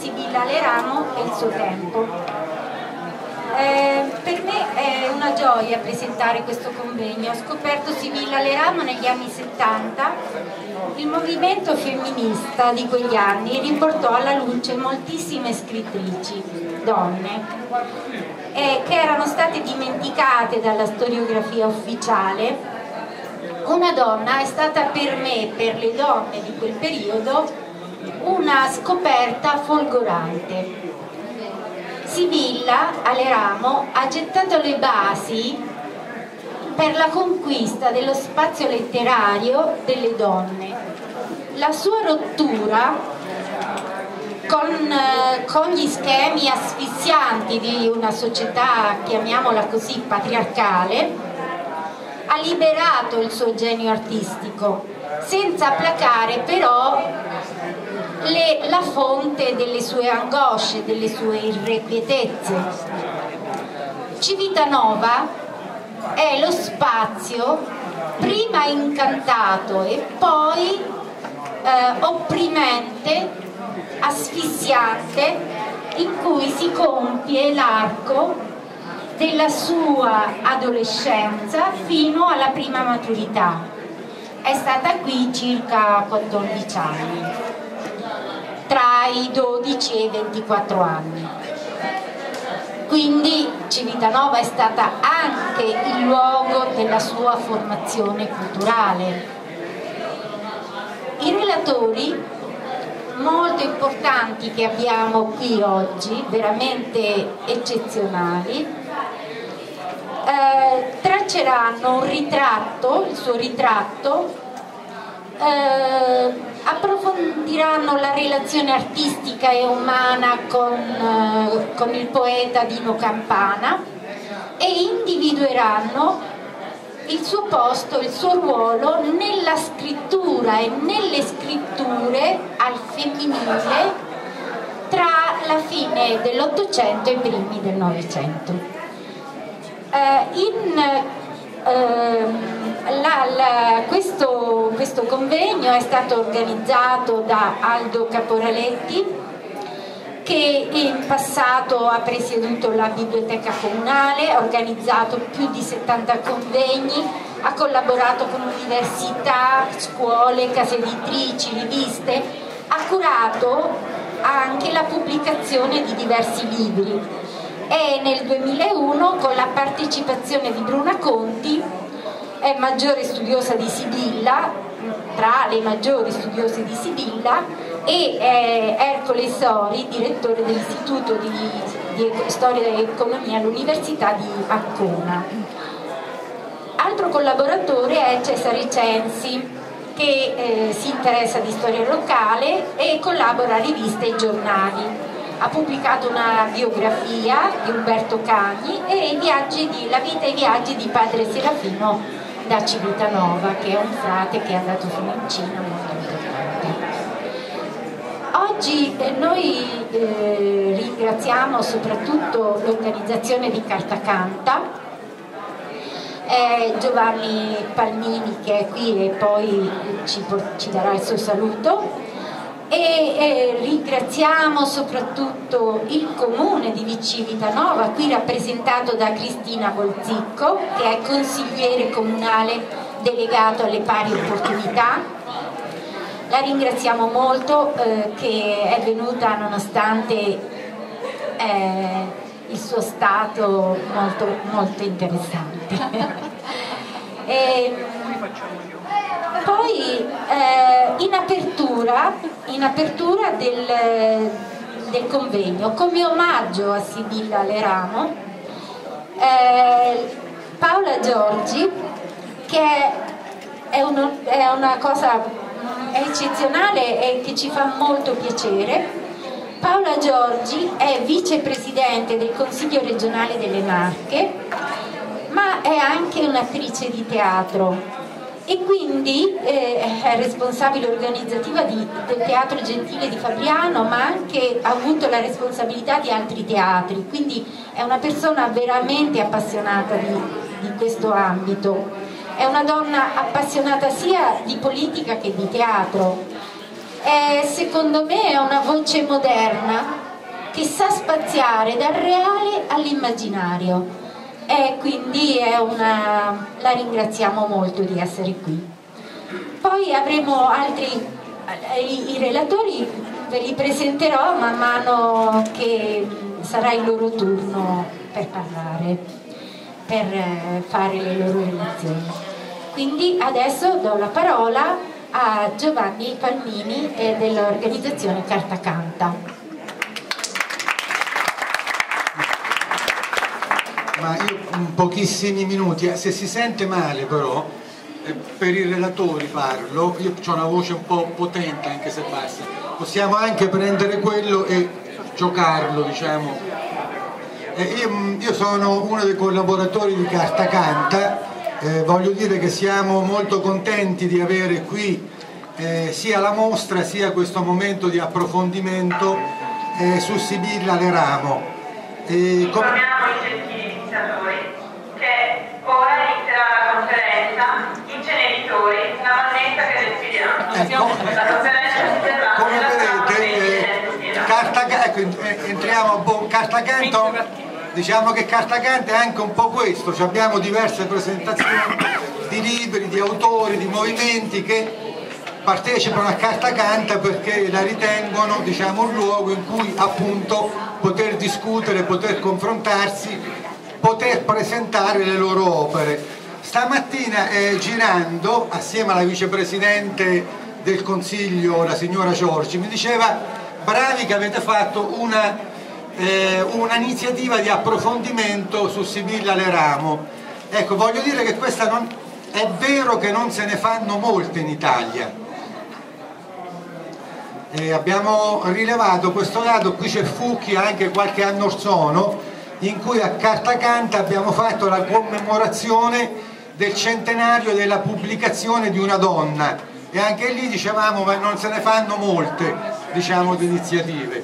Sibilla Leramo e il suo tempo. Eh, per me è una gioia presentare questo convegno. Ho scoperto Sibilla Leramo negli anni 70. Il movimento femminista di quegli anni riportò alla luce moltissime scrittrici, donne, eh, che erano state dimenticate dalla storiografia ufficiale. Una donna è stata per me, per le donne di quel periodo, una scoperta folgorante. Sibilla Aleramo ha gettato le basi per la conquista dello spazio letterario delle donne. La sua rottura con, con, gli schemi asfissianti di una società, chiamiamola così, patriarcale, ha liberato il suo genio artistico, senza placare però le, la fonte delle sue angosce, delle sue irrequietezze. Civitanova è lo spazio prima incantato e poi eh, opprimente, asfissiante, in cui si compie l'arco della sua adolescenza fino alla prima maturità. È stata qui circa 14 anni tra i 12 e i 24 anni. Quindi Civitanova è stata anche il luogo della sua formazione culturale. I relatori molto importanti che abbiamo qui oggi, veramente eccezionali, eh, tracceranno un ritratto, il suo ritratto, eh, approfondiranno la relazione artistica e umana con, eh, con il poeta Dino Campana e individueranno il suo posto, il suo ruolo nella scrittura e nelle scritture al femminile tra la fine dell'Ottocento e i primi del Novecento. Eh, in la, la, questo, questo, convegno è stato organizzato da Aldo Caporaletti che in passato ha presieduto la biblioteca comunale, ha organizzato più di 70 convegni, ha collaborato con università, scuole, case editrici, riviste, ha curato anche la pubblicazione di diversi libri e nel 2001 con la partecipazione di Bruna Conti è maggiore studiosa di Sibilla, tra le maggiori studiose di Sibilla, e Ercole Sori, direttore dell'Istituto di, di Storia e Economia all'Università di Ancona. Altro collaboratore è Cesare Censi, che eh, si interessa di storia locale e collabora a riviste e giornali ha pubblicato una biografia di Umberto Cagni e di, la vita e i viaggi di padre Serafino da Civitanova, che è un frate che è andato fino in Cina molto importante. Oggi eh, noi eh, ringraziamo soprattutto l'organizzazione di Carta Canta, eh, Giovanni Palmini che è qui e poi ci, ci darà il suo saluto, e eh, ringraziamo soprattutto il comune di Vicci Vitanova, qui rappresentato da Cristina Bolzicco che è consigliere comunale delegato alle pari opportunità. La ringraziamo molto eh, che è venuta nonostante eh, il suo stato molto, molto interessante. e, poi eh, in apertura, in apertura del, del, convegno, come omaggio a Sibilla Leramo, eh, Paola Giorgi, che è, uno, è una cosa eccezionale e che ci fa molto piacere, Paola Giorgi è vicepresidente del Consiglio regionale delle Marche, ma è anche un'attrice di teatro e quindi eh, è responsabile organizzativa di, del Teatro Gentile di Fabriano ma anche ha avuto la responsabilità di altri teatri. Quindi è una persona veramente appassionata di, di questo ambito. È una donna appassionata sia di politica che di teatro. È, secondo me è una voce moderna che sa spaziare dal reale all'immaginario e quindi una... la ringraziamo molto di essere qui. Poi avremo altri, i, i relatori ve li presenterò man mano che sarà il loro turno per parlare, per eh, fare le loro relazioni. Quindi adesso do la parola a Giovanni Palmini dell'organizzazione Carta Canta. Ma io in pochissimi minuti, eh, se si sente male però, eh, per i relatori parlo, io ho una voce un po' potente anche se bassa, possiamo anche prendere quello e giocarlo diciamo. Eh, io, mm, io, sono uno dei collaboratori di Carta Canta, eh, voglio dire che siamo molto contenti di avere qui eh, sia la mostra sia questo momento di approfondimento eh, su Sibilla Leramo. E, come iniziatori che ora inizierà la conferenza Inceneritori, la mannetta che deciderà. Ecco, la conferenza inizierà come vedete, eh, carta, ecco, eh, entriamo a buon carta canto diciamo che Cartacante è anche un po' questo, cioè abbiamo diverse presentazioni di libri, di autori, di movimenti che partecipano a Cartacanta perché la ritengono diciamo, un luogo in cui appunto poter discutere, poter confrontarsi poter presentare le loro opere. Stamattina eh, girando assieme alla vicepresidente del Consiglio, la signora Giorgi, mi diceva bravi che avete fatto una, eh, un'iniziativa di approfondimento su Sibilla Leramo. Ecco, voglio dire che questa non, è vero che non se ne fanno molte in Italia. Eh, abbiamo rilevato questo dato, qui c'è Fucchi anche qualche anno or sono, in cui a Cartacanta abbiamo fatto la commemorazione del centenario della pubblicazione di una donna. E anche lì dicevamo che non se ne fanno molte diciamo, di iniziative.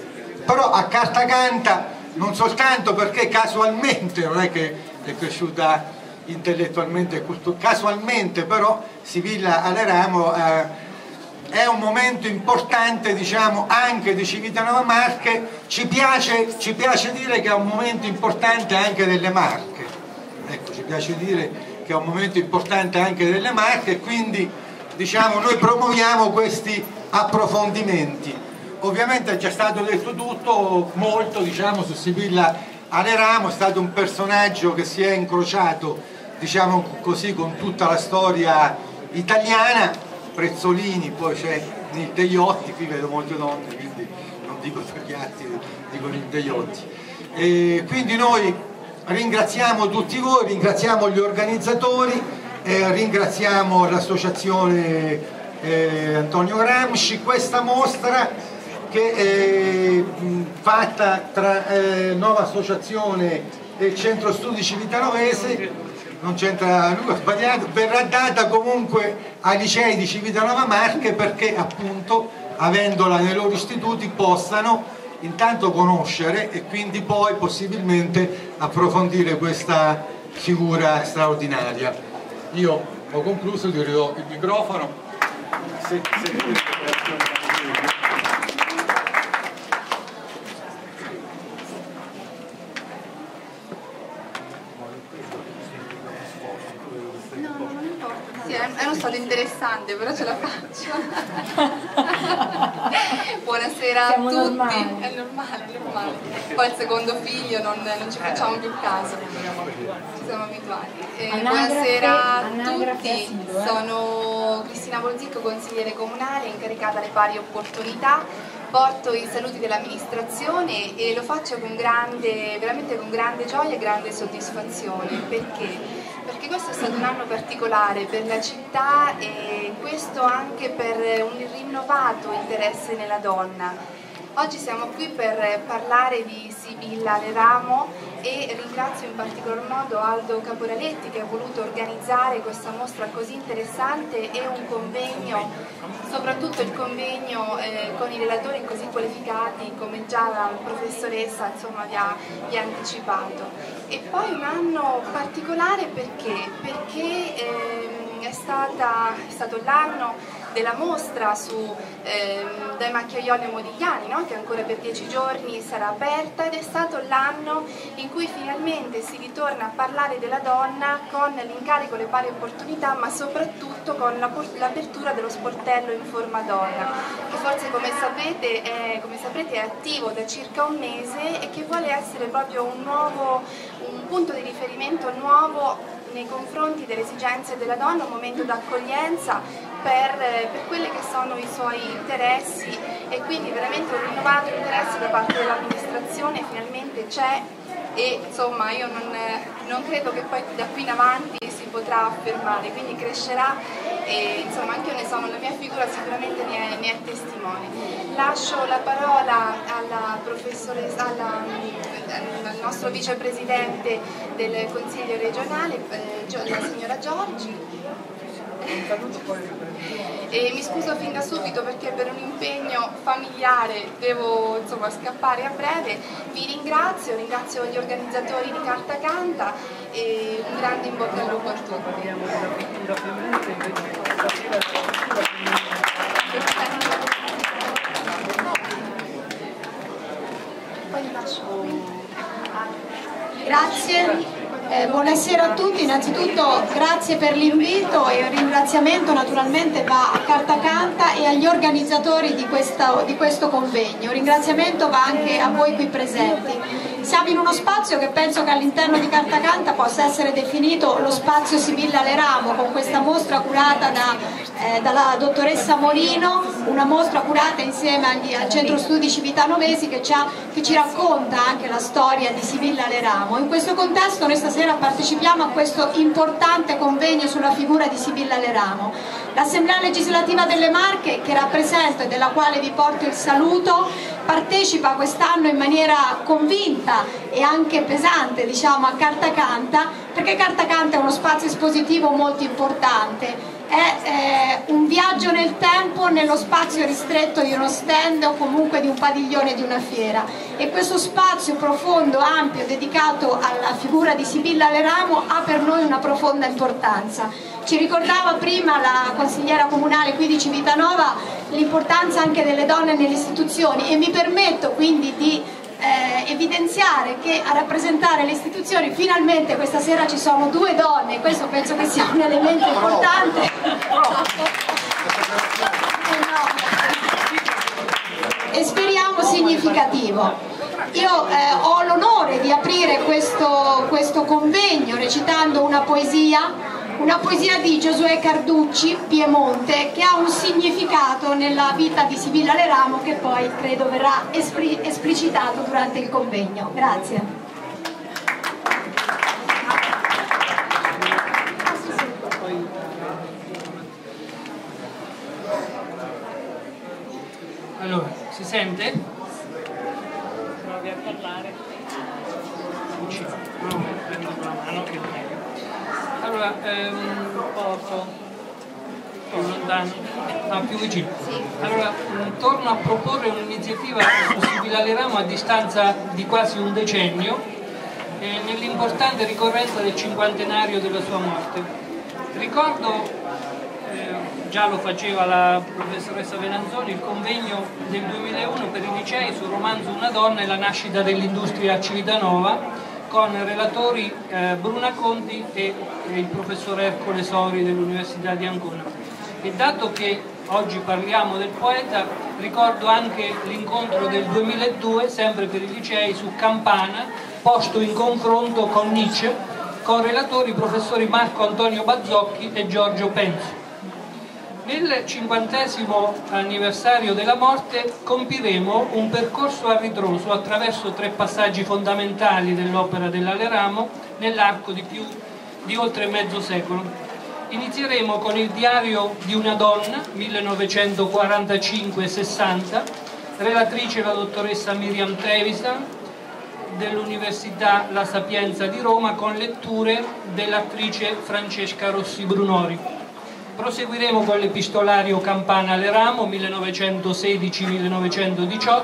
Però a Cartacanta non soltanto perché casualmente non è che è cresciuta intellettualmente casualmente però Sibilla Aleramo eh, è un momento importante diciamo, anche di Civitanova Marche, ci piace, ci piace, dire che è un momento importante anche delle Marche, ecco, ci piace dire che è un momento importante anche delle Marche e quindi diciamo, noi promuoviamo questi approfondimenti. Ovviamente è già stato detto tutto, molto diciamo, su Sibilla Aleramo, è stato un personaggio che si è incrociato diciamo così, con tutta la storia italiana Prezzolini, poi c'è Nil Deiotti, qui vedo molte donne, quindi non dico per gli altri, dico Nil Deiotti. E quindi noi ringraziamo tutti voi, ringraziamo gli organizzatori, eh, ringraziamo l'associazione eh, Antonio Gramsci, questa mostra che è fatta tra eh, Nuova Associazione e Centro Studi Civitanovese non c'entra ha sbagliato, verrà data comunque ai licei di Civitanova Marche perché appunto avendola nei loro istituti possano intanto conoscere e quindi poi possibilmente approfondire questa figura straordinaria. Io ho concluso, ti ridò il microfono. Se, se... stato interessante, però ce la faccio. Buonasera Siamo a tutti. Normali. È normale, è normale. Poi il secondo figlio non, non ci facciamo più caso. Ci siamo abituati. Eh, buonasera a tutti. Eh. Sono Cristina Bolzicco, consigliere comunale, incaricata alle pari opportunità porto i saluti dell'amministrazione e lo faccio con grande, veramente con grande gioia e grande soddisfazione perché perché questo è stato un anno particolare per la città e questo anche per un rinnovato interesse nella donna. Oggi siamo qui per parlare di Sibilla Leramo e ringrazio in particolar modo Aldo Caporaletti che ha voluto organizzare questa mostra così interessante e un convegno, soprattutto il convegno eh, con i relatori così qualificati come già la professoressa insomma, vi, ha, vi ha anticipato. E poi un anno particolare perché? Perché eh, è, stata, è stato l'anno della mostra su, ehm, dai macchiaioli modigliani, no? che ancora per dieci giorni sarà aperta ed è stato l'anno in cui finalmente si ritorna a parlare della donna con l'incarico le pari opportunità, ma soprattutto con l'apertura dello sportello in forma donna, che forse come sapete, è, come saprete è attivo da circa un mese e che vuole essere proprio un nuovo un punto di riferimento nuovo nei confronti delle esigenze della donna, un momento d'accoglienza per, per quelli che sono i suoi interessi e quindi veramente un rinnovato interesse da parte dell'amministrazione finalmente c'è e insomma io non, non, credo che poi da qui in avanti si potrà affermare, quindi crescerà e insomma anche io ne sono, la mia figura sicuramente ne è, ne è testimone. Lascio la parola alla professoressa, alla, al nostro vicepresidente del Consiglio regionale, eh, la signora Giorgi. E mi scuso fin da subito perché per un impegno familiare devo insomma, scappare a breve. Vi ringrazio, ringrazio gli organizzatori di Carta Canta e un grande in bocca al lupo a tutti. Grazie. Eh, buonasera a tutti, innanzitutto grazie per l'invito e un ringraziamento naturalmente va a Carta Canta e agli organizzatori di, questa, di questo convegno. Un ringraziamento va anche a voi qui presenti. Siamo in uno spazio che penso che all'interno di Carta Canta possa essere definito lo spazio Sibilla Leramo con questa mostra curata da, eh, dalla dottoressa Morino, una mostra curata insieme agli, al Centro Studi Civitanovesi che, che ci racconta anche la storia di Sibilla Leramo. In questo contesto noi stasera partecipiamo a questo importante convegno sulla figura di Sibilla Leramo. L'Assemblea legislativa delle Marche che rappresento e della quale vi porto il saluto partecipa quest'anno in maniera convinta e anche pesante diciamo, a Carta Canta perché Carta Canta è uno spazio espositivo molto importante è eh, un viaggio nel tempo nello spazio ristretto di uno stand o comunque di un padiglione di una fiera e questo spazio profondo, ampio, dedicato alla figura di Sibilla Leramo ha per noi una profonda importanza. Ci ricordava prima la consigliera comunale qui di Civitanova l'importanza anche delle donne nelle istituzioni e mi permetto quindi di eh, evidenziare che a rappresentare le istituzioni finalmente questa sera ci sono due donne, questo penso che sia un elemento importante. E speriamo significativo. Io eh, ho l'onore di aprire questo, questo convegno recitando una poesia una poesia di Giosuè Carducci, Piemonte, che ha un significato nella vita di Sibilla Leramo che poi credo verrà espli esplicitato durante il convegno. Grazie. Allora, si sente? Provi a parlare. No, prendo la mano che meglio. Allora, ehm, posso, più lontano, no, più vicino. Allora, mh, torno a proporre un'iniziativa possibile all'Eramo a distanza di quasi un decennio eh, nell'importante ricorrenza del cinquantenario della sua morte. Ricordo, eh, già lo faceva la professoressa Venanzoni, il convegno del 2001 per i licei sul romanzo Una donna e la nascita dell'industria a Civitanova con relatori eh, Bruna Conti e, e, il professor Ercole Sori dell'Università di Ancona. E dato che oggi parliamo del poeta, ricordo anche l'incontro del 2002, sempre per i licei, su Campana, posto in confronto con Nietzsche, con relatori professori Marco Antonio Bazzocchi e Giorgio Penzo. Nel cinquantesimo anniversario della morte compiremo un percorso a ritroso attraverso tre passaggi fondamentali dell'opera dell'Aleramo nell'arco di più di oltre mezzo secolo. Inizieremo con il diario di una donna, 1945-60, relatrice la dottoressa Miriam Trevisan, dell'Università La Sapienza di Roma, con letture dell'attrice Francesca Rossi Brunori. Proseguiremo con l'epistolario Campana Leramo 1916-1918,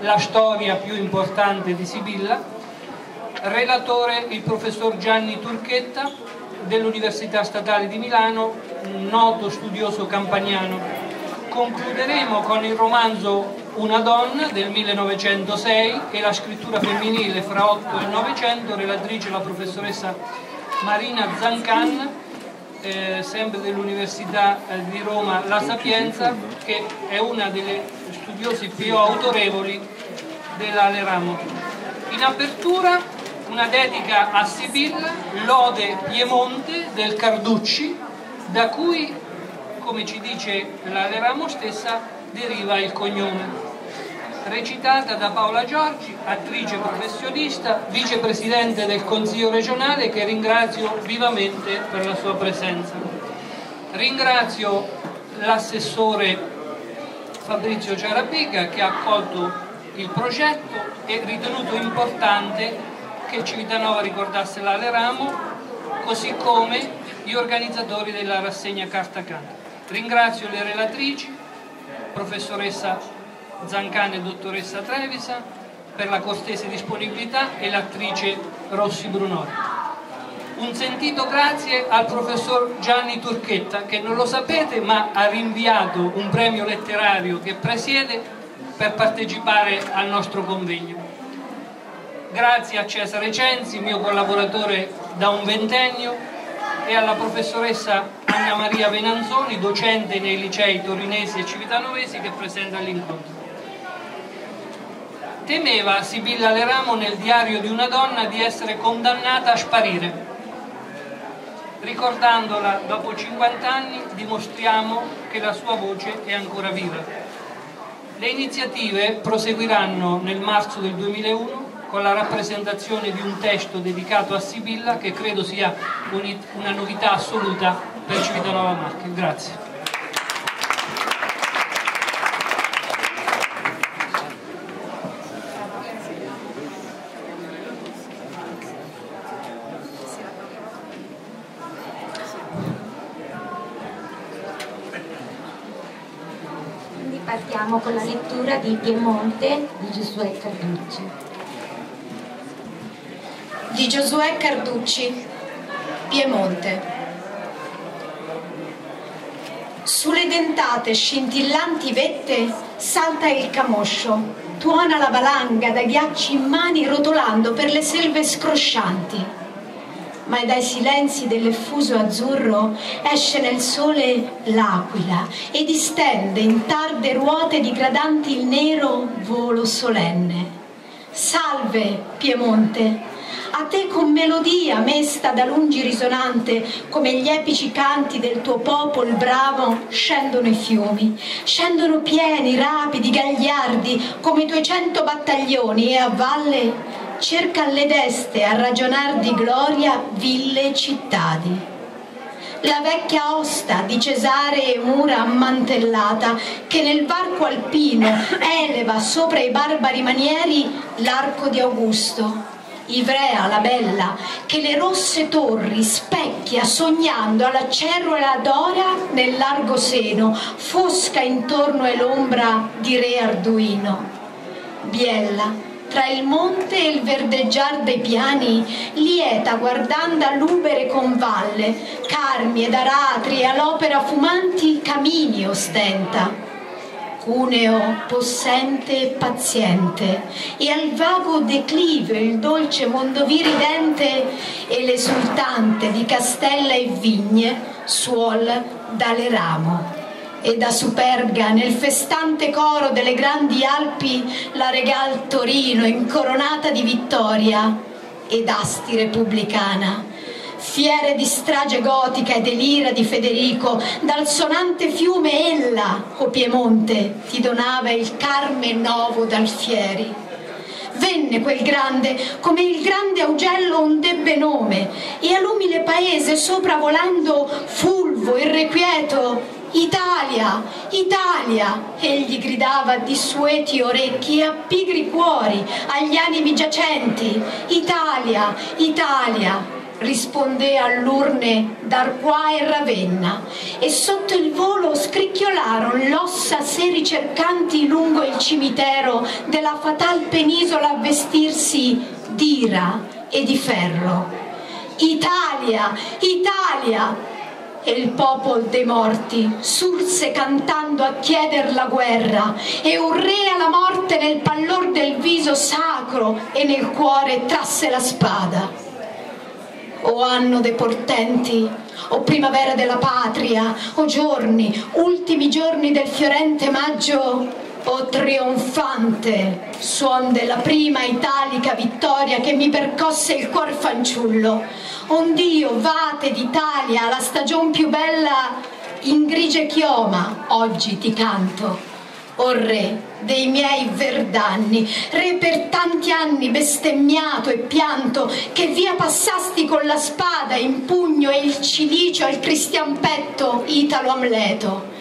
la storia più importante di Sibilla, relatore il professor Gianni Turchetta dell'Università Statale di Milano, noto studioso campaniano. concluderemo con il romanzo Una donna del 1906 e la scrittura femminile fra 8 e 900, relatrice la professoressa Marina Zancan, eh, sempre dell'Università eh, di Roma La Sapienza, che è una delle studiosi più autorevoli della Leramo. In apertura una dedica a Sibilla, Lode Piemonte del Carducci, da cui, come ci dice la Leramo stessa, deriva il cognome. Recitata da Paola Giorgi, attrice professionista, vicepresidente del Consiglio regionale che ringrazio vivamente per la sua presenza. Ringrazio l'assessore Fabrizio Ciarapica che ha accolto il progetto e ritenuto importante che Civitanova ricordasse l'Aleramo, così come gli organizzatori della rassegna Carta Canta. Ringrazio le relatrici, professoressa Zancane e dottoressa Trevisa, per la cortese disponibilità e l'attrice Rossi Brunori. Un sentito grazie al professor Gianni Turchetta che non lo sapete ma ha rinviato un premio letterario che presiede per partecipare al nostro convegno grazie a Cesare Cenzi, mio collaboratore da un ventennio, e alla professoressa Anna Maria Venanzoni, docente nei licei torinesi e civitanovesi che presenta l'incontro. Temeva Sibilla Leramo nel diario di una donna di essere condannata a sparire. Ricordandola dopo 50 anni dimostriamo che la sua voce è ancora viva. Le iniziative proseguiranno nel marzo del 2001 con la rappresentazione di un testo dedicato a Sibilla che credo sia una novità assoluta per Civitanova Marche. Grazie. Partiamo con la lettura di Piemonte di Giosuè Carducci di Giosuè Carducci, Piemonte. Sulle dentate scintillanti vette salta il camoscio, tuona la valanga da ghiacci in mani rotolando per le selve scroscianti. Ma dai silenzi dell'effuso azzurro esce nel sole l'aquila e distende in tarde ruote digradanti il nero volo solenne. Salve, Piemonte! a te con melodia mesta da lungi risonante, come gli epici canti del tuo popolo bravo, scendono i fiumi, scendono pieni, rapidi, gagliardi, come i tuoi cento battaglioni e a valle cerca alle deste a ragionar di gloria ville e cittadi la vecchia osta di Cesare e mura ammantellata che nel varco alpino eleva sopra i barbari manieri l'arco di Augusto Ivrea la bella, che le rosse torri specchia sognando alla cerula d'ora nel largo seno, fosca intorno e l'ombra di re Arduino. Biella, tra il monte e il verdeggiar dei piani, lieta guardando all'ubere convalle, carmi ed aratri e all'opera fumanti camini ostenta cuneo possente e paziente, e al vago declive il dolce mondovì ridente e l'esultante di castella e vigne suol dalle ramo. E da Superga nel festante coro delle grandi Alpi la regal Torino incoronata di vittoria ed asti repubblicana fiere di strage gotica e delira di Federico, dal sonante fiume ella, o Piemonte, ti donava il carme novo dal fieri. Venne quel grande, come il grande augello un debbe nome, e all'umile paese sopravolando fulvo, irrequieto, Italia, Italia, egli gridava di sueti orecchi e a pigri cuori, agli animi giacenti, Italia, Italia, rispondé all'urne d'Arqua e Ravenna e sotto il volo scricchiolarono l'ossa se ricercanti lungo il cimitero della fatal penisola a vestirsi d'ira e di ferro. Italia, Italia! E il popolo dei morti surse cantando a chieder la guerra e un re alla morte nel pallor del viso sacro e nel cuore trasse la spada. O anno dei portenti, o primavera della patria, o giorni, ultimi giorni del fiorente maggio, o trionfante suon della prima italica vittoria che mi percosse il cuor fanciullo, Ondio, vate d'Italia, la stagion più bella in grigia chioma, oggi ti canto. O re dei miei verdanni, re per tanti anni bestemmiato e pianto, che via passasti con la spada in pugno e il cilicio al cristian petto, Italo Amleto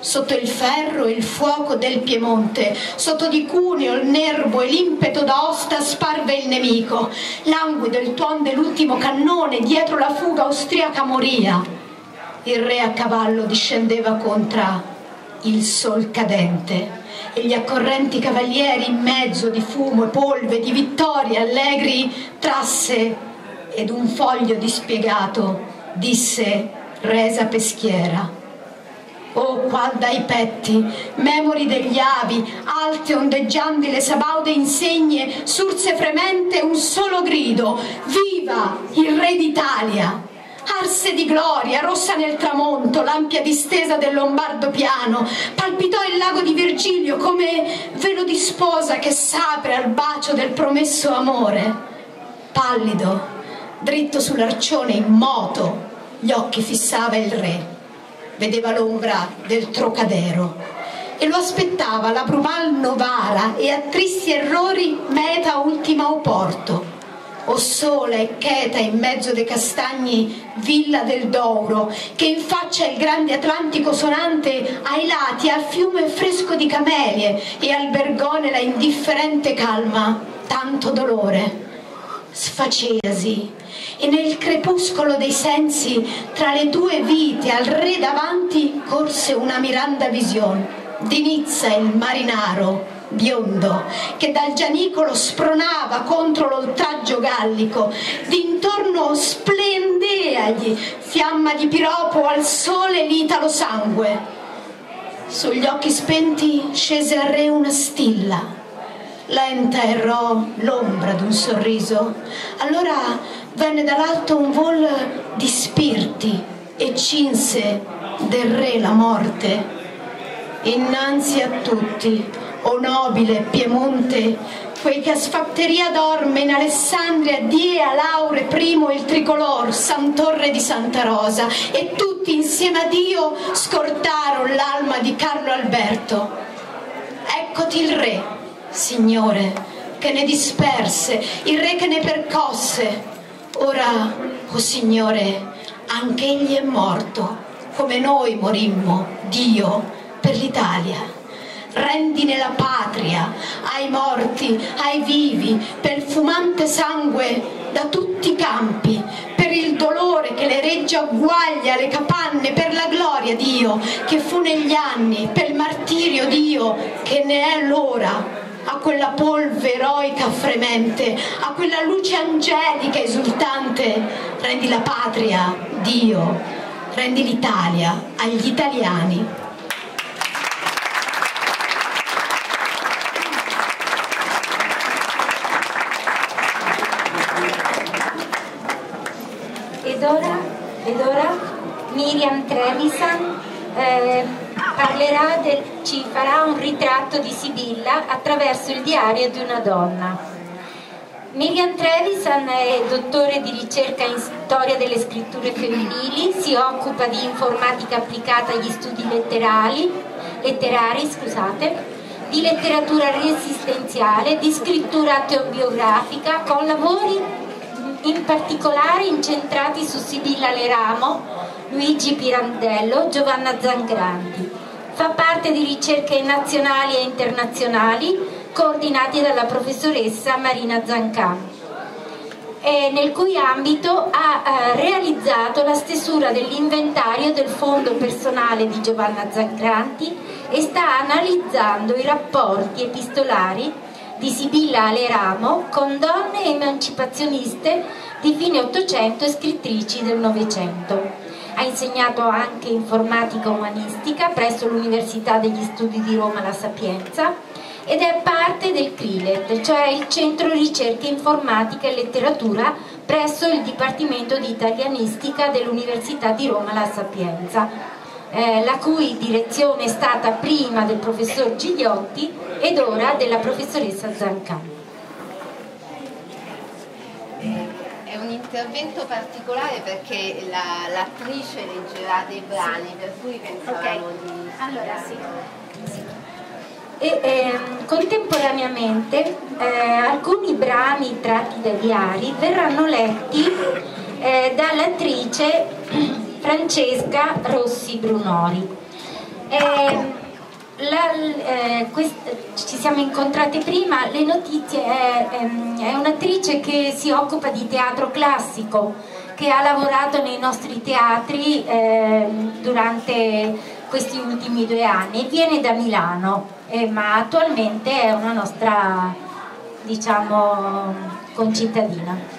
sotto il ferro e il fuoco del Piemonte, sotto di Cuneo il nervo e l'impeto d'Aosta sparve il nemico, languido il tuon dell'ultimo cannone, dietro la fuga austriaca moria. Il re a cavallo discendeva contra il sol cadente e gli accorrenti cavalieri in mezzo di fumo e polve, di vittorie allegri, trasse ed un foglio dispiegato disse resa peschiera Oh, qua dai petti, memori degli avi, alte ondeggianti le sabaude insegne, surse fremente un solo grido, viva il re d'Italia! Arse di gloria, rossa nel tramonto, l'ampia distesa del lombardo piano, palpitò il lago di Virgilio come velo di sposa che s'apre al bacio del promesso amore. Pallido, dritto sull'arcione immoto, gli occhi fissava il re vedeva l'ombra del Trocadero e lo aspettava la Brumal Novara e a tristi errori meta ultima o porto. O sola e cheta in mezzo dei castagni villa del Douro che in faccia il grande Atlantico sonante ai lati al fiume fresco di camelie e albergone la indifferente calma tanto dolore. Sfacesi e nel crepuscolo dei sensi tra le due vite al re davanti corse una miranda visione. Di Nizza il marinaro biondo che dal gianicolo spronava contro l'oltraggio gallico. D'intorno splendeagli fiamma di piropo al sole l'italo sangue. Sugli occhi spenti scese al re una stilla. Lenta errò l'ombra d'un sorriso. Allora venne dall'alto un vol di spirti e cinse del re la morte. Innanzi a tutti, o nobile Piemonte, quei che a sfatteria dorme in Alessandria die a Laure primo il tricolor, Santorre di Santa Rosa, e tutti insieme a Dio scortarono l'alma di Carlo Alberto. Eccoti il re, Signore, che ne disperse, il Re che ne percosse. Ora, oh Signore, anche egli è morto, come noi morimmo, Dio, per l'Italia. Rendine la patria ai morti, ai vivi, per fumante sangue da tutti i campi, per il dolore che le regge agguaglia le capanne, per la gloria Dio che fu negli anni, per il martirio Dio che ne è l'ora a quella polve eroica fremente, a quella luce angelica esultante, rendi la patria, Dio, rendi l'Italia agli italiani. Ed ora, ed ora Miriam Trevisan eh, del, ci farà un ritratto di Sibilla attraverso il diario di una donna. Miriam Trevisan è dottore di ricerca in storia delle scritture femminili, si occupa di informatica applicata agli studi letterari, letterari scusate, di letteratura resistenziale, di scrittura autobiografica, con lavori in particolare incentrati su Sibilla Leramo, Luigi Pirandello, Giovanna Zangrandi. Fa parte di ricerche nazionali e internazionali coordinate dalla professoressa Marina Zancani nel cui ambito ha eh, realizzato la stesura dell'inventario del fondo personale di Giovanna Zancranti e sta analizzando i rapporti epistolari di Sibilla Aleramo con donne emancipazioniste di fine Ottocento e scrittrici del Novecento ha insegnato anche informatica umanistica presso l'Università degli Studi di Roma La Sapienza ed è parte del CRILET, cioè il Centro Ricerche Informatica e Letteratura presso il Dipartimento di Italianistica dell'Università di Roma La Sapienza, eh, la cui direzione è stata prima del professor Gigliotti ed ora della professoressa Zancani. Intervento particolare perché l'attrice la, leggerà dei brani, per cui pensavamo okay. di... Allora sì. E, eh, contemporaneamente eh, alcuni brani tratti dai diari verranno letti eh, dall'attrice Francesca Rossi Brunori. La, eh, ci siamo incontrate prima, le notizie è, ehm, è un'attrice che si occupa di teatro classico, che ha lavorato nei nostri teatri eh, durante questi ultimi due anni, viene da Milano, eh, ma attualmente è una nostra diciamo concittadina.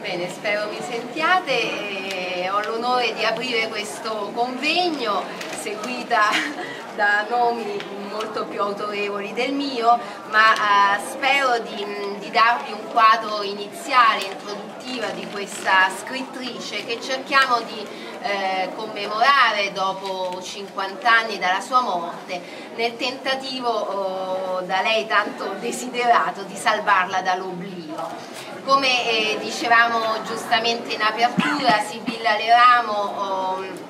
Bene, spero mi sentiate. ho l'onore di aprire questo convegno seguita da nomi molto più autorevoli del mio, ma eh, spero di, di, darvi un quadro iniziale, introduttivo di questa scrittrice che cerchiamo di eh, commemorare dopo 50 anni dalla sua morte nel tentativo oh, da lei tanto desiderato di salvarla dall'oblio. Come eh, dicevamo giustamente in apertura, Sibilla Leramo oh,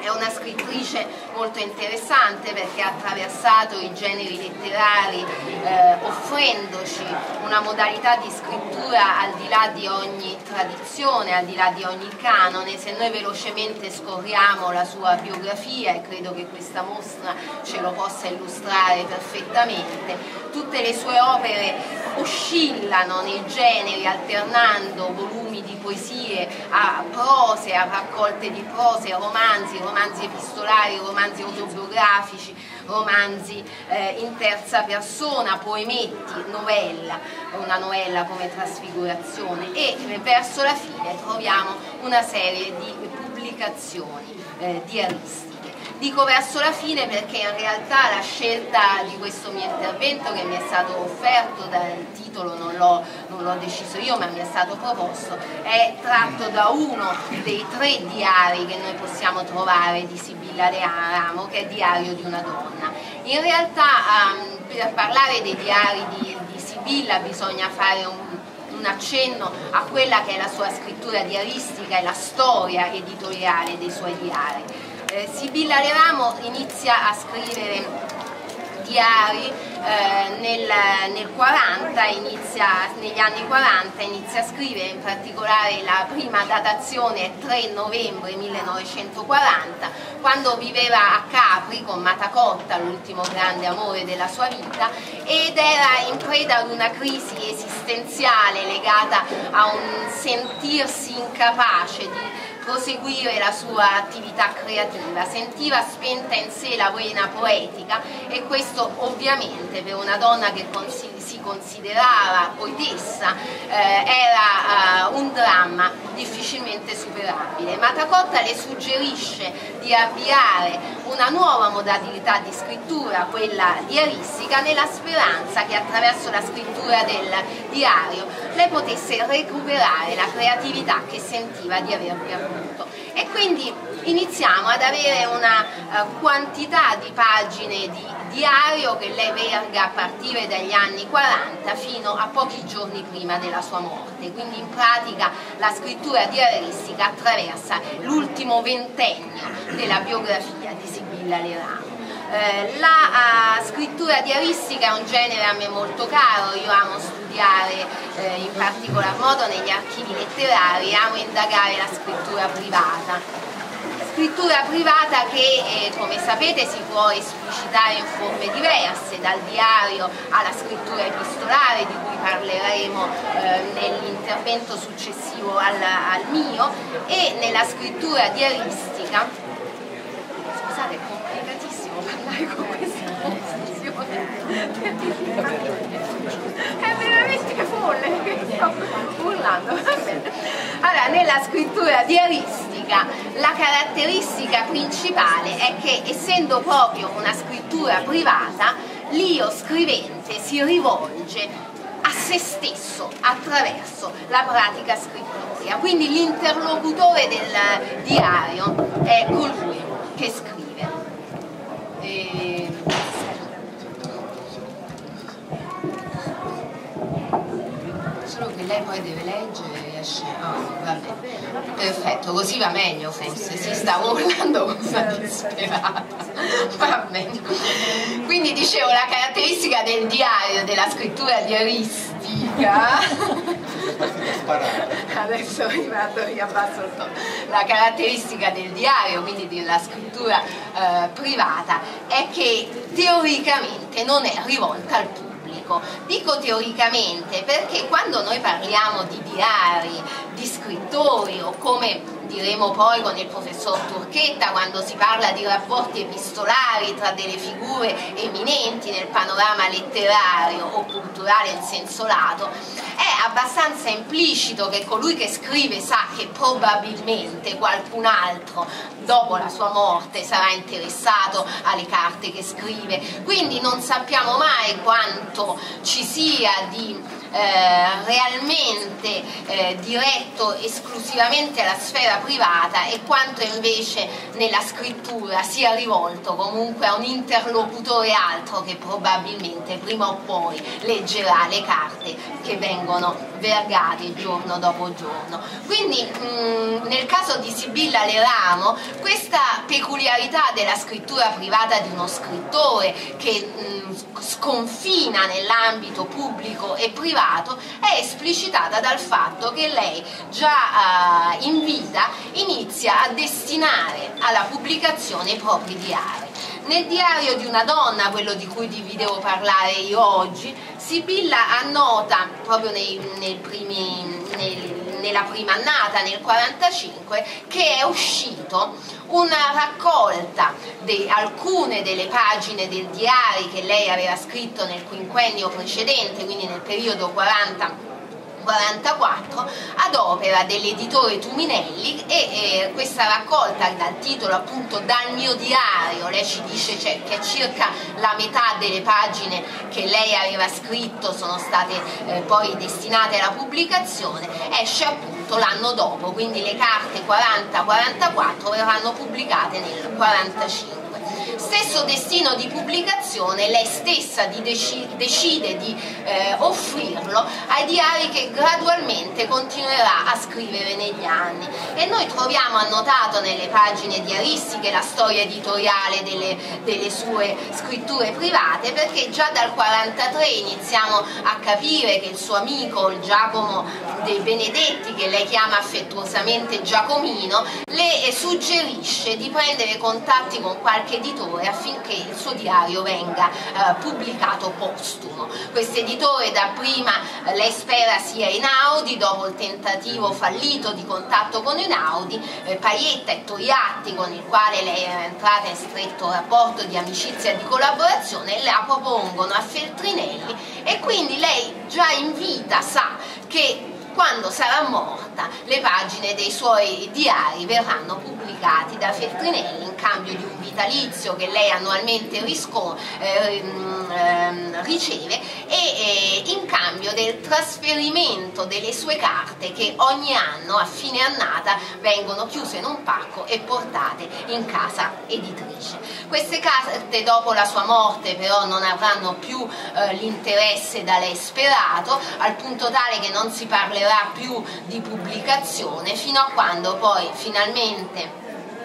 è una scrittrice molto interessante perché ha attraversato i generi letterari eh, offrendoci una modalità di scrittura al di là di ogni tradizione, al di là di ogni canone. Se noi velocemente scorriamo la sua biografia e credo che questa mostra ce lo possa illustrare perfettamente, tutte le sue opere oscillano nei generi alternando volumi di poesie a prose, a raccolte di prose, romanzi, romanzi epistolari, romanzi autobiografici, romanzi eh, in terza persona, poemetti, novella, una novella come trasfigurazione e verso la fine troviamo una serie di pubblicazioni eh, diaristiche. Dico verso la fine perché in realtà la scelta di questo mio intervento che mi è stato offerto dal titolo, non l'ho, deciso io ma mi è stato proposto, è tratto da uno dei tre diari che noi possiamo trovare di Sibilla Ramo che è Diario di una donna. In realtà um, per parlare dei diari di, di Sibilla bisogna fare un un accenno a quella che è la sua scrittura diaristica e la storia editoriale dei suoi diari eh, Sibilla Leramo inizia a scrivere diari eh, nel, nel 40, inizia, negli anni 40 inizia a scrivere, in particolare la prima datazione è 3 novembre 1940, quando viveva a Capri con Matacotta, l'ultimo grande amore della sua vita, ed era in preda ad una crisi esistenziale legata a un sentirsi incapace di proseguire la sua attività creativa, sentiva spenta in sé la vena poetica e questo ovviamente per una donna che si considerava poetessa eh, era uh, un dramma difficilmente superabile. Matacotta le suggerisce di avviare una nuova modalità di scrittura, quella diaristica, nella speranza che attraverso la scrittura del diario lei potesse recuperare la creatività che sentiva di aver perduto. E quindi iniziamo ad avere una uh, quantità di pagine di diario che lei verga a partire dagli anni 40 fino a pochi giorni prima della sua morte, quindi in pratica la scrittura diaristica attraversa l'ultimo ventennio della biografia di Sibilla Leramo. Eh, la uh, scrittura diaristica è un genere a me molto caro, io amo studiare eh, in particolar modo negli archivi letterari, amo indagare la scrittura privata scrittura privata che eh, come sapete si può esplicitare in forme diverse, dal diario alla scrittura epistolare di cui parleremo eh, nell'intervento successivo al, al, mio e nella scrittura diaristica. Scusate, è complicatissimo parlare con questa posizione è veramente folle, sto urlando. Allora, nella scrittura diaristica la caratteristica principale è che essendo proprio una scrittura privata, l'io scrivente si rivolge a se stesso attraverso la pratica scrittoria. Quindi l'interlocutore del diario è colui che scrive. E lei poi deve leggere esce. Oh, vabbè. Perfetto, così va meglio forse, si sta urlando una disperata. Va bene. Quindi dicevo la caratteristica del diario, della scrittura diaristica. Adesso rimato, riabbasso il tono. La caratteristica del diario, quindi della scrittura eh, privata, è che teoricamente non è rivolta al pubblico pubblico. Dico teoricamente perché quando noi parliamo di diari, di scrittori o come diremo poi con il professor Turchetta quando si parla di rapporti epistolari tra delle figure eminenti nel panorama letterario o culturale in senso lato, è abbastanza implicito che colui che scrive sa che probabilmente qualcun altro dopo la sua morte sarà interessato alle carte che scrive, quindi non sappiamo mai quanto ci sia di eh, realmente eh, diretto esclusivamente alla sfera privata e quanto invece nella scrittura sia rivolto comunque a un interlocutore altro che probabilmente prima o poi leggerà le carte che vengono vergate giorno dopo giorno. Quindi mh, mm, nel caso di Sibilla Leramo questa peculiarità della scrittura privata di uno scrittore che mh, mm, sconfina nell'ambito pubblico e privato privato è esplicitata dal fatto che lei già uh, in vita inizia a destinare alla pubblicazione i propri diari. Nel diario di una donna, quello di cui vi devo parlare io oggi, Sibilla annota proprio nei, nei primi, nei, nella prima annata, nel 1945, che è uscito una raccolta di alcune delle pagine del diario che lei aveva scritto nel quinquennio precedente, quindi nel periodo 40 44 ad opera dell'editore Tuminelli e eh, questa raccolta dal titolo appunto Dal mio diario, lei ci dice cioè, che circa la metà delle pagine che lei aveva scritto sono state eh, poi destinate alla pubblicazione, esce appunto l'anno dopo, quindi le carte 40-44 verranno pubblicate nel 45 stesso destino di pubblicazione lei stessa decide di eh, offrirlo ai diari che gradualmente continuerà a scrivere negli anni. E noi troviamo annotato nelle pagine diaristiche la storia editoriale delle, delle sue scritture private perché già dal 1943 iniziamo a capire che il suo amico Giacomo dei Benedetti che lei chiama affettuosamente Giacomino le suggerisce di prendere contatti con qualche editore affinché il suo diario venga eh, pubblicato postumo. Questo editore dapprima eh, lei spera sia Inaudi, dopo il tentativo fallito di contatto con Inaudi, eh, Paietta e Toiatti con il quale lei era entrata in stretto rapporto di amicizia e di collaborazione, la propongono a Feltrinelli e quindi lei già in vita sa che quando sarà morta le pagine dei suoi diari verranno pubblicati da Feltrinelli in cambio di un vitalizio che lei annualmente risco, eh, eh, riceve e eh, in cambio del trasferimento delle sue carte che ogni anno a fine annata vengono chiuse in un pacco e portate in casa editrice. Queste carte dopo la sua morte però non avranno più eh, l'interesse da lei sperato al punto tale che non si parlerà più di pubblicazione fino a quando poi finalmente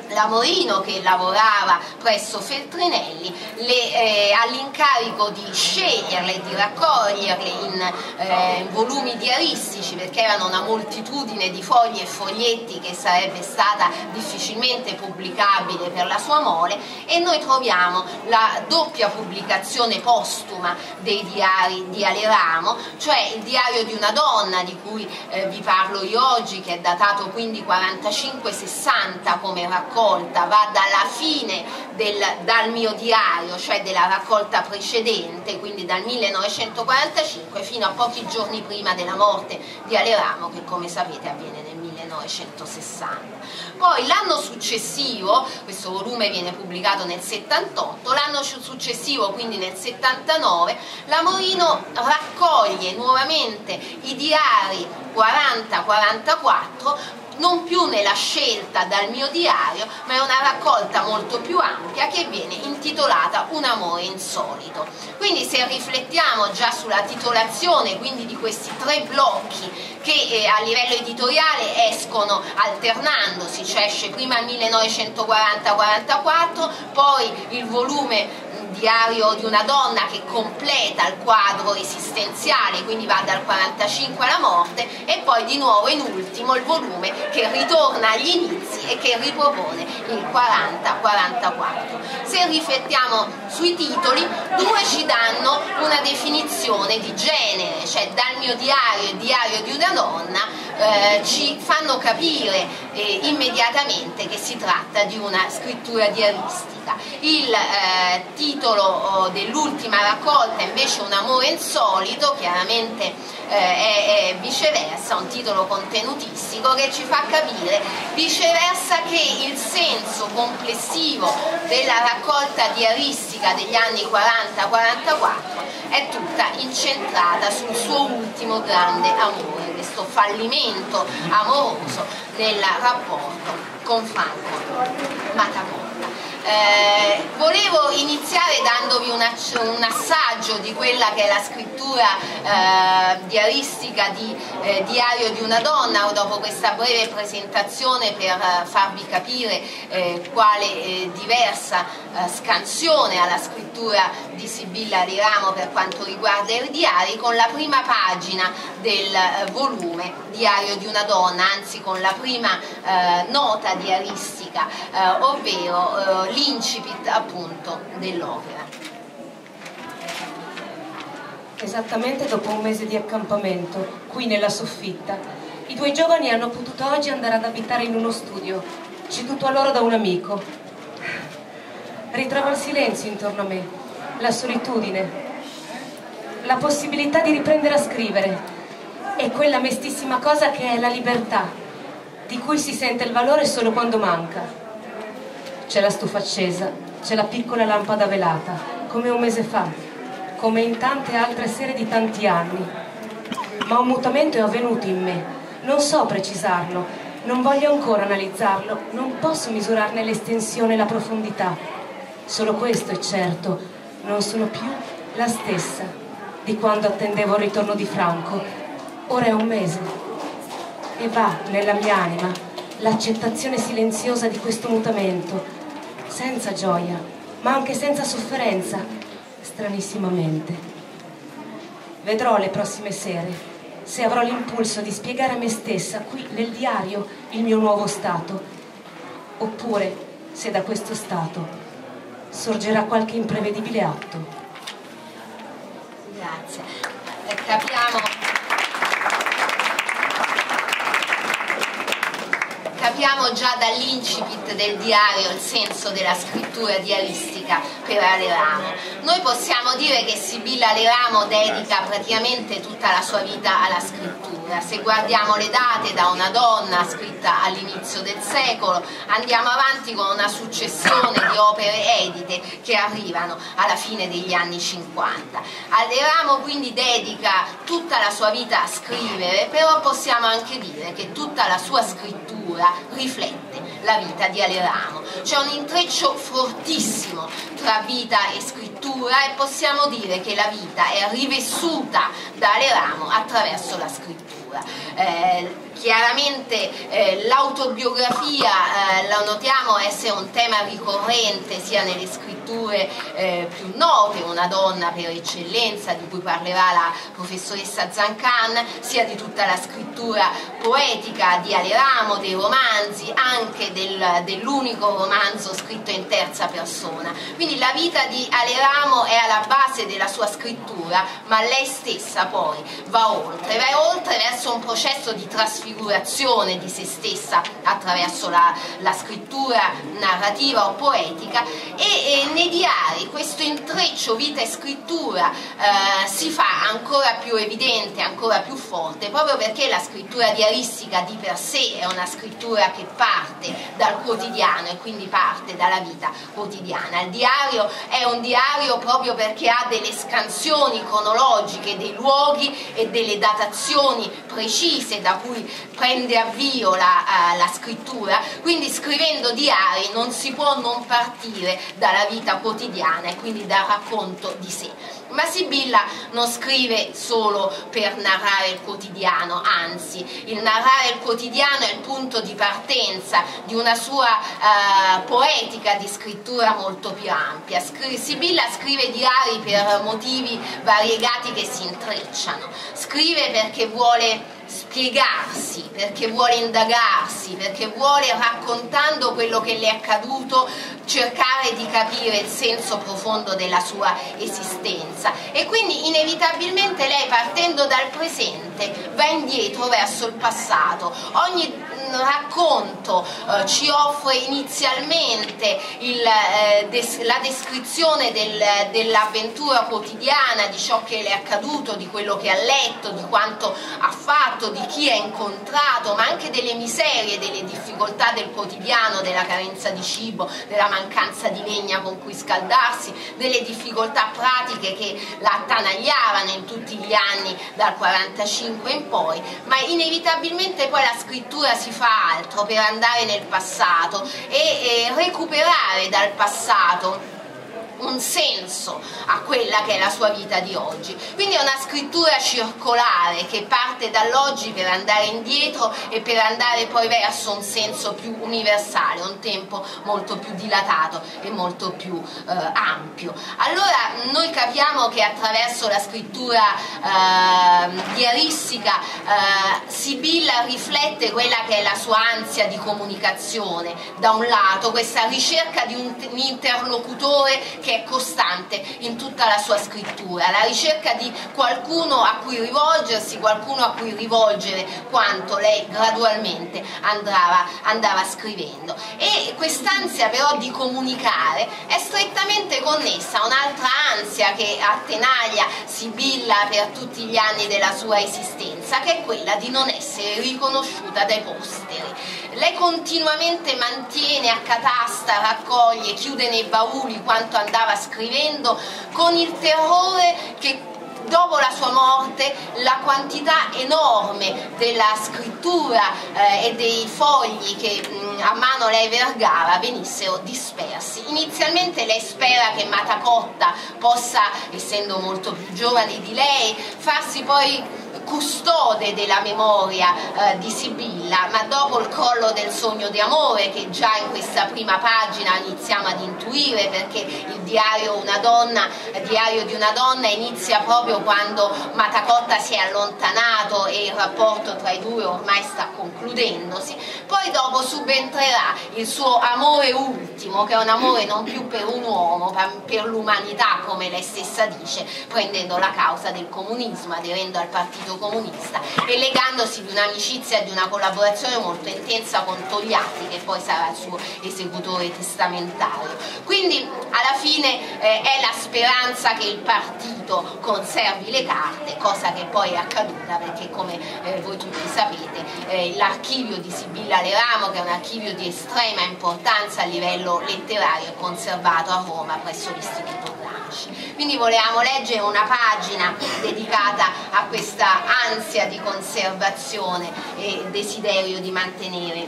la Morino che lavorava presso Feltrinelli eh, all'incarico di sceglierle, di raccoglierle in, eh, volumi diaristici perché erano una moltitudine di fogli e foglietti che sarebbe stata difficilmente pubblicabile per la sua mole e noi troviamo la doppia pubblicazione postuma dei diari di Aleramo, cioè il diario di una donna di cui eh, vi parlo io oggi che è datato quindi 45-60 come raccolta, va dalla fine del, dal mio diario, cioè della raccolta precedente, quindi dal 1945 fino a pochi giorni prima della morte di Aleramo che come sapete avviene nel 1960. Poi l'anno successivo, questo volume viene pubblicato nel 78, l'anno successivo, quindi nel 79, la Morino raccoglie nuovamente i diari 40-44 non più nella scelta dal mio diario, ma è una raccolta molto più ampia che viene intitolata Un amore insolito. Quindi se riflettiamo già sulla titolazione quindi di questi tre blocchi che eh, a livello editoriale escono alternandosi, cioè esce prima il 1940-44, poi il volume diario di una donna che completa il quadro esistenziale, quindi va dal 45 alla morte, e poi di nuovo in ultimo il volume che ritorna agli inizi e che ripropone il 40-44. Se riflettiamo sui titoli, due ci danno una definizione di genere, cioè dal mio diario e diario di una donna, eh, ci fanno capire eh, immediatamente che si tratta di una scrittura diaristica. Il eh, titolo oh, dell'ultima raccolta invece Un amore insolito, chiaramente eh, è, è, viceversa, un titolo contenutistico che ci fa capire viceversa che il senso complessivo della raccolta diaristica degli anni 40-44 è tutta incentrata sul suo ultimo grande amore, questo fallimento amoroso nel rapporto con Franco Matacorta. Eh, volevo iniziare dandovi un, un, assaggio di quella che è la scrittura eh, diaristica di eh, Diario di una donna dopo questa breve presentazione per eh, farvi capire eh, quale eh, diversa scansione alla scrittura di Sibilla Di Ramo per quanto riguarda i diari con la prima pagina del volume Diario di una donna, anzi con la prima nota diaristica, ovvero l'incipit appunto dell'opera. Esattamente dopo un mese di accampamento, qui nella soffitta, i due giovani hanno potuto oggi andare ad abitare in uno studio, ceduto a loro da un amico. Ritrovo il silenzio intorno a me, la solitudine, la possibilità di riprendere a scrivere e quella mestissima cosa che è la libertà, di cui si sente il valore solo quando manca c'è la stufa accesa, c'è la piccola lampada velata, come un mese fa, come in tante altre sere di tanti anni. Ma un mutamento è avvenuto in me, non so precisarlo, non voglio ancora analizzarlo, non posso misurarne l'estensione e la profondità. Solo questo è certo, non sono più la stessa di quando attendevo il ritorno di Franco. Ora è un mese e va nella mia anima l'accettazione silenziosa di questo mutamento, senza gioia, ma anche senza sofferenza, stranissimamente. Vedrò le prossime sere se avrò l'impulso di spiegare a me stessa qui nel diario il mio nuovo stato, oppure se da questo stato sorgerà qualche imprevedibile atto. Grazie. Eh, capiamo capiamo già dall'incipit del diario il senso della scrittura diaristica per Aleramo. Noi possiamo dire che Sibilla Aleramo dedica praticamente tutta la sua vita alla scrittura. Se guardiamo le date da una donna scritta all'inizio del secolo, andiamo avanti con una successione di opere edite che arrivano alla fine degli anni 50. Aleramo quindi dedica tutta la sua vita a scrivere, però possiamo anche dire che tutta la sua scrittura riflette la vita di Aleramo. C'è un intreccio fortissimo tra vita e scrittura e possiamo dire che la vita è rivessuta da Aleramo attraverso la scrittura. Eh, chiaramente eh, l'autobiografia eh, la notiamo essere un tema ricorrente sia nelle scritture eh, più note, una donna per eccellenza di cui parlerà la professoressa Zancan, sia di tutta la scrittura poetica di Aleramo, dei romanzi, anche del, dell'unico romanzo scritto in terza persona. Quindi la vita di Aleramo è alla base della sua scrittura, ma lei stessa poi va oltre, va oltre verso un processo di trasfigurazione di se stessa attraverso la, la scrittura narrativa o poetica e, e, nei diari questo intreccio vita e scrittura eh, si fa ancora più evidente, ancora più forte, proprio perché la scrittura diaristica di per sé è una scrittura che parte dal quotidiano e quindi parte dalla vita quotidiana. Il diario è un diario proprio perché ha delle scansioni cronologiche dei luoghi e delle datazioni precise da cui prende avvio la, uh, la scrittura, quindi scrivendo diari non si può non partire dalla vita quotidiana e quindi dal racconto di sé. Ma Sibilla non scrive solo per narrare il quotidiano, anzi, il narrare il quotidiano è il punto di partenza di una sua uh, poetica di scrittura molto più ampia. Scri Sibilla scrive diari per motivi variegati che si intrecciano, scrive perché vuole spiegarsi, perché vuole indagarsi, perché vuole raccontando quello che le è accaduto cercare di capire il senso profondo della sua esistenza e quindi inevitabilmente lei partendo dal presente va indietro verso il passato. Ogni racconto eh, ci offre inizialmente il, eh, des la descrizione del, dell'avventura quotidiana, di ciò che le è accaduto, di quello che ha letto, di quanto ha fatto, di chi ha incontrato, ma anche delle miserie, delle difficoltà del quotidiano, della carenza di cibo, della mancanza di legna con cui scaldarsi, delle difficoltà pratiche che la attanagliavano in tutti gli anni dal 45 in poi, ma inevitabilmente poi la scrittura si fa altro per andare nel passato e, e recuperare dal passato un senso a quella che è la sua vita di oggi. Quindi è una scrittura circolare che parte dall'oggi per andare indietro e per andare poi verso un senso più universale, un tempo molto più dilatato e molto più eh, ampio. Allora noi capiamo che attraverso la scrittura eh, diaristica eh, Sibilla riflette quella che è la sua ansia di comunicazione, da un lato questa ricerca di un, interlocutore che è costante in tutta la sua scrittura, la ricerca di qualcuno a cui rivolgersi, qualcuno a cui rivolgere quanto lei gradualmente andava, andava scrivendo. E quest'ansia però di comunicare è strettamente connessa a un'altra ansia che attenaglia Sibilla per tutti gli anni della sua esistenza, che è quella di non essere riconosciuta dai posteri. Lei continuamente mantiene a catasta, raccoglie, chiude nei bauli quanto andava scrivendo con il terrore che dopo la sua morte la quantità enorme della scrittura eh, e dei fogli che mh, a mano lei vergava venissero dispersi. Inizialmente lei spera che Matacotta possa, essendo molto più giovane di lei, farsi poi custode della memoria eh, di Sibilla, ma dopo il crollo del sogno di amore che già in questa prima pagina iniziamo ad intuire perché il diario, donna, il diario di una donna inizia proprio quando Matacotta si è allontanato e il rapporto tra i due ormai sta concludendosi, poi dopo subentrerà il suo amore ultimo che è un amore non più per un uomo, ma per l'umanità come lei stessa dice, prendendo la causa del comunismo, aderendo al partito Comunista e legandosi di un'amicizia e di una collaborazione molto intensa con Togliatti che poi sarà il suo esecutore testamentario. Quindi alla fine eh, è la speranza che il partito conservi le carte, cosa che poi è accaduta perché come eh, voi tutti sapete eh, l'archivio di Sibilla Leramo che è un archivio di estrema importanza a livello letterario è conservato a Roma presso l'Istituto Gramsci. Quindi volevamo leggere una pagina dedicata a questa ansia di conservazione e desiderio di mantenere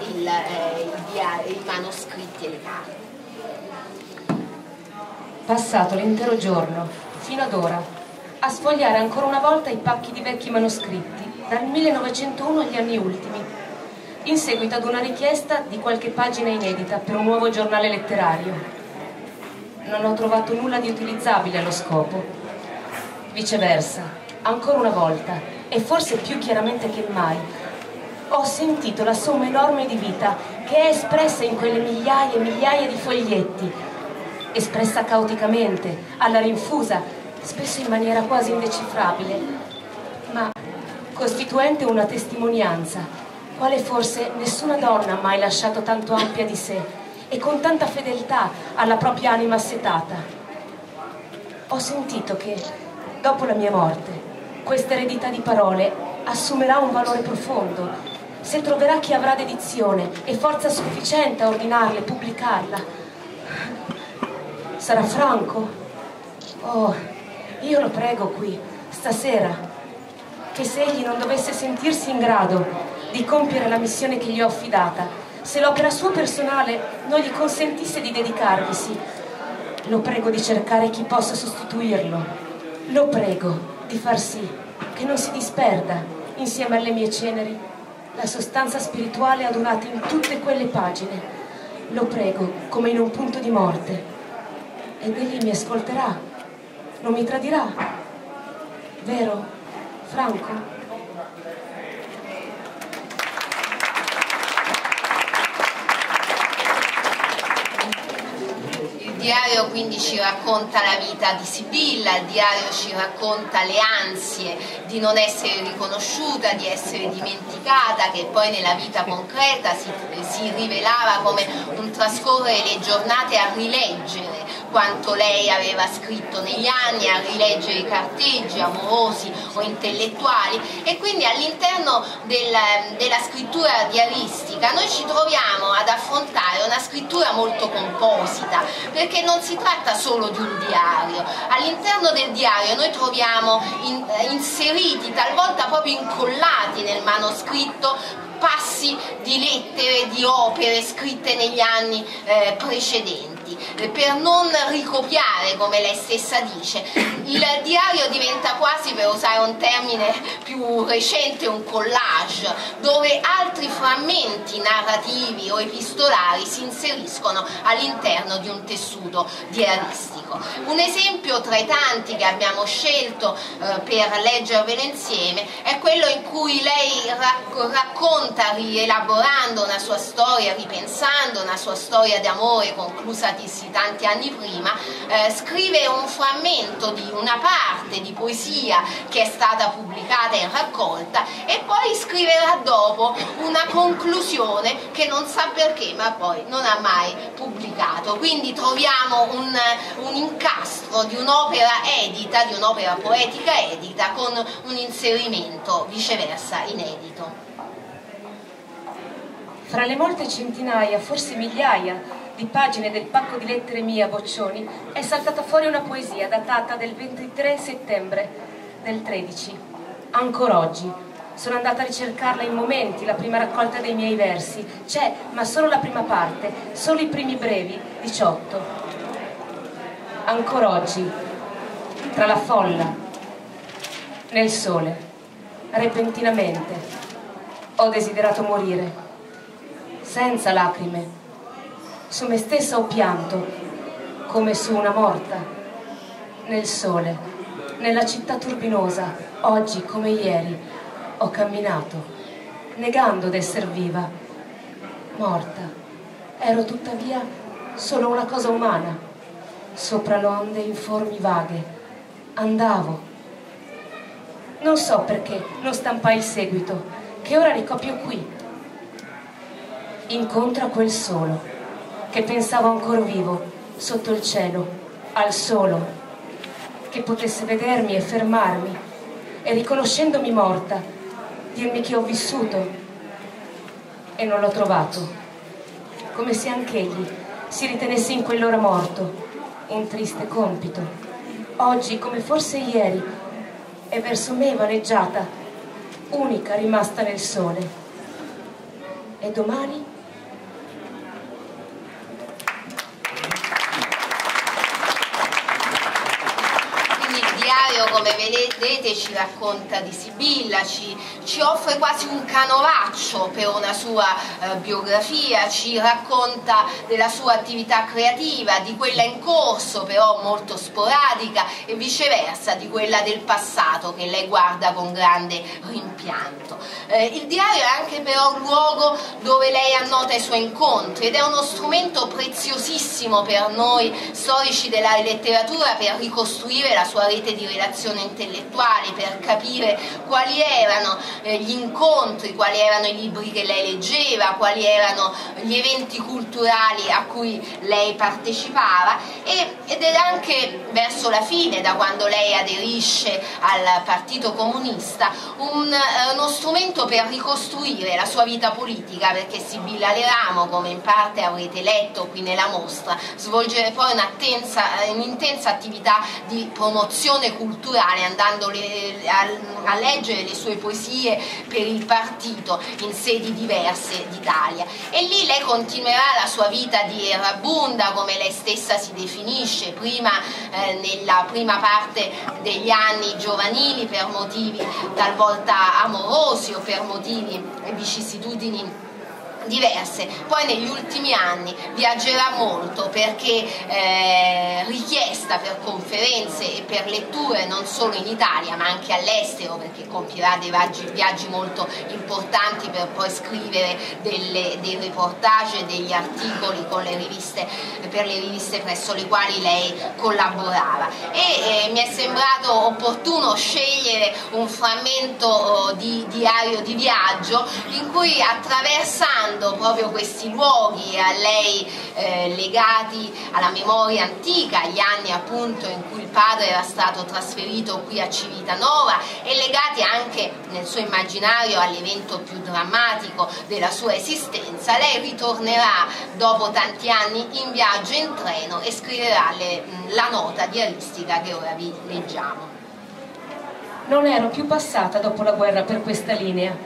il, eh, i, i manoscritti e le carte. Passato l'intero giorno, fino ad ora, a sfogliare ancora una volta i pacchi di vecchi manoscritti dal 1901 agli anni ultimi, in seguito ad una richiesta di qualche pagina inedita per un nuovo giornale letterario. Non ho trovato nulla di utilizzabile allo scopo. Viceversa, ancora una volta, e forse più chiaramente che mai, ho sentito la somma enorme di vita che è espressa in quelle migliaia e migliaia di foglietti, espressa caoticamente, alla rinfusa, spesso in maniera quasi indecifrabile, ma costituente una testimonianza, quale forse nessuna donna ha mai lasciato tanto ampia di sé e con tanta fedeltà alla propria anima assetata. Ho sentito che, dopo la mia morte, questa eredità di parole assumerà un valore profondo, se troverà chi avrà dedizione e forza sufficiente a ordinarla e pubblicarla. Sarà Franco? Oh, io lo prego qui, stasera, che se egli non dovesse sentirsi in grado di compiere la missione che gli ho affidata, se l'opera sua personale non gli consentisse di dedicarvisi, lo prego di cercare chi possa sostituirlo. Lo prego di far sì che non si disperda, insieme alle mie ceneri, la sostanza spirituale adunata in tutte quelle pagine. Lo prego come in un punto di morte. Ed egli mi ascolterà, non mi tradirà. Vero? Franco? Diario quindi ci racconta la vita di Sibilla, il diario ci racconta le ansie di non essere riconosciuta, di essere dimenticata, che poi nella vita concreta si, si rivelava come un trascorrere le giornate a rileggere quanto lei aveva scritto negli anni, a rileggere i carteggi amorosi o intellettuali. E quindi all'interno del, della scrittura diaristica noi ci troviamo ad affrontare una scrittura molto composita perché non si tratta solo di un diario, all'interno del diario noi troviamo in, inseriti, talvolta proprio incollati nel manoscritto passi di lettere, di opere scritte negli anni eh, precedenti per non ricopiare come lei stessa dice. Il diario diventa quasi per usare un termine più recente un collage dove altri frammenti narrativi o epistolari si inseriscono all'interno di un tessuto diaristico. Un esempio tra i tanti che abbiamo scelto eh, per leggervelo insieme è quello in cui lei rac racconta rielaborando una sua storia ripensando una sua storia d'amore conclusatisi tanti anni prima, eh, scrive un frammento di una parte di poesia che è stata pubblicata in raccolta e poi scriverà dopo una conclusione che non sa perché ma poi non ha mai pubblicato. Quindi troviamo un, un incastro di un'opera edita, di un'opera poetica edita con un inserimento viceversa inedito. Fra le molte centinaia, forse migliaia, di pagine del pacco di lettere mie a Boccioni è saltata fuori una poesia datata del 23 settembre del 13. Ancora oggi. Sono andata a ricercarla in momenti, la prima raccolta dei miei versi. C'è, ma solo la prima parte, solo i primi brevi, 18. Ancora oggi, tra la folla, nel sole, repentinamente, ho desiderato morire, senza lacrime, su me stessa ho pianto, come su una morta, nel sole, nella città turbinosa, oggi come ieri, ho camminato, negando d'essere viva, morta. Ero tuttavia solo una cosa umana, sopra l'onde informi vaghe. Andavo. Non so perché non stampai il seguito, che ora ricopio qui. Incontra quel solo che pensavo ancora vivo, sotto il cielo, al solo, che potesse vedermi e fermarmi e riconoscendomi morta, dirmi che ho vissuto e non l'ho trovato, come se anch'egli si ritenesse in quell'ora morto, un triste compito. Oggi, come forse ieri, è verso me vaneggiata, unica rimasta nel sole. E domani? video come vedete, ci racconta di Sibilla, ci, ci offre quasi un canovaccio per una sua eh, biografia, ci racconta della sua attività creativa, di quella in corso però molto sporadica e viceversa di quella del passato che lei guarda con grande rimpianto. Eh, il diario è anche però un luogo dove lei annota i suoi incontri ed è uno strumento preziosissimo per noi storici della letteratura per ricostruire la sua rete di relazioni intellettuali, per capire quali erano eh, gli incontri, quali erano i libri che lei leggeva, quali erano gli eventi culturali a cui lei partecipava ed è anche verso la fine, da quando lei aderisce al Partito Comunista, un, eh, uno strumento per ricostruire la sua vita politica, perché Sibilla Leramo, come in parte avrete letto qui nella mostra, svolgere poi un'intensa attività di promozione culturale andando le, a, a, leggere le sue poesie per il partito in sedi diverse d'Italia. E lì lei continuerà la sua vita di erabunda come lei stessa si definisce prima eh, nella prima parte degli anni giovanili per motivi talvolta amorosi o per motivi e vicissitudini diverse, poi negli ultimi anni viaggerà molto perché eh, richiesta per conferenze e per letture non solo in Italia ma anche all'estero perché compierà dei viaggi, viaggi, molto importanti per poi scrivere delle, dei reportage degli articoli le riviste, per le riviste presso le quali lei collaborava. E eh, mi è sembrato opportuno scegliere un frammento oh, di diario di viaggio in cui attraversando ricordando proprio questi luoghi a lei eh, legati alla memoria antica, agli anni appunto in cui il padre era stato trasferito qui a Civitanova e legati anche nel suo immaginario all'evento più drammatico della sua esistenza, lei ritornerà dopo tanti anni in viaggio in treno e scriverà le, la nota diaristica che ora vi leggiamo. Non ero più passata dopo la guerra per questa linea.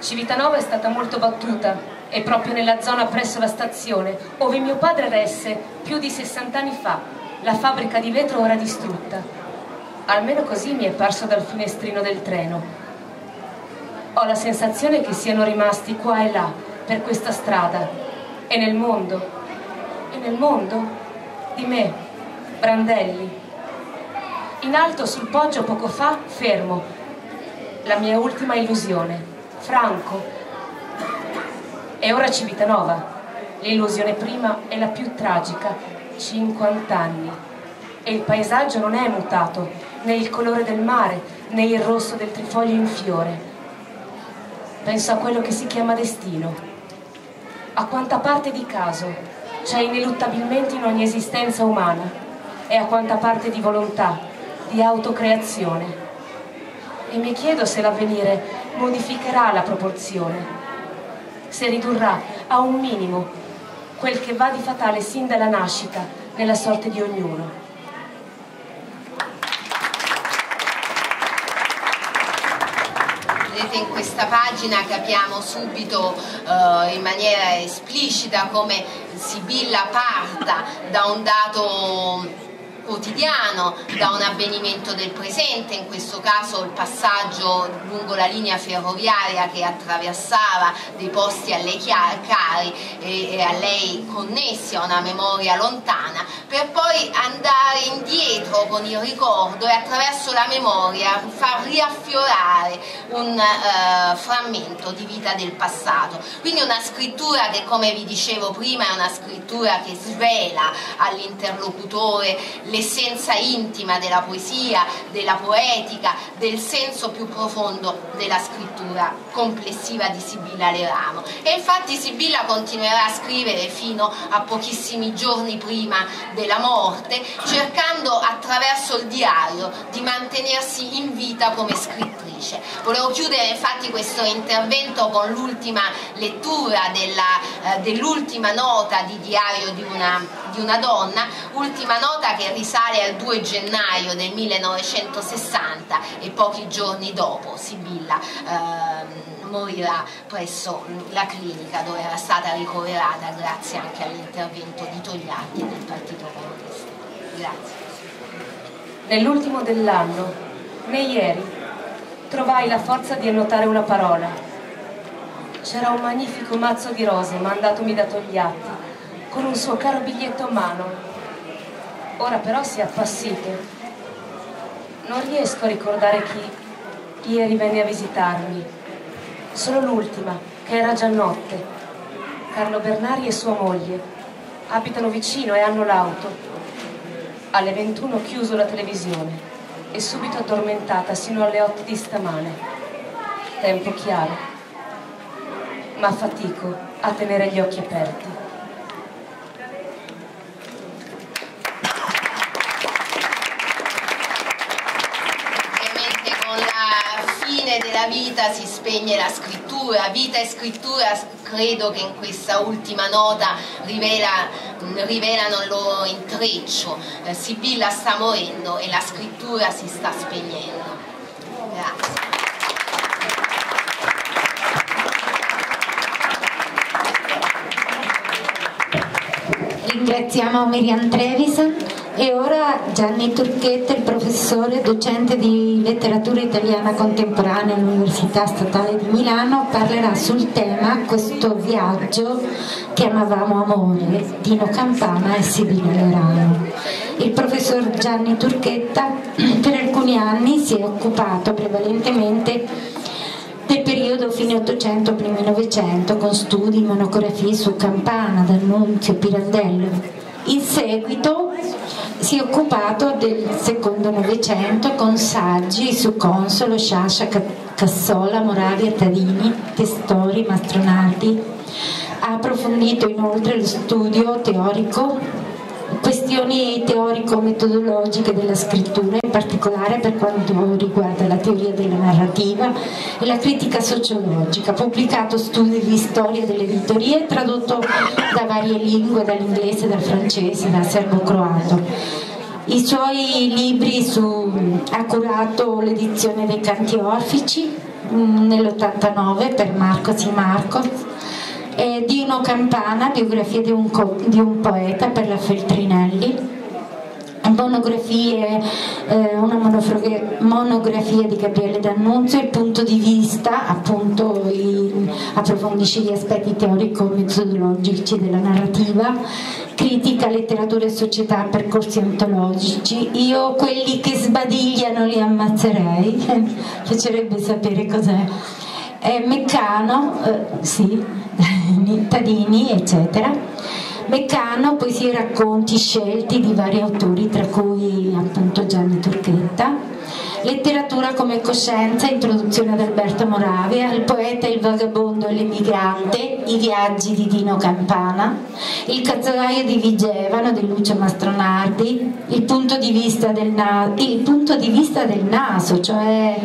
Civitanova è stata molto battuta e proprio nella zona presso la stazione, dove mio padre resse più di 60 anni fa, la fabbrica di vetro ora distrutta. Almeno così mi è parso dal finestrino del treno. Ho la sensazione che siano rimasti qua e là, per questa strada, e nel mondo, e nel mondo, di me, Brandelli. In alto sul poggio poco fa, fermo, la mia ultima illusione, Franco, e ora Civitanova. L'illusione prima è la più tragica, 50 anni. E il paesaggio non è mutato, né il colore del mare, né il rosso del trifoglio in fiore. Penso a quello che si chiama destino. A quanta parte di caso c'è ineluttabilmente in ogni esistenza umana e a quanta parte di volontà, di autocreazione. E mi chiedo se l'avvenire modificherà la proporzione se ridurrà a un minimo quel che va di fatale sin dalla nascita nella sorte di ognuno. Vedete in questa pagina capiamo subito uh, in maniera esplicita come Sibilla parta da un dato quotidiano da un avvenimento del presente, in questo caso il passaggio lungo la linea ferroviaria che attraversava dei posti a lei cari e, a lei connessi a una memoria lontana, per poi andare indietro con il ricordo e attraverso la memoria far riaffiorare un uh, frammento di vita del passato. Quindi una scrittura che come vi dicevo prima è una scrittura che svela all'interlocutore l'essenza intima della poesia, della poetica, del senso più profondo della scrittura complessiva di Sibilla Leramo. E infatti Sibilla continuerà a scrivere fino a pochissimi giorni prima della morte, cercando attraverso il diario di mantenersi in vita come scrittrice. Volevo chiudere infatti questo intervento con l'ultima lettura eh, dell'ultima nota di diario di una, di una donna, ultima nota che risale al 2 gennaio del 1960 e pochi giorni dopo Sibilla eh, morirà presso la clinica dove era stata ricoverata grazie anche all'intervento di Togliatti del Partito Comunista. Grazie. Nell'ultimo dell'anno né ieri trovai la forza di annotare una parola. C'era un magnifico mazzo di rose mandatomi da Togliatti, con un suo caro biglietto a mano. Ora però si è appassito. Non riesco a ricordare chi ieri venne a visitarmi. Solo l'ultima, che era già notte. Carlo Bernari e sua moglie. Abitano vicino e hanno l'auto. Alle 21 ho chiuso la televisione e subito addormentata sino alle 8 di stamane. Tempo chiaro, ma fatico a tenere gli occhi aperti. Vita si spegne la scrittura, vita e scrittura credo che in questa ultima nota rivela, rivelano il loro intreccio. Eh, Sibilla sta morendo e la scrittura si sta spegnendo. Grazie. Ringraziamo Miriam Trevisan e ora Gianni Turchetta, il professore docente di letteratura italiana contemporanea all'Università Statale di Milano, parlerà sul tema questo viaggio chiamavamo Amore, Dino Campana e Sibilla Lerano. Il professor Gianni Turchetta per alcuni anni si è occupato prevalentemente del periodo fine 800 primi 900 con studi, monografie su Campana, D'Annunzio, Pirandello. In seguito si è occupato del secondo Novecento con saggi su Consolo, Sciascia, Cassola, Moravia, Tadini, Testori, Mastronardi. Ha approfondito inoltre lo studio teorico questioni teorico-metodologiche della scrittura, in particolare per quanto riguarda la teoria della narrativa e la critica sociologica, ha pubblicato studi di storia dell'editoria e tradotto da varie lingue, dall'inglese, dal francese, dal serbo-croato. I suoi libri su, ha curato l'edizione dei Canti Orfici mm, nell'89 per Marcos y Marcos eh, Dino Campana, biografia di un, di un poeta per la Feltrinelli, monografie, eh, una monografia di Gabriele D'Annunzio, il punto di vista, appunto il, approfondisce gli aspetti teorico-metodologici della narrativa, critica letteratura e società, percorsi ontologici. Io quelli che sbadigliano li ammazzerei, piacerebbe sapere cos'è. Meccano, eh, sì, Tadini, eccetera. Meccano, poesie e racconti scelti di vari autori, tra cui appunto Gianni Turchetta. Letteratura come coscienza, introduzione ad Alberto Moravia, il poeta, il vagabondo e l'emigrante, i viaggi di Dino Campana, il cazzolaio di Vigevano di Lucio Mastronardi, il punto di vista del, na- punto di vista del naso, cioè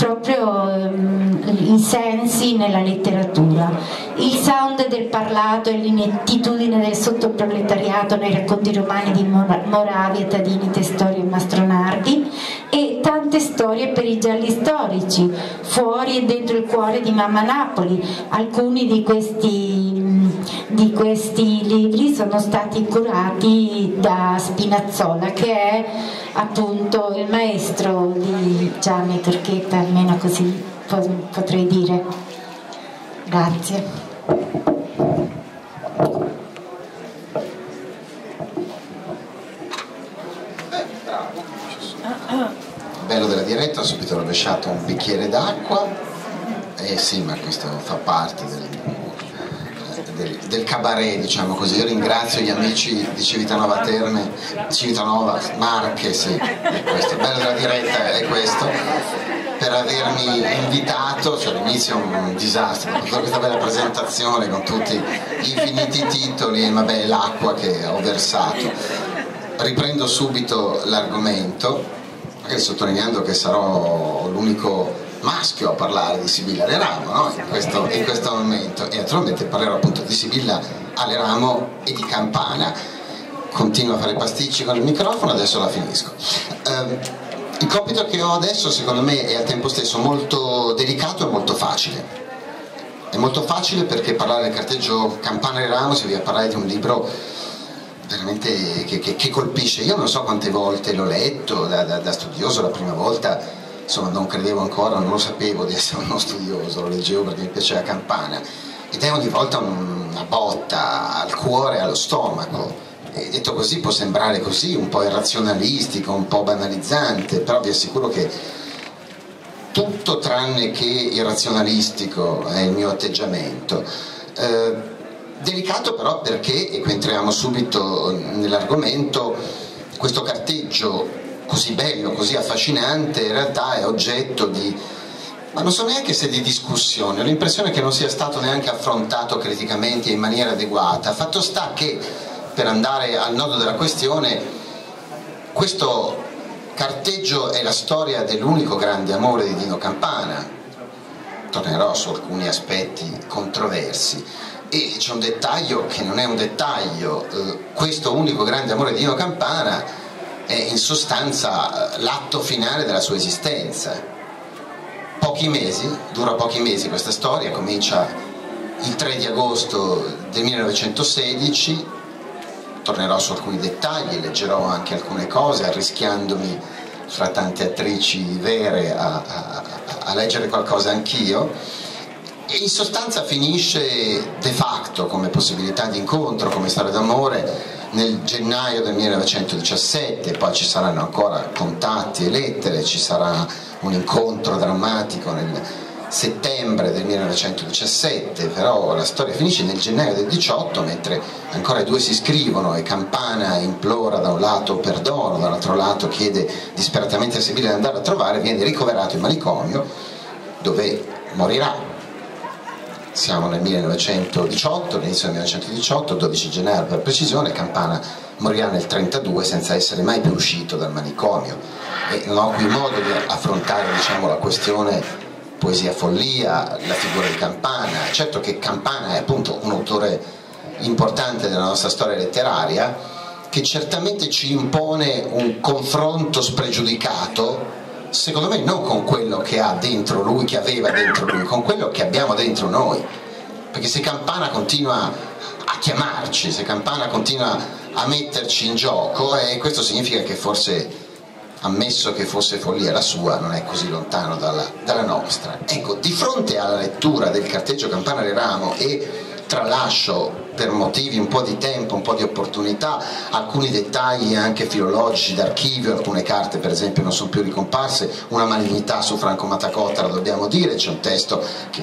proprio um, i sensi nella letteratura. Il sound del parlato e l'inettitudine del sottoproletariato nei racconti romani di Moravia, Tadini, Testori e Mastronardi e tante storie per i gialli storici, fuori e dentro il cuore di Mamma Napoli. Alcuni di questi, di questi libri sono stati curati da Spinazzola che è appunto il maestro di Gianni Turchetta, almeno così potrei dire. Grazie. Bello della diretta, ho subito rovesciato un bicchiere d'acqua. Eh sì, ma questo fa parte del, del, del, cabaret, diciamo così. Io ringrazio gli amici di Civitanova Terme, Civitanova, Marche, sì, è questo. Il bello della diretta è questo, per avermi invitato, cioè all'inizio un disastro, tutta questa bella presentazione con tutti gli infiniti titoli e vabbè l'acqua che ho versato. Riprendo subito l'argomento, magari sottolineando che sarò l'unico maschio a parlare di Sibilla Aleramo no? in, questo, in, questo, momento. E naturalmente parlerò appunto di Sibilla Aleramo e di Campana. Continuo a fare pasticci con il microfono adesso la finisco. Um, il compito che ho adesso secondo me è al tempo stesso molto delicato e molto facile. È molto facile perché parlare del carteggio Campana Aleramo significa parlare di un libro veramente che, che, che, colpisce. Io non so quante volte l'ho letto da, da, da studioso la prima volta insomma non credevo ancora, non lo sapevo di essere uno studioso, lo leggevo perché mi piaceva Campana ed è ogni volta una botta al cuore, allo stomaco. E detto così può sembrare così, un po' irrazionalistico, un po' banalizzante, però vi assicuro che tutto tranne che irrazionalistico è il mio atteggiamento. Eh, delicato però perché, e qui entriamo subito nell'argomento, questo carteggio così bello, così affascinante, in realtà è oggetto di, ma non so neanche se di discussione, ho l'impressione che non sia stato neanche affrontato criticamente in maniera adeguata. Fatto sta che, per andare al nodo della questione, questo carteggio è la storia dell'unico grande amore di Dino Campana, tornerò su alcuni aspetti controversi. E c'è un dettaglio che non è un dettaglio, eh, questo unico grande amore di Dino Campana è in sostanza eh, l'atto finale della sua esistenza. Pochi mesi, dura pochi mesi questa storia, comincia il 3 di agosto del 1916, tornerò su alcuni dettagli, leggerò anche alcune cose arrischiandomi fra tante attrici vere a, a, a leggere qualcosa anch'io e in sostanza finisce de facto come possibilità di incontro, come storia d'amore nel gennaio del 1917, poi ci saranno ancora contatti e lettere, ci sarà un incontro drammatico nel settembre del 1917, però la storia finisce nel gennaio del 18 mentre ancora i due si scrivono e Campana implora da un lato perdono, dall'altro lato chiede disperatamente a Sibilla di andare a trovare, viene ricoverato in manicomio dove morirà siamo nel 1918, all'inizio del 1918, 12 gennaio per precisione, Campana morirà nel 1932 senza essere mai più uscito dal manicomio. E non ho qui modo di affrontare diciamo, la questione poesia-follia, la figura di Campana, certo che Campana è appunto un autore importante della nostra storia letteraria che certamente ci impone un confronto spregiudicato secondo me non con quello che ha dentro lui, che aveva dentro lui, con quello che abbiamo dentro noi. Perché se Campana continua a chiamarci, se Campana continua a metterci in gioco, e questo significa che forse, ammesso che fosse follia la sua, non è così lontano dalla, dalla nostra. Ecco, di fronte alla lettura del carteggio Campana di Ramo e tralascio per motivi un po' di tempo, un po' di opportunità, alcuni dettagli anche filologici d'archivio, alcune carte per esempio non sono più ricomparse, una malignità su Franco Matacotta la dobbiamo dire, c'è un testo che,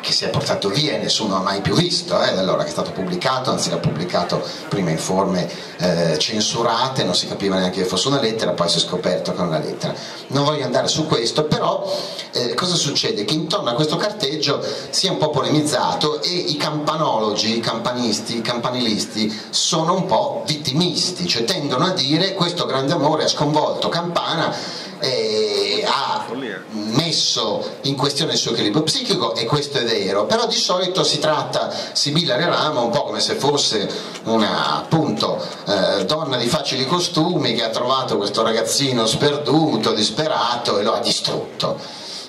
che si è portato via e nessuno ha mai più visto, eh, allora che è stato pubblicato, anzi l'ha pubblicato prima in forme eh, censurate, non si capiva neanche che fosse una lettera, poi si è scoperto che è una lettera. Non voglio andare su questo, però eh, cosa succede? Che intorno a questo carteggio si è un po' polemizzato e i campanologi, i campanisti, i campanilisti sono un po' vittimisti, cioè tendono a dire questo grande amore ha sconvolto Campana eh, ha messo in questione il suo equilibrio psichico e questo è vero, però di solito si tratta Sibilla Rerama un po' come se fosse una appunto eh, donna di facili costumi che ha trovato questo ragazzino sperduto, disperato e lo ha distrutto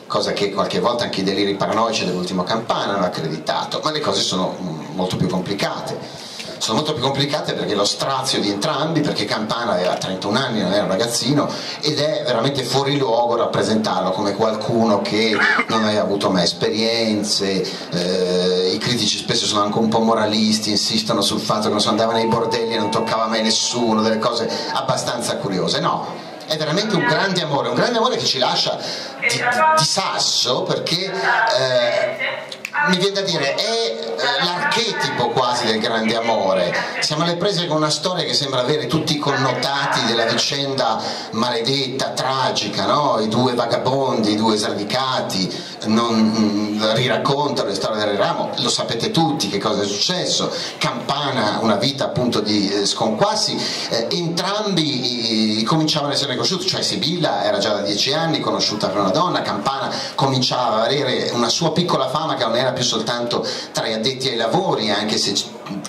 cosa che qualche volta anche i deliri paranoici dell'ultimo campana hanno accreditato, ma le cose sono mm, molto più complicate sono molto più complicate perché lo strazio di entrambi, perché Campana aveva 31 anni, non era un ragazzino, ed è veramente fuori luogo rappresentarlo come qualcuno che non aveva avuto mai esperienze, eh, i critici spesso sono anche un po' moralisti, insistono sul fatto che non si andava nei bordelli e non toccava mai nessuno, delle cose abbastanza curiose. No, è veramente un grande amore, un grande amore che ci lascia di, di sasso perché eh, mi viene da dire, è eh, l'archetipo quasi del grande amore. Siamo alle prese con una storia che sembra avere tutti i connotati della vicenda maledetta, tragica, no? i due vagabondi, i due esardicati, non mm, riraccontano le storie del ramo, lo sapete tutti che cosa è successo, Campana, una vita appunto di eh, sconquassi, eh, entrambi eh, cominciavano a essere conosciuti, cioè Sibilla era già da dieci anni conosciuta per una donna, Campana cominciava ad avere una sua piccola fama che non era più soltanto tra gli addetti ai lavori, anche se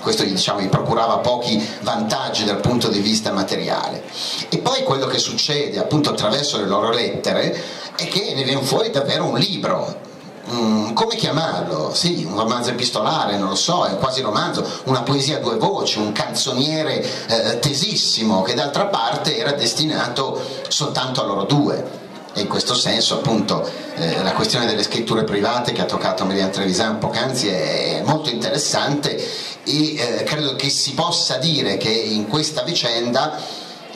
questo diciamo, gli procurava pochi vantaggi dal punto di vista materiale. E poi quello che succede appunto attraverso le loro lettere è che ne viene fuori davvero un libro, Mm, come chiamarlo? Sì, un romanzo epistolare, non lo so, è quasi romanzo, una poesia a due voci, un canzoniere eh, tesissimo che d'altra parte era destinato soltanto a loro due e in questo senso appunto eh, la questione delle scritture private che ha toccato Miriam Trevisan poc'anzi è molto interessante e eh, credo che si possa dire che in questa vicenda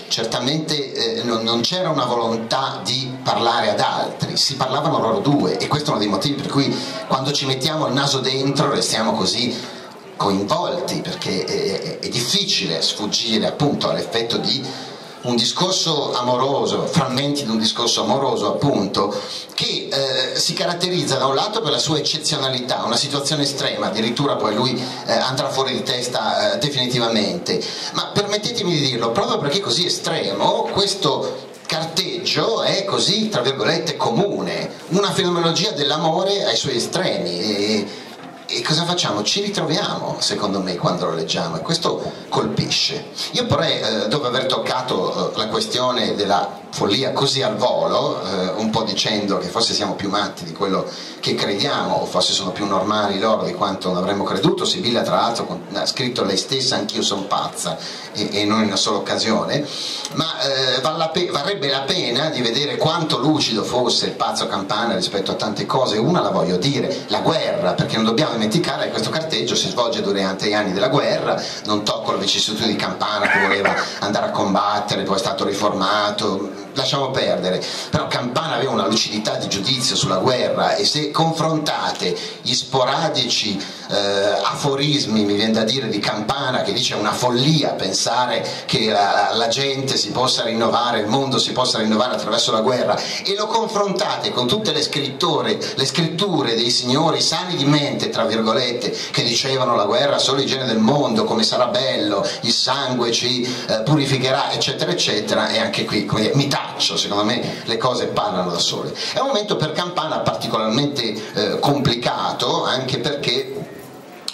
certamente eh, non, non c'era una volontà di parlare ad altri, si parlavano loro due e questo è uno dei motivi per cui quando ci mettiamo il naso dentro restiamo così coinvolti perché è, è difficile sfuggire appunto all'effetto di un discorso amoroso, frammenti di un discorso amoroso appunto, che eh, si caratterizza da un lato per la sua eccezionalità, una situazione estrema, addirittura poi lui eh, andrà fuori di testa eh, definitivamente, ma permettetemi di dirlo, proprio perché è così estremo, questo carteggio è così, tra virgolette, comune, una fenomenologia dell'amore ai suoi estremi. E, e cosa facciamo? Ci ritroviamo, secondo me, quando lo leggiamo e questo colpisce. Io vorrei, eh, dopo aver toccato eh, la questione della follia così al volo, eh, un po' dicendo che forse siamo più matti di quello che crediamo, o forse sono più normali loro di quanto avremmo creduto. Sibilla, tra l'altro, ha scritto lei stessa: Anch'io sono pazza, e, e non in una sola occasione. Ma eh, varrebbe la pena di vedere quanto lucido fosse il pazzo Campana rispetto a tante cose. Una la voglio dire: la guerra, perché non dobbiamo dimenticare che questo carteggio si svolge durante gli anni della guerra. Non tocco le vicissitudini di Campana che voleva andare a combattere, poi è stato riformato lasciamo perdere, però Campana aveva una lucidità di giudizio sulla guerra e se confrontate gli sporadici eh, aforismi, mi viene da dire, di Campana che dice una follia pensare che la, la, gente si possa rinnovare, il mondo si possa rinnovare attraverso la guerra e lo confrontate con tutte le le scritture dei signori sani di mente, tra virgolette, che dicevano la guerra solo il genere del mondo, come sarà bello, il sangue ci eh, purificherà, eccetera, eccetera, e anche qui come mi taccio, secondo me le cose parlano da sole. È un momento per Campana particolarmente eh, complicato, anche perché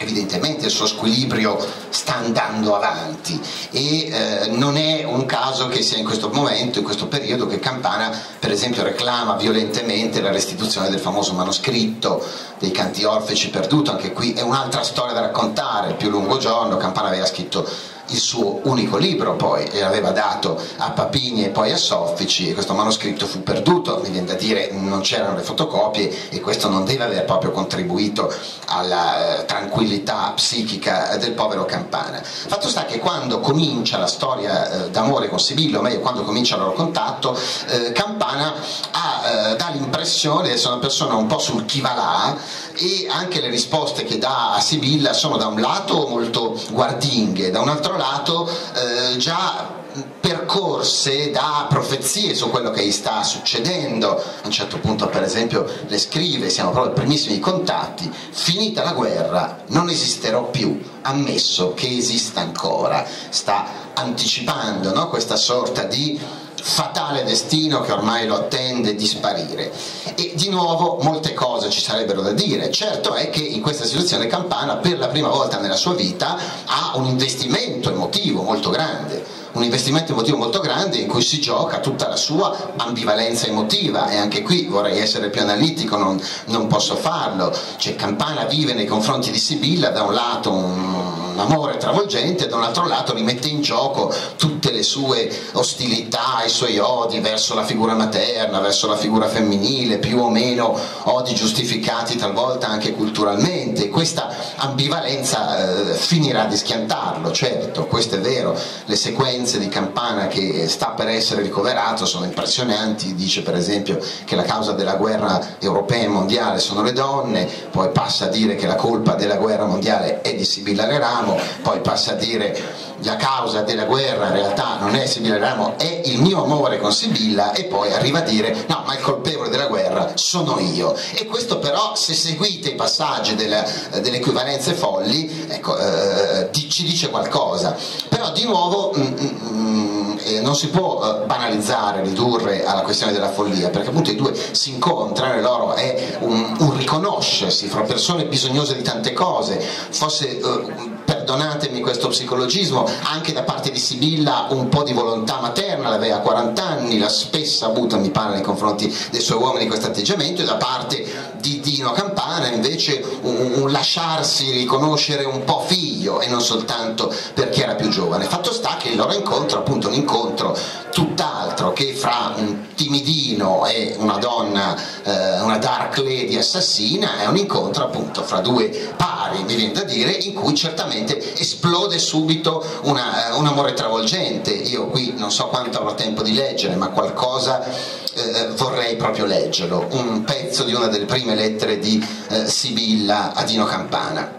evidentemente il suo squilibrio sta andando avanti e eh, non è un caso che sia in questo momento, in questo periodo che Campana per esempio reclama violentemente la restituzione del famoso manoscritto dei canti orfeci perduto, anche qui è un'altra storia da raccontare, il più lungo giorno, Campana aveva scritto il suo unico libro poi e l'aveva dato a Papini e poi a Soffici e questo manoscritto fu perduto, mi viene da dire non c'erano le fotocopie e questo non deve aver proprio contribuito alla eh, tranquillità psichica del povero Campana. Fatto sta che quando comincia la storia eh, d'amore con Sibilla, o meglio quando comincia il loro contatto, eh, Campana ha, eh, dà l'impressione di essere una persona un po' sul chi va là e anche le risposte che dà a Sibilla sono da un lato molto guardinghe, da un altro lato eh, già percorse da profezie su quello che gli sta succedendo. A un certo punto, per esempio, le scrive, siamo proprio ai primissimi contatti, finita la guerra non esisterò più, ammesso che esista ancora. Sta anticipando no? questa sorta di fatale destino che ormai lo attende di sparire. E di nuovo molte cose ci sarebbero da dire. Certo è che in questa situazione Campana per la prima volta nella sua vita ha un investimento emotivo molto grande un investimento emotivo molto grande in cui si gioca tutta la sua ambivalenza emotiva e anche qui vorrei essere più analitico, non, non posso farlo. Cioè Campana vive nei confronti di Sibilla da un lato un un amore travolgente, da un altro lato rimette in gioco tutte le sue ostilità, i suoi odi verso la figura materna, verso la figura femminile, più o meno odi giustificati talvolta anche culturalmente. Questa ambivalenza eh, finirà di schiantarlo, certo, questo è vero. Le sequenze di Campana che sta per essere ricoverato sono impressionanti, dice per esempio che la causa della guerra europea e mondiale sono le donne, poi passa a dire che la colpa della guerra mondiale è di Sibilla Reramo, Ramo poi passa a dire la causa della guerra in realtà non è Sibilla Ramo, è il mio amore con Sibilla e poi arriva a dire no, ma il colpevole della guerra sono io. E questo però, se seguite i passaggi delle, delle equivalenze folli, ecco, eh, ci dice qualcosa. Però di nuovo mm, mm, mm eh, non si può eh, banalizzare, ridurre alla questione della follia, perché appunto i due si incontrano e loro è un, un riconoscersi fra persone bisognose di tante cose, forse eh, perdonatemi questo psicologismo, anche da parte di Sibilla un po' di volontà materna, l'aveva a 40 anni, l'ha spesso avuta mi pare nei confronti dei suoi uomini questo atteggiamento e da parte di Dino Campana invece un, un lasciarsi riconoscere un po' figlio e non soltanto perché era più giovane. Fatto sta che il loro incontro appunto un incontro tutt'altro che fra un timidino e una donna, eh, una dark lady assassina, è un incontro appunto fra due pari, mi viene da dire, in cui certamente esplode subito una, un amore travolgente. Io qui non so quanto avrò tempo di leggere, ma qualcosa eh, vorrei proprio leggerlo, un pezzo di una delle prime lettere di eh, Sibilla a Dino Campana.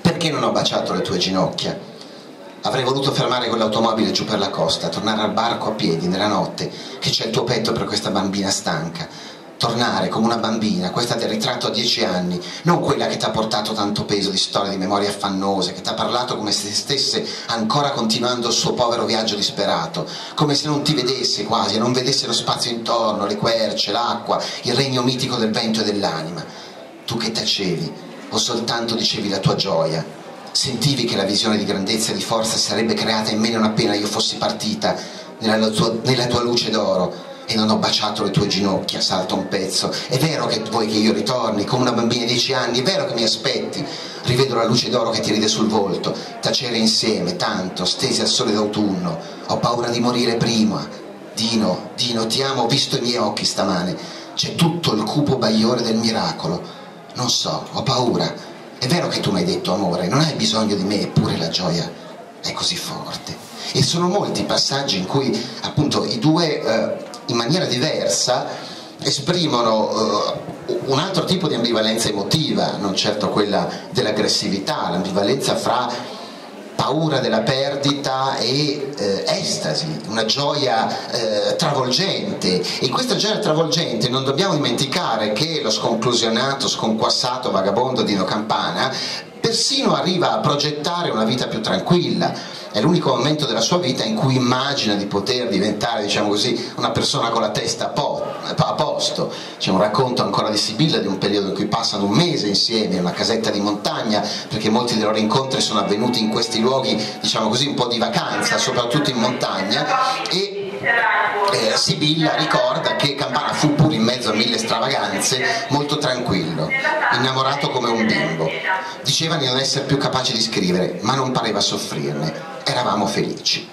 Perché non ho baciato le tue ginocchia? Avrei voluto fermare quell'automobile giù per la costa, tornare al barco a piedi nella notte, che c'è il tuo petto per questa bambina stanca. Tornare come una bambina, questa del ritratto a dieci anni, non quella che ti ha portato tanto peso di storie di memorie affannose, che ti ha parlato come se stesse ancora continuando il suo povero viaggio disperato, come se non ti vedesse quasi, non vedesse lo spazio intorno, le querce, l'acqua, il regno mitico del vento e dell'anima. Tu che tacevi, o soltanto dicevi la tua gioia, Sentivi che la visione di grandezza e di forza sarebbe creata in me non appena io fossi partita nella tua, nella tua luce d'oro e non ho baciato le tue ginocchia, salta un pezzo. È vero che vuoi che io ritorni come una bambina di dieci anni, è vero che mi aspetti. Rivedo la luce d'oro che ti ride sul volto, tacere insieme, tanto, stesi al sole d'autunno. Ho paura di morire prima. Dino, Dino, ti amo, ho visto i miei occhi stamane. C'è tutto il cupo bagliore del miracolo. Non so, ho paura. È vero che tu mi hai detto amore, non hai bisogno di me, eppure la gioia è così forte. E sono molti i passaggi in cui appunto i due eh, in maniera diversa esprimono eh, un altro tipo di ambivalenza emotiva, non certo quella dell'aggressività, l'ambivalenza fra paura della perdita e eh, estasi, una gioia eh, travolgente. E in questa gioia travolgente non dobbiamo dimenticare che lo sconclusionato, sconquassato vagabondo Dino Campana persino arriva a progettare una vita più tranquilla è l'unico momento della sua vita in cui immagina di poter diventare, diciamo così, una persona con la testa a posto. C'è un racconto ancora di Sibilla di un periodo in cui passano un mese insieme in una casetta di montagna, perché molti dei loro incontri sono avvenuti in questi luoghi, diciamo così, un po' di vacanza, soprattutto in montagna, e eh, Sibilla ricorda che Campana fu pur in mezzo a mille stravaganze molto tranquillo, innamorato come un bimbo. Diceva di non essere più capace di scrivere, ma non pareva soffrirne eravamo felici.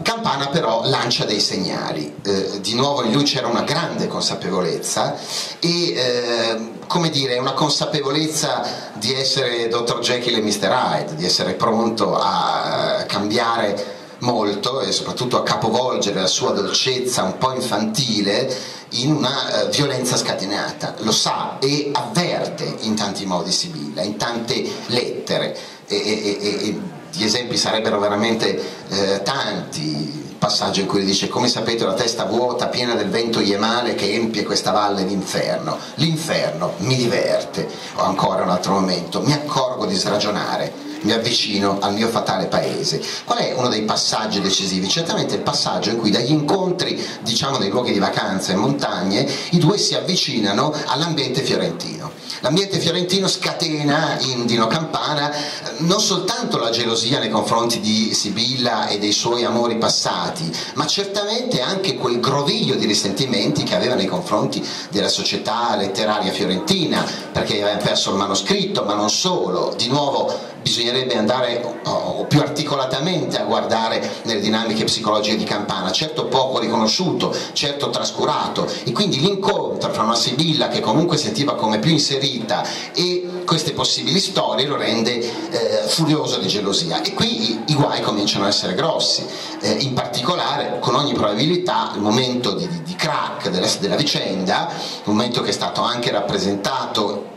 Campana però lancia dei segnali, eh, di nuovo in lui c'era una grande consapevolezza e eh, come dire una consapevolezza di essere Dr. Jekyll e Mr. Hyde, di essere pronto a cambiare molto e soprattutto a capovolgere la sua dolcezza un po' infantile in una uh, violenza scatenata. Lo sa e avverte in tanti modi Sibilla, in tante lettere. E, e, e, gli esempi sarebbero veramente eh, tanti, passaggio in cui dice come sapete la testa vuota, piena del vento iemale che empie questa valle d'inferno, l'inferno mi diverte, o ancora un altro momento, mi accorgo di sragionare, mi avvicino al mio fatale paese. Qual è uno dei passaggi decisivi? Certamente il passaggio in cui dagli incontri, diciamo, dei luoghi di vacanza e montagne, i due si avvicinano all'ambiente fiorentino. L'ambiente fiorentino scatena in Dino Campana eh, non soltanto la gelosia nei confronti di Sibilla e dei suoi amori passati, ma certamente anche quel groviglio di risentimenti che aveva nei confronti della società letteraria fiorentina, perché aveva perso il manoscritto, ma non solo. Di nuovo bisognerebbe andare oh, più articolatamente a guardare nelle dinamiche psicologiche di Campana, certo poco riconosciuto, certo trascurato e quindi l'incontro fra una Sibilla che comunque sentiva come più inserita e queste possibili storie lo rende eh, furioso di gelosia. E qui i, i, guai cominciano a essere grossi, eh, in particolare con ogni probabilità il momento di, di, di crack della, della vicenda, un momento che è stato anche rappresentato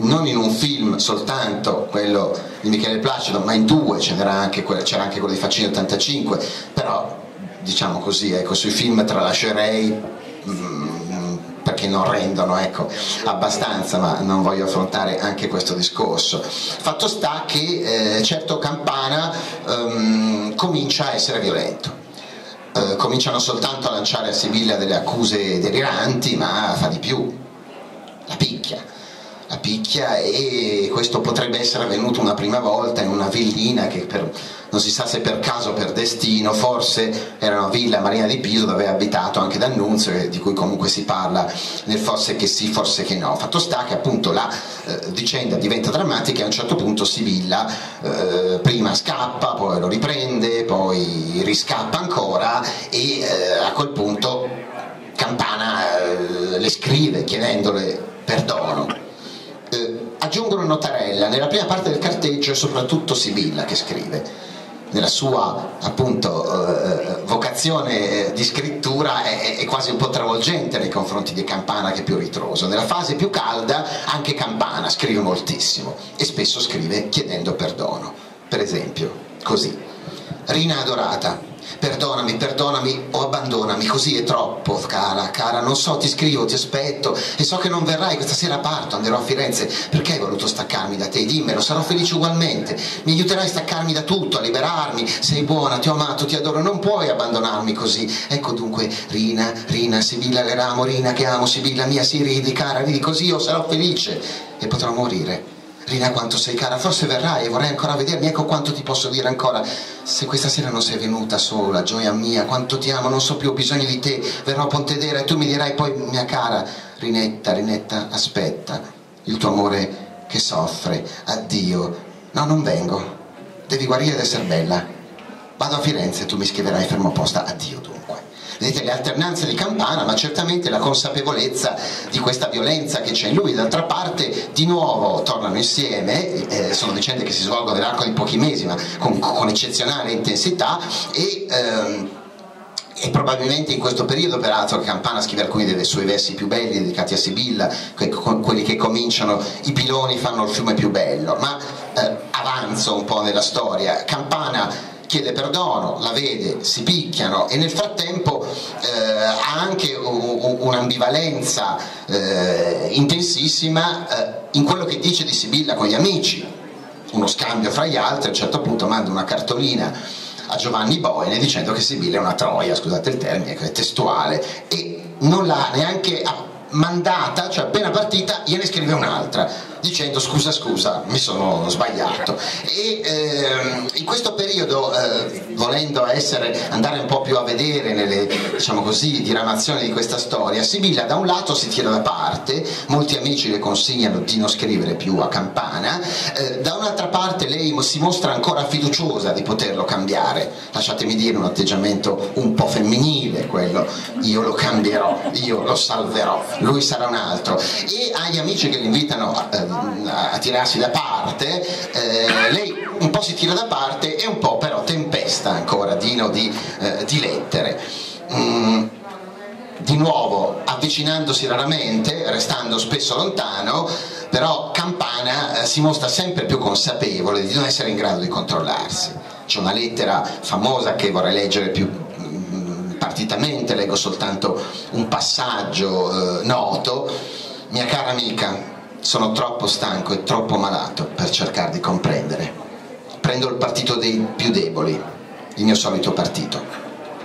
non in un film soltanto, quello di Michele Placido, ma in due, c'era anche, anche quello di Faccini 85, però diciamo così, ecco, sui film tralascerei mm, perché non rendono ecco, abbastanza, ma non voglio affrontare anche questo discorso. Fatto sta che eh, certo Campana um, comincia a essere violento. Uh, cominciano soltanto a lanciare a Sibilla delle accuse deliranti, ma fa di più, la picchia a picchia e questo potrebbe essere avvenuto una prima volta in una villina che per, non si sa se per caso per destino, forse era una villa Marina di Piso dove aveva abitato anche D'Annunzio, di cui comunque si parla nel forse che sì, forse che no. Fatto sta che appunto la eh, vicenda diventa drammatica e a un certo punto Sibilla eh, prima scappa, poi lo riprende, poi riscappa ancora e eh, a quel punto Campana eh, le scrive chiedendole perdono aggiungono Notarella, nella prima parte del carteggio è soprattutto Sibilla che scrive. Nella sua appunto eh, vocazione di scrittura è, è, quasi un po' travolgente nei confronti di Campana che è più ritroso. Nella fase più calda anche Campana scrive moltissimo e spesso scrive chiedendo perdono. Per esempio, così. Rina adorata, perdonami, perdonami o abbandonami, così è troppo, cara, cara, non so, ti scrivo, ti aspetto e so che non verrai, questa sera parto, andrò a Firenze, perché hai voluto staccarmi da te? Dimmelo, sarò felice ugualmente, mi aiuterai a staccarmi da tutto, a liberarmi, sei buona, ti ho amato, ti adoro, non puoi abbandonarmi così. Ecco dunque, Rina, Rina, Sibilla, le ramo, Rina che amo, Sibilla mia, si ridi, cara, ridi così io sarò felice e potrò morire Rina quanto sei cara, forse verrai. E vorrei ancora vedermi, ecco quanto ti posso dire ancora. Se questa sera non sei venuta sola, gioia mia, quanto ti amo, non so più, ho bisogno di te, verrò a Pontedera e tu mi dirai poi, mia cara, Rinetta, Rinetta, aspetta, il tuo amore che soffre, addio. No, non vengo, devi guarire ed essere bella. Vado a Firenze tu mi scriverai fermo posta, addio dunque vedete le alternanze di Campana, ma certamente la consapevolezza di questa violenza che c'è in lui. D'altra parte, di nuovo tornano insieme, eh, sono vicende che si svolgono nell'arco di pochi mesi, ma con, con eccezionale intensità e. Ehm, e probabilmente in questo periodo peraltro Campana scrive alcuni dei suoi versi più belli dedicati a Sibilla, quelli che cominciano i piloni fanno il fiume più bello, ma eh, avanzo un po' nella storia. Campana chiede perdono, la vede, si picchiano e nel frattempo eh, ha anche un'ambivalenza eh, intensissima eh, in quello che dice di Sibilla con gli amici, uno scambio fra gli altri, a un certo punto manda una cartolina a Giovanni Boine dicendo che Sibilla è una troia, scusate il termine, è testuale, e non l'ha neanche mandata, cioè appena partita, gliene scrive un'altra dicendo scusa scusa mi sono sbagliato e ehm, in questo periodo eh, volendo essere, andare un po' più a vedere nelle diciamo così, diramazioni di questa storia Sibilla da un lato si tira da parte molti amici le consigliano di non scrivere più a campana eh, da un'altra parte lei si mostra ancora fiduciosa di poterlo cambiare. Lasciatemi dire un atteggiamento un po' femminile quello io lo cambierò, io lo salverò lui sarà un altro e agli amici che l'invitano a, a tirarsi da parte eh, lei un po' si tira da parte e un po' però tempesta ancora Dino di, eh, di lettere. Mm, di nuovo avvicinandosi raramente restando spesso lontano però Campana eh, si mostra sempre più consapevole di non essere in grado di controllarsi. C'è una lettera famosa che vorrei leggere più partitamente, leggo soltanto un passaggio eh, noto, mia cara amica, sono troppo stanco e troppo malato per cercare di comprendere. Prendo il partito dei più deboli, il mio solito partito.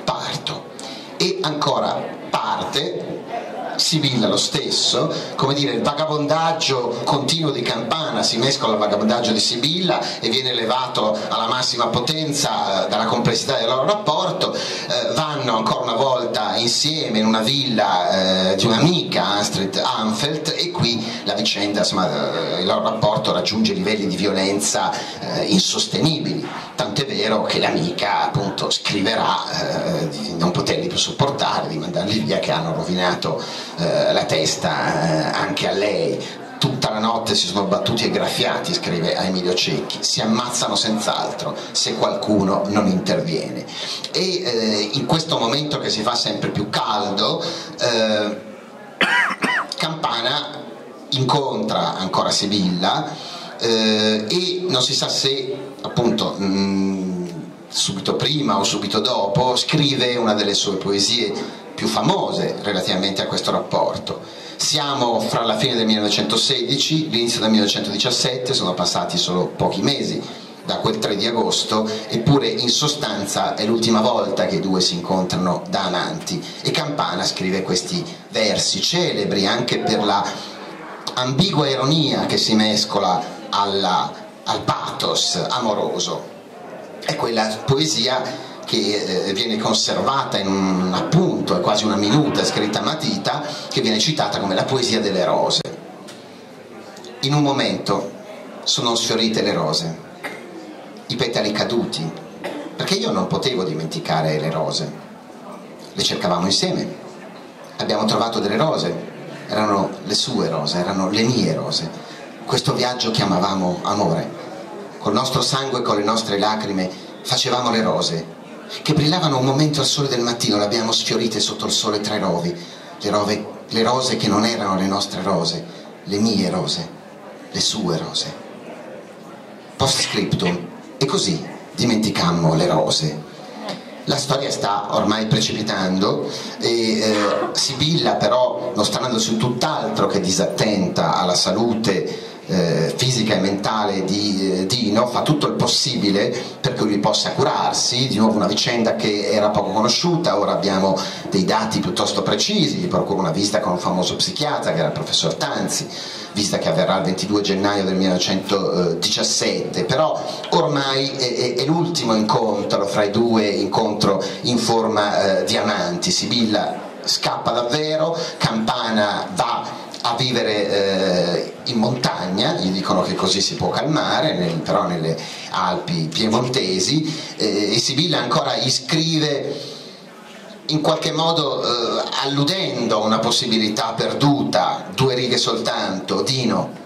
Parto. E ancora parte Sibilla lo stesso, come dire il vagabondaggio continuo di Campana si mescola al vagabondaggio di Sibilla e viene elevato alla massima potenza eh, dalla complessità del loro rapporto, eh, vanno ancora una volta insieme in una villa eh, di un'amica Astrid Anfeld e qui la vicenda, insomma, eh, il loro rapporto raggiunge livelli di violenza eh, insostenibili, tant'è vero che l'amica appunto scriverà eh, di non poterli più sopportare, di mandarli via che hanno rovinato eh, la testa eh, anche a lei. Tutta la notte si sono battuti e graffiati, scrive a Emilio Cecchi, si ammazzano senz'altro se qualcuno non interviene. E eh, in questo momento che si fa sempre più caldo, Campana incontra ancora Sibilla eh, e non si sa se appunto mh, mm, subito prima o subito dopo scrive una delle sue poesie più famose relativamente a questo rapporto. Siamo fra la fine del 1916, l'inizio del 1917, sono passati solo pochi mesi da quel 3 di agosto, eppure in sostanza è l'ultima volta che i due si incontrano da amanti e Campana scrive questi versi celebri anche per la ambigua ironia che si mescola alla, al pathos amoroso. È quella poesia che eh, viene conservata in un appunto, è quasi una minuta scritta a matita, che viene citata come la poesia delle rose. In un momento sono sfiorite le rose, i petali caduti, perché io non potevo dimenticare le rose, le cercavamo insieme, abbiamo trovato delle rose, erano le sue rose, erano le mie rose, questo viaggio chiamavamo amore, col nostro sangue e con le nostre lacrime facevamo le rose, che brillavano un momento al sole del mattino, le abbiamo sfiorite sotto il sole tra i rovi, le, rove, le rose che non erano le nostre rose, le mie rose, le sue rose. Post scriptum, e così dimenticammo le rose. La storia sta ormai precipitando e eh, Sibilla però, mostrandosi tutt'altro che disattenta alla salute eh, fisica e mentale di eh, Dino fa tutto il possibile perché lui possa curarsi, di nuovo una vicenda che era poco conosciuta, ora abbiamo dei dati piuttosto precisi, gli procura una visita con un famoso psichiatra che era il professor Tanzi, visita che avverrà il 22 gennaio del 1917, però ormai è, è, è l'ultimo incontro fra i due, incontro in forma eh, di amanti, Sibilla scappa davvero, Campana va a vivere eh, in montagna, gli dicono che così si può calmare, nel, però nelle Alpi piemontesi, eh, e Sibilla ancora gli scrive in qualche modo eh, alludendo a una possibilità perduta, due righe soltanto, Dino,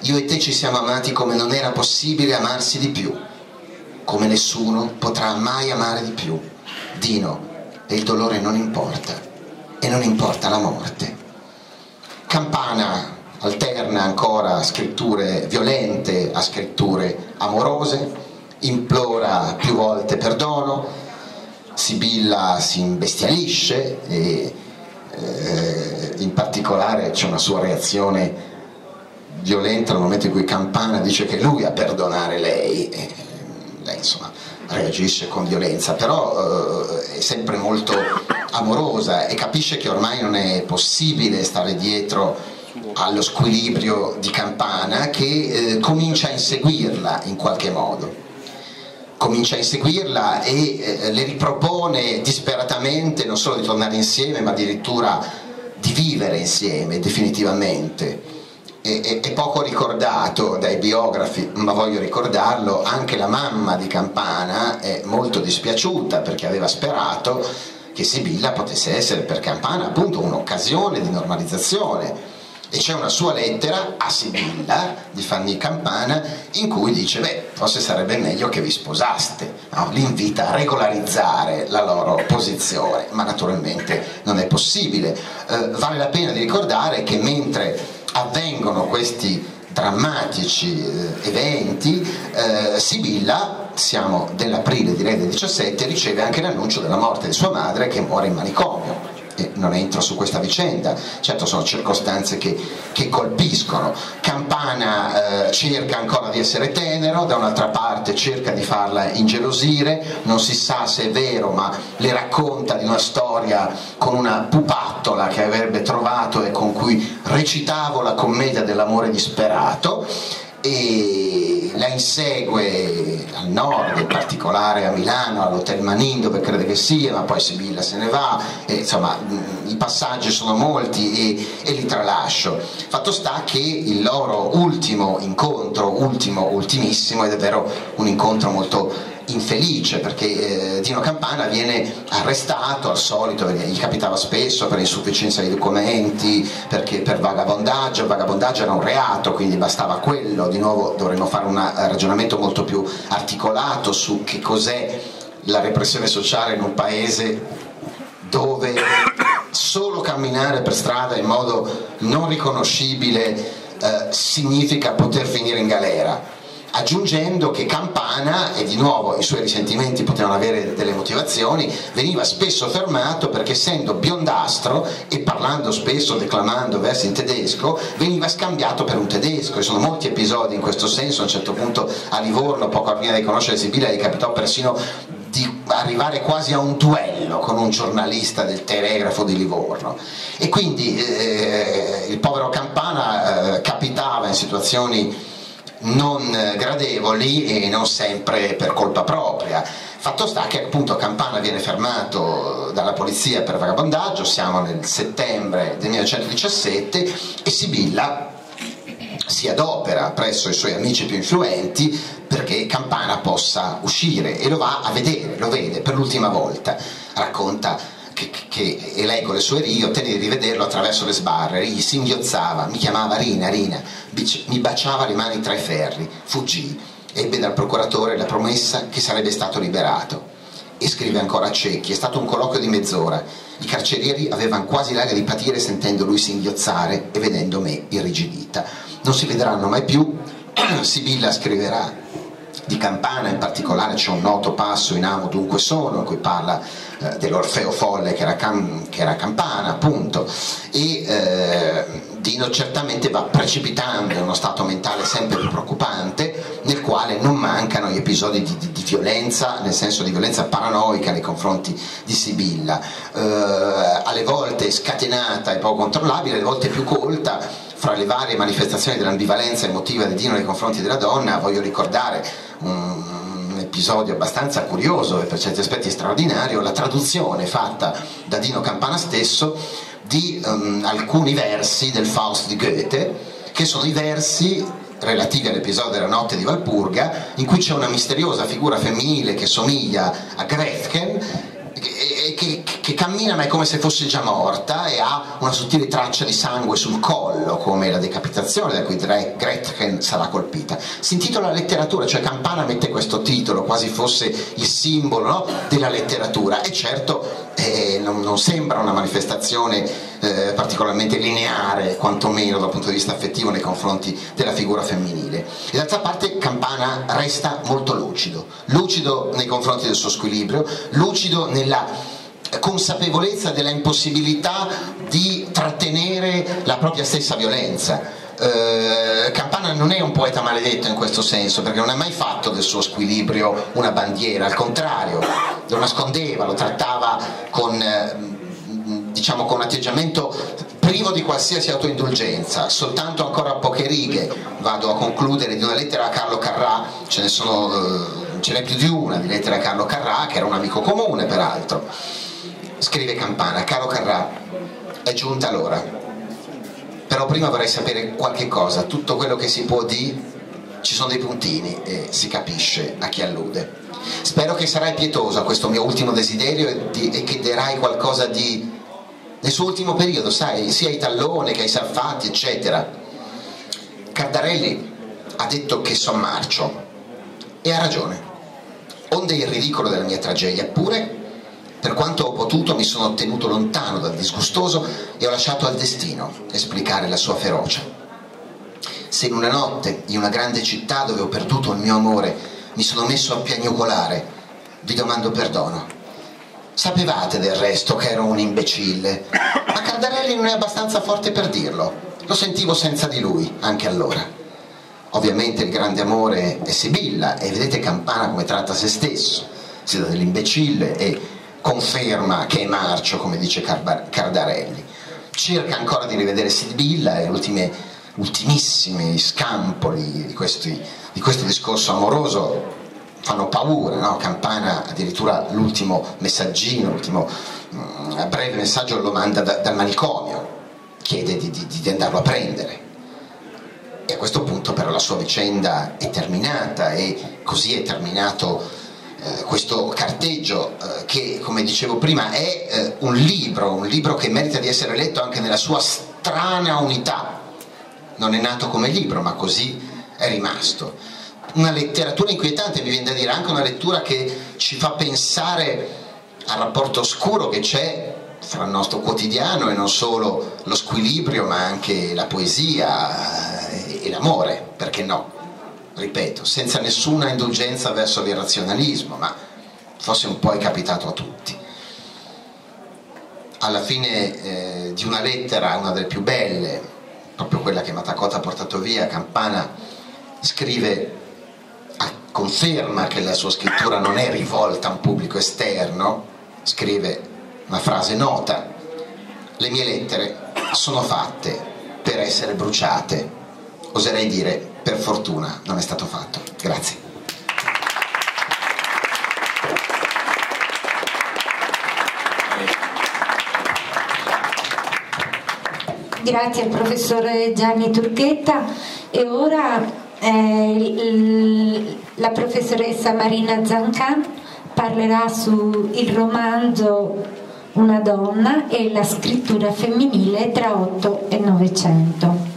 io e te ci siamo amati come non era possibile amarsi di più, come nessuno potrà mai amare di più. Dino, e il dolore non importa, e non importa la morte. Campana alterna ancora scritture violente a scritture amorose, implora più volte perdono, Sibilla si imbestialisce e eh, in particolare c'è una sua reazione violenta nel momento in cui Campana dice che lui a perdonare lei, e lei insomma reagisce con violenza, però eh, è sempre molto amorosa e capisce che ormai non è possibile stare dietro allo squilibrio di Campana che eh, comincia a inseguirla in qualche modo. Comincia a inseguirla e eh, le ripropone disperatamente non solo di tornare insieme ma addirittura di vivere insieme definitivamente è, è, poco ricordato dai biografi, ma voglio ricordarlo, anche la mamma di Campana è molto dispiaciuta perché aveva sperato che Sibilla potesse essere per Campana appunto un'occasione di normalizzazione. E c'è una sua lettera a Sibilla di Fanny Campana in cui dice beh forse sarebbe meglio che vi sposaste, no? l'invita a regolarizzare la loro posizione, ma naturalmente non è possibile. Eh, vale la pena di ricordare che mentre avvengono questi drammatici eh, eventi, eh, Sibilla, siamo dell'aprile direi del 17, riceve anche l'annuncio della morte di sua madre che muore in manicomio e non entro su questa vicenda, certo sono circostanze che, che colpiscono. Campana eh, cerca ancora di essere tenero, da un'altra parte cerca di farla ingelosire, non si sa se è vero, ma le racconta di una storia con una pupattola che avrebbe trovato e con cui recitavo la commedia dell'amore disperato e la insegue al nord, in particolare a Milano, all'Hotel Manin dove crede che sia, ma poi Sibilla se ne va, e, insomma mm, i passaggi sono molti e, e, li tralascio. Fatto sta che il loro ultimo incontro, ultimo, ultimissimo, è davvero un incontro molto infelice perché eh, Dino Campana viene arrestato al solito, gli capitava spesso per insufficienza di documenti, perché per vagabondaggio, il vagabondaggio era un reato, quindi bastava quello, di nuovo dovremmo fare un ragionamento molto più articolato su che cos'è la repressione sociale in un paese dove solo camminare per strada in modo non riconoscibile eh, significa poter finire in galera aggiungendo che Campana, e di nuovo i suoi risentimenti potevano avere delle motivazioni, veniva spesso fermato perché essendo biondastro e parlando spesso, declamando versi in tedesco, veniva scambiato per un tedesco. Ci sono molti episodi in questo senso, a un certo punto a Livorno, poco prima di conoscere Sibilla, gli capitò persino di arrivare quasi a un duello con un giornalista del telegrafo di Livorno e quindi eh, il povero Campana eh, capitava in situazioni non gradevoli e non sempre per colpa propria. Fatto sta che appunto Campana viene fermato dalla polizia per vagabondaggio, siamo nel settembre del 1917 e Sibilla si adopera presso i suoi amici più influenti perché Campana possa uscire e lo va a vedere, lo vede per l'ultima volta, racconta che, che, e leggo le sue righe, ottenne di rivederlo attraverso le sbarre, gli singhiozzava, mi chiamava Rina, Rina, mi baciava le mani tra i ferri, fuggì, ebbe dal procuratore la promessa che sarebbe stato liberato. E scrive ancora a Cecchi, è stato un colloquio di mezz'ora, i carcerieri avevano quasi l'aria di patire sentendo lui singhiozzare e vedendo me irrigidita. Non si vedranno mai più, Sibilla scriverà di Campana in particolare c'è un noto passo in Amo dunque sono in cui parla eh, dell'Orfeo folle che era, Cam, che era, Campana appunto e eh, Dino certamente va precipitando in uno stato mentale sempre più preoccupante nel quale non mancano gli episodi di, di, di violenza nel senso di violenza paranoica nei confronti di Sibilla. Eh, alle volte scatenata e poco controllabile alle volte più colta fra le varie manifestazioni dell'ambivalenza emotiva di Dino nei confronti della donna voglio ricordare un episodio abbastanza curioso e per certi aspetti straordinario, la traduzione fatta da Dino Campana stesso di um, alcuni versi del Faust di Goethe, che sono i versi relativi all'episodio della notte di Valpurga, in cui c'è una misteriosa figura femminile che somiglia a Gretchen che, che, cammina ma è come se fosse già morta e ha una sottile traccia di sangue sul collo come la decapitazione da cui Gretchen sarà colpita. Si intitola letteratura cioè Campana mette questo titolo quasi fosse il simbolo no, della letteratura. E certo eh, non, non, sembra una manifestazione eh, particolarmente lineare quantomeno dal punto di vista affettivo nei confronti della figura femminile. E d'altra parte Campana resta molto lucido. Lucido nei confronti del suo squilibrio lucido nella consapevolezza della impossibilità di trattenere la propria stessa violenza. Eh, Campana non è un poeta maledetto in questo senso perché non ha mai fatto del suo squilibrio una bandiera, al contrario, lo nascondeva, lo trattava con, eh, diciamo, con atteggiamento privo di qualsiasi autoindulgenza, soltanto ancora poche righe, vado a concludere di una lettera a Carlo Carrà, ce ne sono, eh, ce n'è più di una di lettera a Carlo Carrà, che era un amico comune peraltro Scrive Campana, caro Carrà, è giunta l'ora. Però prima vorrei sapere qualche cosa, tutto quello che si può dire, ci sono dei puntini e si capisce a chi allude. Spero che sarai pietoso a questo mio ultimo desiderio e, di, e che darai qualcosa di... nel suo ultimo periodo, sai, sia ai tallone che ai salfatti, eccetera. Cardarelli ha detto che son marcio e ha ragione. Onde il ridicolo della mia tragedia, eppure per quanto ho potuto mi sono tenuto lontano dal disgustoso e ho lasciato al destino esplicare la sua ferocia. Se in una notte, in una grande città dove ho perduto il mio amore, mi sono messo a piagnucolare, vi domando perdono. Sapevate del resto che ero un imbecille, ma Cardarelli non è abbastanza forte per dirlo. Lo sentivo senza di lui, anche allora. Ovviamente il grande amore è Sibilla e vedete Campana come tratta se stesso, si dà dell'imbecille e conferma che è marcio, come dice Cardarelli. Cerca ancora di rivedere Sibilla e le ultimissimi scampoli di, questi, di, questo discorso amoroso fanno paura, no? Campana addirittura l'ultimo messaggino, l'ultimo mm, breve messaggio lo manda da, dal manicomio, chiede di, di, di andarlo a prendere. E a questo punto però la sua vicenda è terminata e così è terminato questo carteggio eh, che come dicevo prima è eh, un libro, un libro che merita di essere letto anche nella sua strana unità. Non è nato come libro, ma così è rimasto. Una letteratura inquietante, mi viene da dire, anche una lettura che ci fa pensare al rapporto oscuro che c'è fra il nostro quotidiano e non solo lo squilibrio, ma anche la poesia e l'amore, perché no? Ripeto, senza nessuna indulgenza verso l'irrazionalismo, ma forse un po' è capitato a tutti. Alla fine eh, di una lettera, una delle più belle, proprio quella che Matacota ha portato via, Campana scrive conferma che la sua scrittura non è rivolta a un pubblico esterno, scrive una frase nota, le mie lettere sono fatte per essere bruciate, oserei dire per fortuna non è stato fatto. Grazie. Grazie al professore Gianni Turchetta e ora eh, la professoressa Marina Zancan parlerà sul romanzo Una donna e la scrittura femminile tra 8 e 900.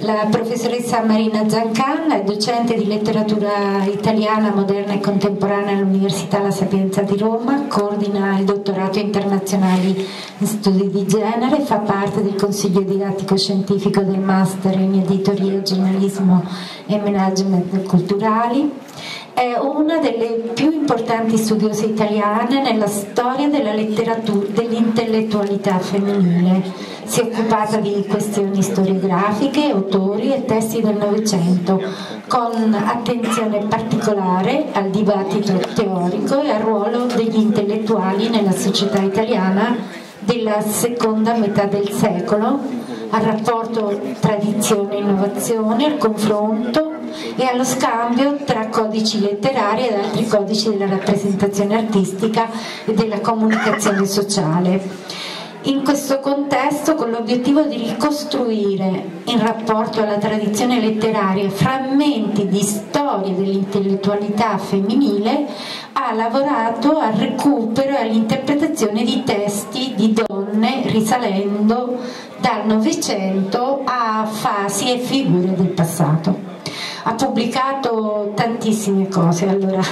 La professoressa Marina Zancan è docente di letteratura italiana moderna e contemporanea all'Università La Sapienza di Roma, coordina il dottorato internazionale in studi di genere, fa parte del consiglio didattico scientifico del Master in editoria, giornalismo e management culturali. È una delle più importanti studiose italiane nella storia dell'intellettualità femminile. Si è occupata di questioni storiografiche, autori e testi del Novecento, con attenzione particolare al dibattito teorico e al ruolo degli intellettuali nella società italiana della seconda metà del secolo, al rapporto tradizione e innovazione, al confronto e allo scambio tra codici letterari ed altri codici della rappresentazione artistica e della comunicazione sociale in questo contesto con l'obiettivo di ricostruire in rapporto alla tradizione letteraria frammenti di storia dell'intellettualità femminile ha lavorato al recupero e all'interpretazione di testi di donne risalendo dal Novecento a fasi e figure del passato. Ha pubblicato tantissime cose, allora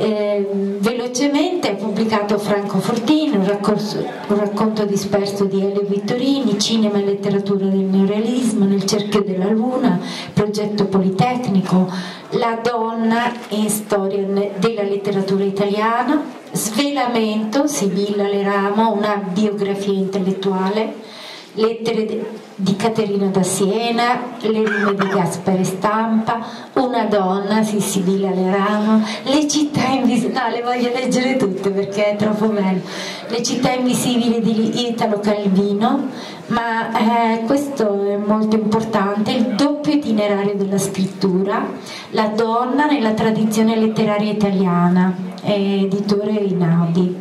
eh, velocemente ha pubblicato Franco Fortini, un, un, racconto disperso di Elio Vittorini, Cinema e letteratura del neorealismo, Nel cerchio della luna, Progetto Politecnico, La donna in storia della letteratura italiana, Svelamento, Sibilla Leramo, una biografia intellettuale, lettere di Caterina da Siena, Le rime di Gaspare Stampa, Una donna, di Sibilla Leramo, Le città invisibili, no le voglio leggere tutte perché è troppo bello, Le città invisibili di Italo Calvino, ma eh, questo è molto importante, il doppio itinerario della scrittura, La donna nella tradizione letteraria italiana, editore Inaudi.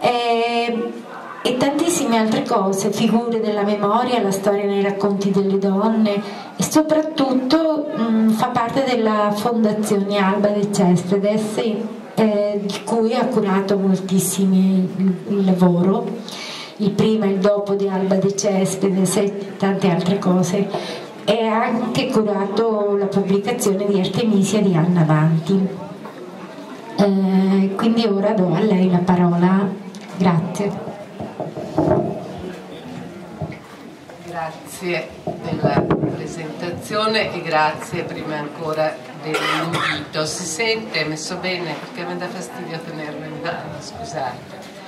E, e tantissime altre cose, figure della memoria, la storia nei racconti delle donne e soprattutto mh, fa parte della fondazione Alba de Cespedes eh, di cui ha curato moltissimi il, il lavoro il prima e il dopo di Alba de Cespedes e tante altre cose. E ha anche curato la pubblicazione di Artemisia di Anna Avanti. Eh, quindi ora do a lei la parola. Grazie Grazie della presentazione e grazie prima ancora dell'invito. Si sente messo bene perché mi dà fastidio tenerlo in mano, scusate.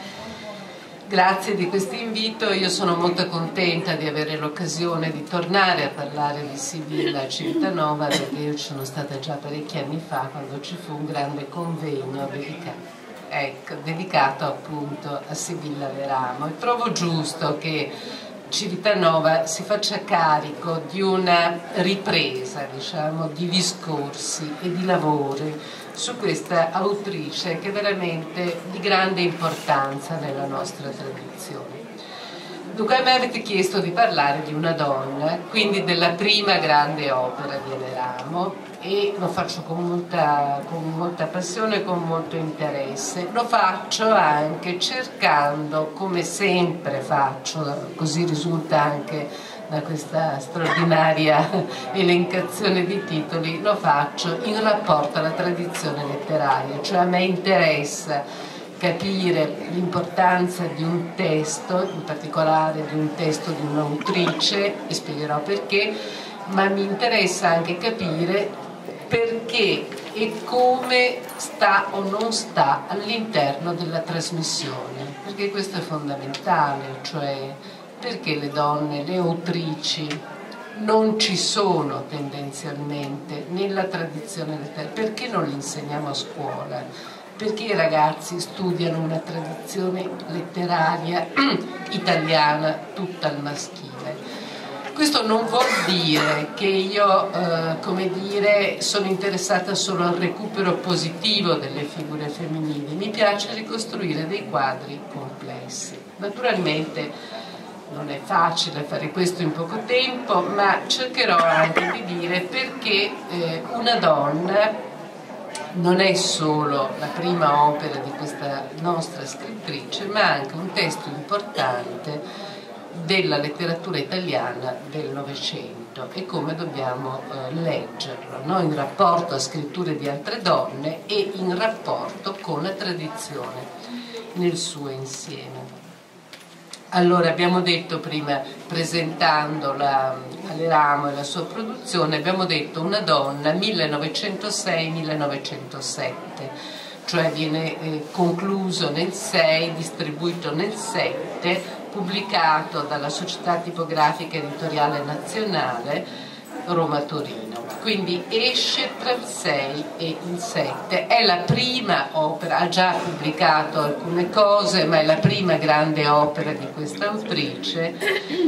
Grazie di questo invito, io sono molto contenta di avere l'occasione di tornare a parlare di Sibilla Civitanova perché io ci sono stata già parecchi anni fa quando ci fu un grande convegno dedicato ecco, dedicato appunto a Sibilla Veramo e trovo giusto che Civitanova si faccia carico di una ripresa diciamo, di discorsi e di lavori su questa autrice che è veramente di grande importanza nella nostra tradizione. Dunque a me avete chiesto di parlare di una donna, quindi della prima grande opera di Aleramo e lo faccio con molta, con molta passione e con molto interesse. Lo faccio anche cercando, come sempre faccio, così risulta anche da questa straordinaria elencazione di titoli, lo faccio in rapporto alla tradizione letteraria, cioè a me interessa capire l'importanza di un testo, in particolare di un testo di un'autrice, e spiegherò perché, ma mi interessa anche capire perché e come sta o non sta all'interno della trasmissione, perché questo è fondamentale, cioè perché le donne, le autrici non ci sono tendenzialmente nella tradizione letteraria. Perché non li insegniamo a scuola? Perché i ragazzi studiano una tradizione letteraria italiana tutta al maschile. Questo non vuol dire che io, eh, come dire, sono interessata solo al recupero positivo delle figure femminili, mi piace ricostruire dei quadri complessi. Naturalmente non è facile fare questo in poco tempo, ma cercherò anche di dire perché eh, una donna non è solo la prima opera di questa nostra scrittrice, ma anche un testo importante della letteratura italiana del Novecento e come dobbiamo eh, leggerlo, no? in rapporto a scritture di altre donne e in rapporto con la tradizione nel suo insieme. Allora abbiamo detto prima, presentando la, e la sua produzione, abbiamo detto una donna 1906-1907, cioè viene eh, concluso nel 6, distribuito nel 7, pubblicato dalla Società Tipografica Editoriale Nazionale Roma-Torino. Quindi esce tra il 6 e il 7. È la prima opera, ha già pubblicato alcune cose, ma è la prima grande opera di questa autrice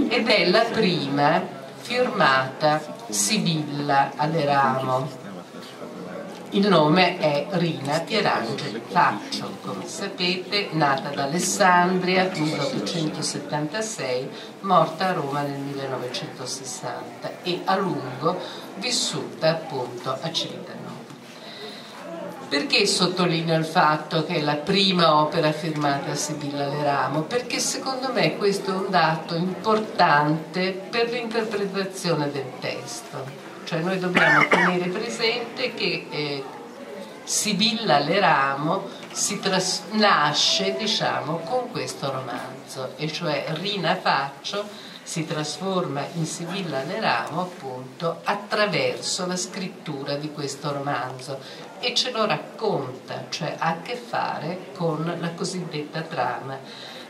ed è la prima firmata Sibilla Aleramo il nome è Rina Pierangeli Faccio, come sapete, nata ad Alessandria nel 1876, morta a Roma nel 1960 e a lungo vissuta appunto a Civitanova. Perché sottolineo il fatto che è la prima opera firmata a Sibilla Leramo? Perché secondo me questo è un dato importante per l'interpretazione del testo cioè noi dobbiamo tenere presente che eh, Sibilla Leramo nasce diciamo, con questo romanzo, e cioè Rina Faccio si trasforma in Sibilla Leramo appunto attraverso la scrittura di questo romanzo e ce lo racconta, cioè ha a che fare con la cosiddetta trama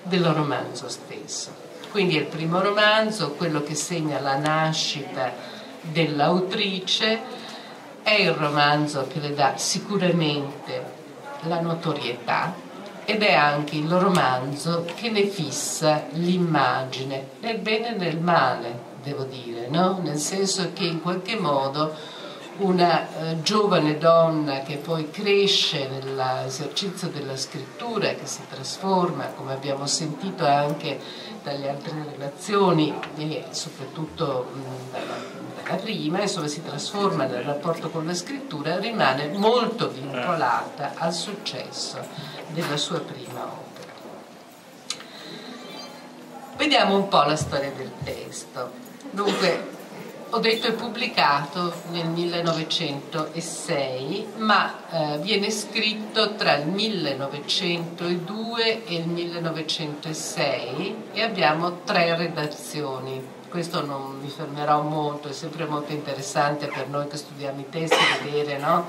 del romanzo stesso. Quindi è il primo romanzo, quello che segna la nascita dell'autrice, è il romanzo che le dà sicuramente la notorietà ed è anche il romanzo che ne fissa l'immagine, nel bene e nel male, devo dire, no? nel senso che in qualche modo una eh, giovane donna che poi cresce nell'esercizio della scrittura, che si trasforma, come abbiamo sentito anche dalle altre relazioni e soprattutto mh, la prima, insomma si trasforma nel rapporto con la scrittura, rimane molto vincolata al successo della sua prima opera. Vediamo un po' la storia del testo. Dunque, ho detto è pubblicato nel 1906, ma eh, viene scritto tra il 1902 e il 1906 e abbiamo tre redazioni questo non mi fermerò molto, è sempre molto interessante per noi che studiamo i testi vedere no?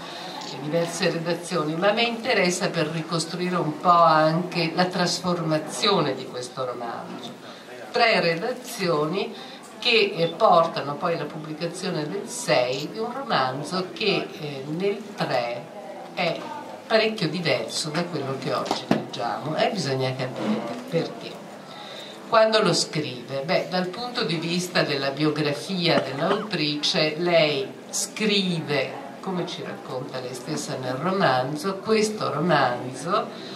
le diverse redazioni, ma mi interessa per ricostruire un po' anche la trasformazione di questo romanzo. Tre redazioni che eh, portano poi alla pubblicazione del 6 di un romanzo che eh, nel 3 è parecchio diverso da quello che oggi leggiamo e bisogna capire perché quando lo scrive? Beh, dal punto di vista della biografia dell'autrice, lei scrive, come ci racconta lei stessa nel romanzo, questo romanzo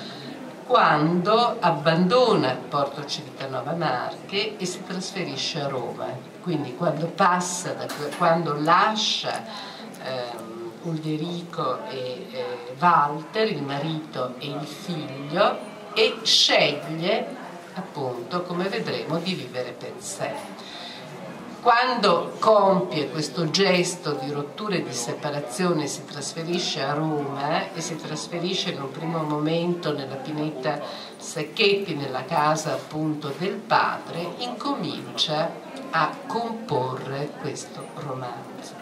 quando abbandona Porto Civitanova Marche e si trasferisce a Roma. Quindi quando passa, da, quando lascia eh, Ulderico e eh, Walter, il marito e il figlio, e sceglie appunto, come vedremo, di vivere per sé. Quando compie questo gesto di rottura e di separazione si trasferisce a Roma e si trasferisce in un primo momento nella pineta Sacchetti, nella casa appunto del padre, incomincia a comporre questo romanzo.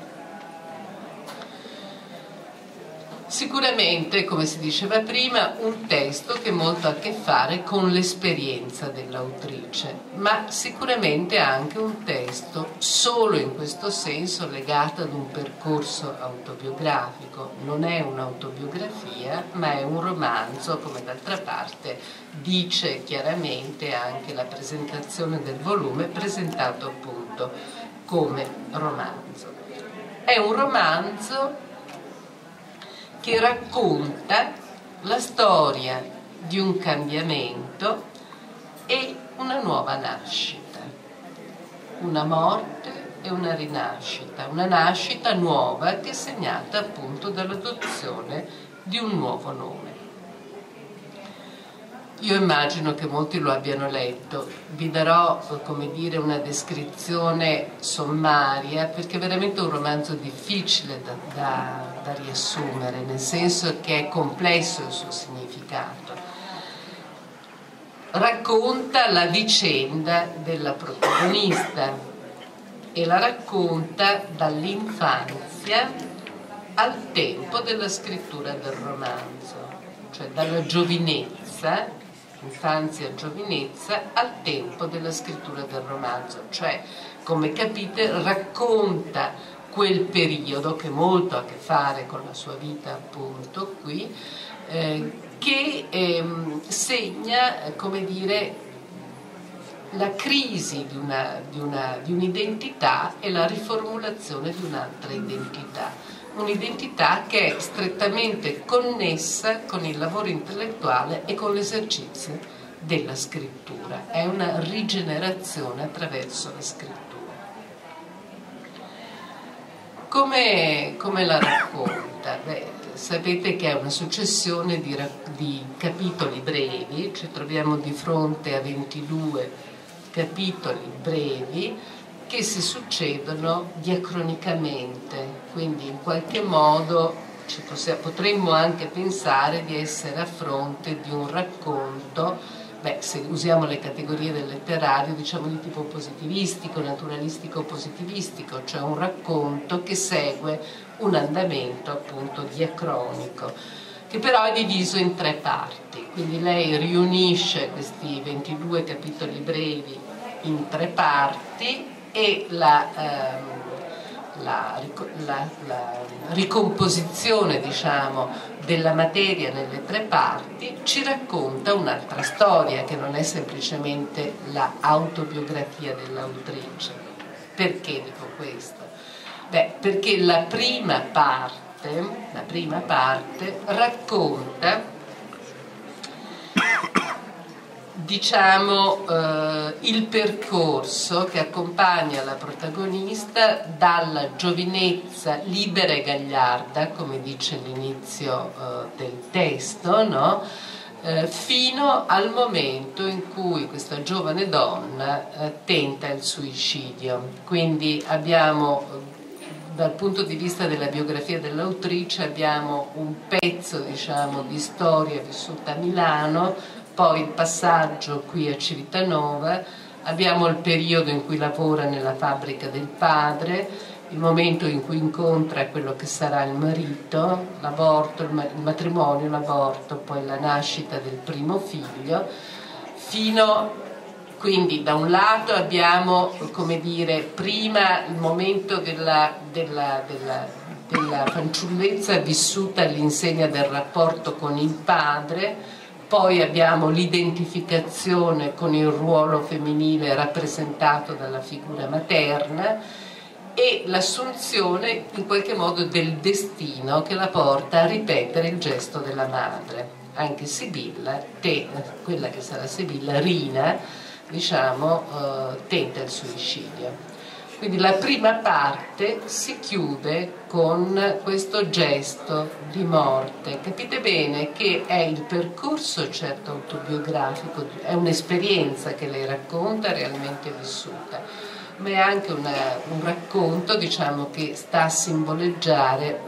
Sicuramente, come si diceva prima, un testo che molto ha a che fare con l'esperienza dell'autrice, ma sicuramente anche un testo solo in questo senso legato ad un percorso autobiografico. Non è un'autobiografia, ma è un romanzo, come d'altra parte dice chiaramente anche la presentazione del volume, presentato appunto come romanzo. È un romanzo che racconta la storia di un cambiamento e una nuova nascita, una morte e una rinascita, una nascita nuova che è segnata appunto dall'adozione di un nuovo nome. Io immagino che molti lo abbiano letto, vi darò come dire una descrizione sommaria perché è veramente un romanzo difficile da, da, da riassumere, nel senso che è complesso il suo significato. Racconta la vicenda della protagonista e la racconta dall'infanzia al tempo della scrittura del romanzo, cioè dalla giovinezza infanzia giovinezza al tempo della scrittura del romanzo, cioè come capite racconta quel periodo che molto ha a che fare con la sua vita appunto qui, eh, che ehm, segna, come dire, la crisi di un'identità e la riformulazione di un'altra identità un'identità che è strettamente connessa con il lavoro intellettuale e con l'esercizio della scrittura, è una rigenerazione attraverso la scrittura. Come, come la racconta? Beh, sapete che è una successione di, di capitoli brevi, ci troviamo di fronte a 22 capitoli brevi che si succedono diacronicamente, quindi in qualche modo possiamo, potremmo anche pensare di essere a fronte di un racconto, beh, se usiamo le categorie del letterario, diciamo di tipo positivistico, naturalistico positivistico, cioè un racconto che segue un andamento appunto diacronico che però è diviso in tre parti, quindi lei riunisce questi 22 capitoli brevi in tre parti e la, ehm, la, la, la ricomposizione diciamo, della materia nelle tre parti ci racconta un'altra storia che non è semplicemente l'autobiografia dell'autrice. Perché dico questo? Beh, perché la prima parte, la prima parte racconta diciamo, eh, il percorso che accompagna la protagonista dalla giovinezza libera e gagliarda, come dice l'inizio eh, del testo, no? eh, fino al momento in cui questa giovane donna eh, tenta il suicidio. Quindi abbiamo dal punto di vista della biografia dell'autrice abbiamo un pezzo diciamo, di storia vissuta a Milano poi il passaggio qui a Civitanova, abbiamo il periodo in cui lavora nella fabbrica del padre, il momento in cui incontra quello che sarà il marito, l'aborto, il matrimonio, l'aborto, poi la nascita del primo figlio, fino quindi da un lato abbiamo come dire prima il momento della, della, della, della fanciullezza vissuta all'insegna del rapporto con il padre poi abbiamo l'identificazione con il ruolo femminile rappresentato dalla figura materna e l'assunzione in qualche modo del destino che la porta a ripetere il gesto della madre. Anche Sibilla, te, quella che sarà Sibilla, Rina, diciamo, eh, tenta il suicidio. Quindi la prima parte si chiude con questo gesto di morte. Capite bene che è il percorso certo autobiografico, è un'esperienza che lei racconta realmente vissuta, ma è anche una, un racconto diciamo, che sta a simboleggiare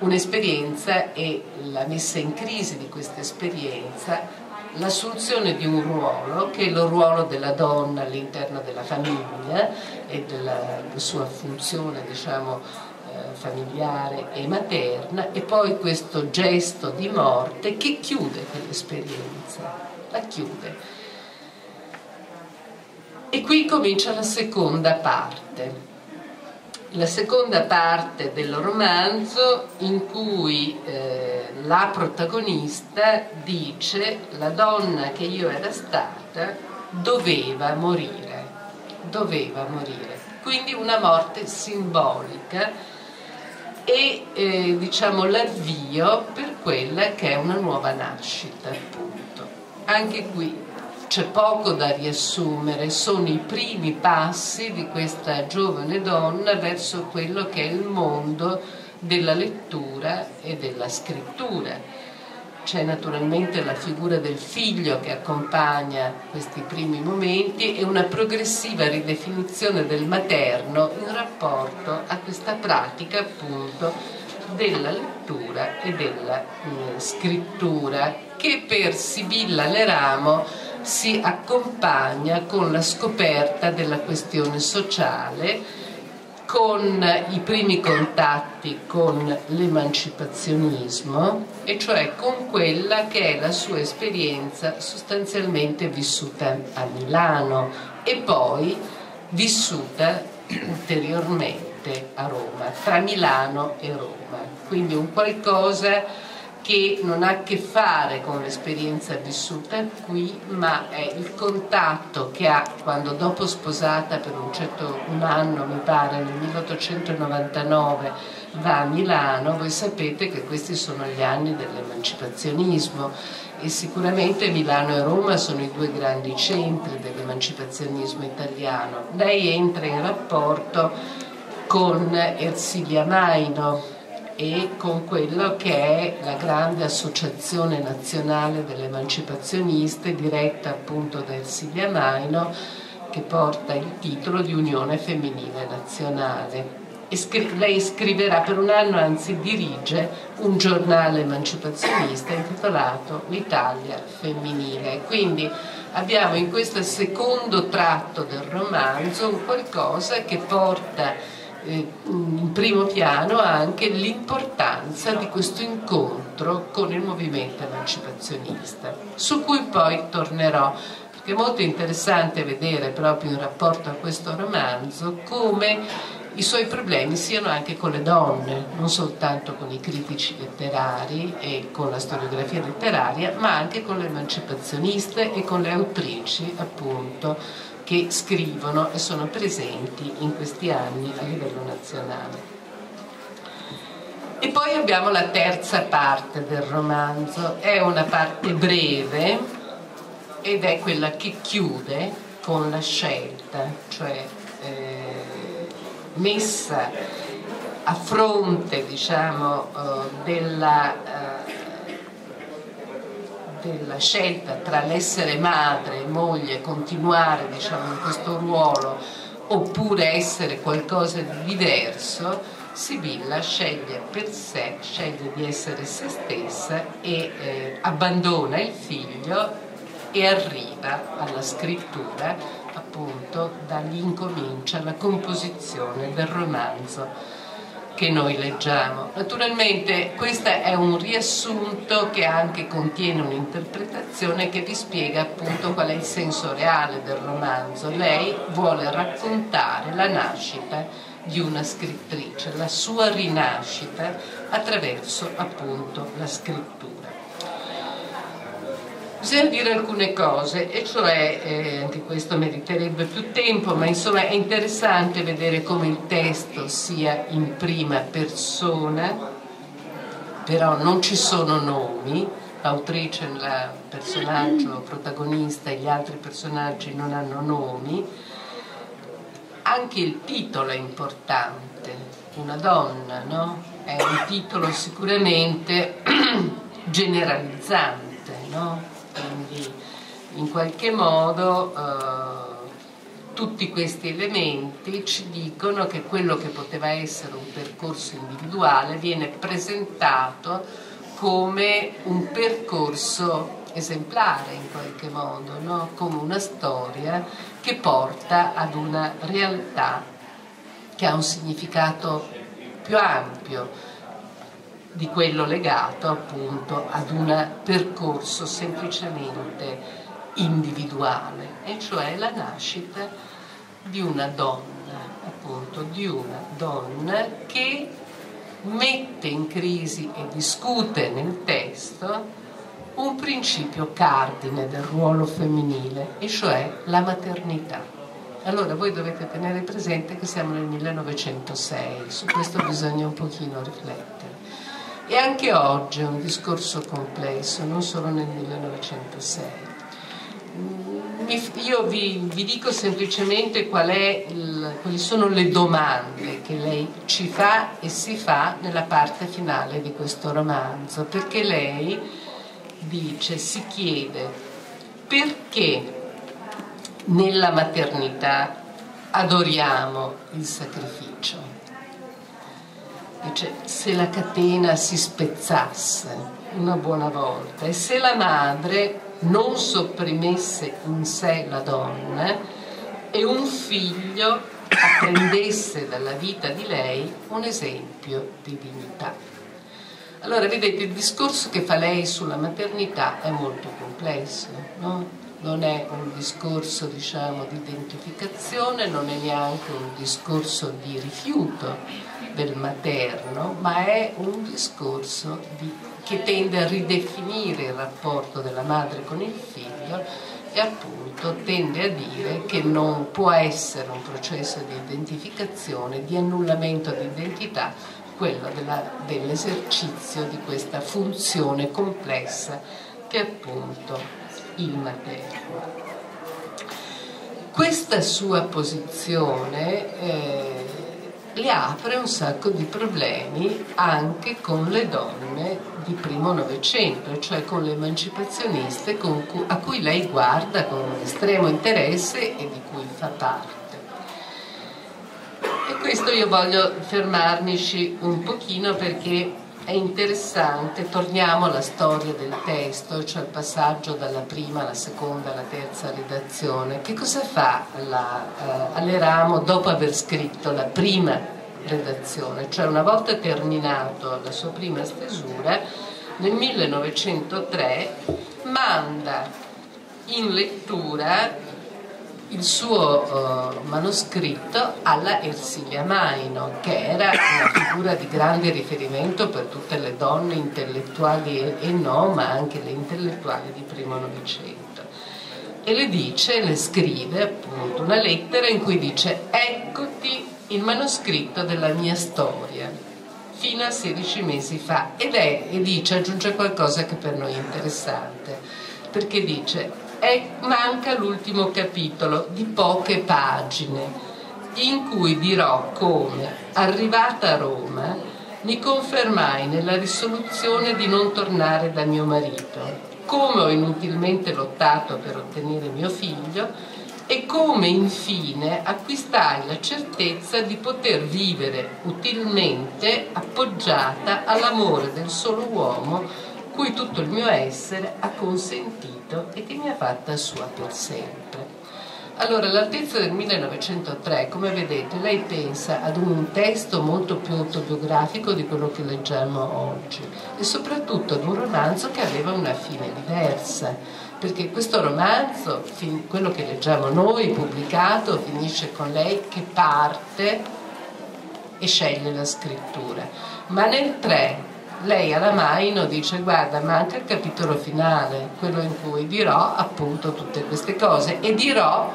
un'esperienza e la messa in crisi di questa esperienza l'assunzione di un ruolo che è il ruolo della donna all'interno della famiglia e della, sua funzione diciamo, eh, familiare e materna e poi questo gesto di morte che chiude quell'esperienza, la chiude. E qui comincia la seconda parte. La seconda parte del romanzo in cui eh, la protagonista dice la donna che io era stata doveva morire, doveva morire. Quindi una morte simbolica e eh, diciamo l'avvio per quella che è una nuova nascita, appunto. Anche qui c'è poco da riassumere, sono i primi passi di questa giovane donna verso quello che è il mondo della lettura e della scrittura. C'è naturalmente la figura del figlio che accompagna questi primi momenti e una progressiva ridefinizione del materno in rapporto a questa pratica appunto della lettura e della eh, scrittura che per Sibilla Leramo si accompagna con la scoperta della questione sociale, con i primi contatti con l'emancipazionismo, e cioè con quella che è la sua esperienza sostanzialmente vissuta a Milano e poi vissuta ulteriormente a Roma, tra Milano e Roma. Quindi un qualcosa che non ha a che fare con l'esperienza vissuta qui, ma è il contatto che ha quando dopo sposata per un certo un anno, mi pare, nel 1899 va a Milano, voi sapete che questi sono gli anni dell'emancipazionismo e sicuramente Milano e Roma sono i due grandi centri dell'emancipazionismo italiano. Lei entra in rapporto con Ersilia Maino, e con quello che è la grande associazione nazionale delle emancipazioniste diretta appunto da Ersilia Maino che porta il titolo di Unione Femminile Nazionale. Scri- lei scriverà per un anno, anzi dirige un giornale emancipazionista intitolato L'Italia femminile. Quindi abbiamo in questo secondo tratto del romanzo qualcosa che porta in primo piano anche l'importanza di questo incontro con il movimento emancipazionista, su cui poi tornerò, perché è molto interessante vedere proprio in rapporto a questo romanzo come i suoi problemi siano anche con le donne, non soltanto con i critici letterari e con la storiografia letteraria, ma anche con le emancipazioniste e con le autrici, appunto, che scrivono e sono presenti in questi anni a livello nazionale. E poi abbiamo la terza parte del romanzo, è una parte breve ed è quella che chiude con la scelta, cioè eh, messa a fronte diciamo, eh, della eh, della scelta tra l'essere madre e moglie, continuare diciamo, in questo ruolo, oppure essere qualcosa di diverso, Sibilla sceglie per sé, sceglie di essere se stessa e eh, abbandona il figlio e arriva alla scrittura, appunto, da lì incomincia la composizione del romanzo che noi leggiamo. Naturalmente questo è un riassunto che anche contiene un'interpretazione che vi spiega appunto qual è il senso reale del romanzo. Lei vuole raccontare la nascita di una scrittrice, la sua rinascita attraverso appunto la scrittura. Bisogna dire alcune cose, e cioè, eh, anche questo meriterebbe più tempo, ma insomma è interessante vedere come il testo sia in prima persona, però non ci sono nomi, l'autrice, il personaggio protagonista e gli altri personaggi non hanno nomi, anche il titolo è importante, una donna, no? È un titolo sicuramente generalizzante, no? Quindi in qualche modo eh, tutti questi elementi ci dicono che quello che poteva essere un percorso individuale viene presentato come un percorso esemplare in qualche modo, no? come una storia che porta ad una realtà che ha un significato più ampio di quello legato appunto ad un percorso semplicemente individuale, e cioè la nascita di una donna, appunto di una donna che mette in crisi e discute nel testo un principio cardine del ruolo femminile, e cioè la maternità. Allora voi dovete tenere presente che siamo nel 1906, su questo bisogna un pochino riflettere. E anche oggi è un discorso complesso, non solo nel 1906. Io vi, vi dico semplicemente il, quali sono le domande che lei ci fa e si fa nella parte finale di questo romanzo, perché lei dice, si chiede perché nella maternità adoriamo il sacrificio Dice, se la catena si spezzasse una buona volta e se la madre non sopprimesse in sé la donna e un figlio apprendesse dalla vita di lei un esempio di dignità. Allora, vedete, il discorso che fa lei sulla maternità è molto complesso, no? Non è un discorso diciamo, di identificazione, non è neanche un discorso di rifiuto del materno, ma è un discorso di, che tende a ridefinire il rapporto della madre con il figlio e appunto tende a dire che non può essere un processo di identificazione, di annullamento di identità, quello dell'esercizio di questa funzione complessa che appunto il materno. Questa sua posizione eh, le apre un sacco di problemi anche con le donne di primo Novecento, cioè con le emancipazioniste cu- a cui lei guarda con estremo interesse e di cui fa parte. E questo io voglio fermarmici un pochino perché è interessante, torniamo alla storia del testo, cioè il passaggio dalla prima alla seconda alla terza redazione. Che cosa fa la, uh, Aleramo dopo aver scritto la prima redazione? Cioè una volta terminato la sua prima stesura, nel 1903 manda in lettura il suo uh, manoscritto alla Ersilia Maino, che era una figura di grande riferimento per tutte le donne intellettuali e, e no, ma anche le intellettuali di primo Novecento. E le dice, le scrive appunto una lettera in cui dice eccoti il manoscritto della mia storia fino a 16 mesi fa ed è, e dice, aggiunge qualcosa che per noi è interessante, perché dice e manca l'ultimo capitolo di poche pagine in cui dirò come, arrivata a Roma, mi confermai nella risoluzione di non tornare da mio marito, come ho inutilmente lottato per ottenere mio figlio e come infine acquistai la certezza di poter vivere utilmente appoggiata all'amore del solo uomo cui tutto il mio essere ha consentito e che mi ha fatta sua per sempre. Allora, l'altezza del 1903, come vedete, lei pensa ad un testo molto più autobiografico di quello che leggiamo oggi e soprattutto ad un romanzo che aveva una fine diversa, perché questo romanzo, quello che leggiamo noi, pubblicato, finisce con lei che parte e sceglie la scrittura. Ma nel 3 lei alla Maino dice guarda manca il capitolo finale, quello in cui dirò appunto tutte queste cose e dirò,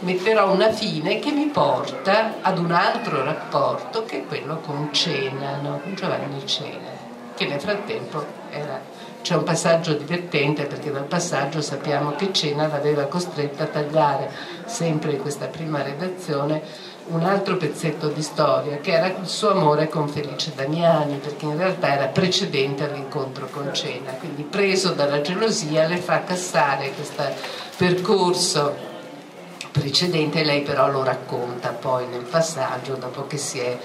metterò una fine che mi porta ad un altro rapporto che è quello con Cena, no? con Giovanni Cena, che nel frattempo era... C'è un passaggio divertente perché dal passaggio sappiamo che Cena l'aveva costretta a tagliare sempre in questa prima redazione un altro pezzetto di storia che era il suo amore con Felice Damiani perché in realtà era precedente all'incontro con Cena. Quindi preso dalla gelosia le fa cassare questo percorso precedente. Lei però lo racconta poi nel passaggio dopo che si è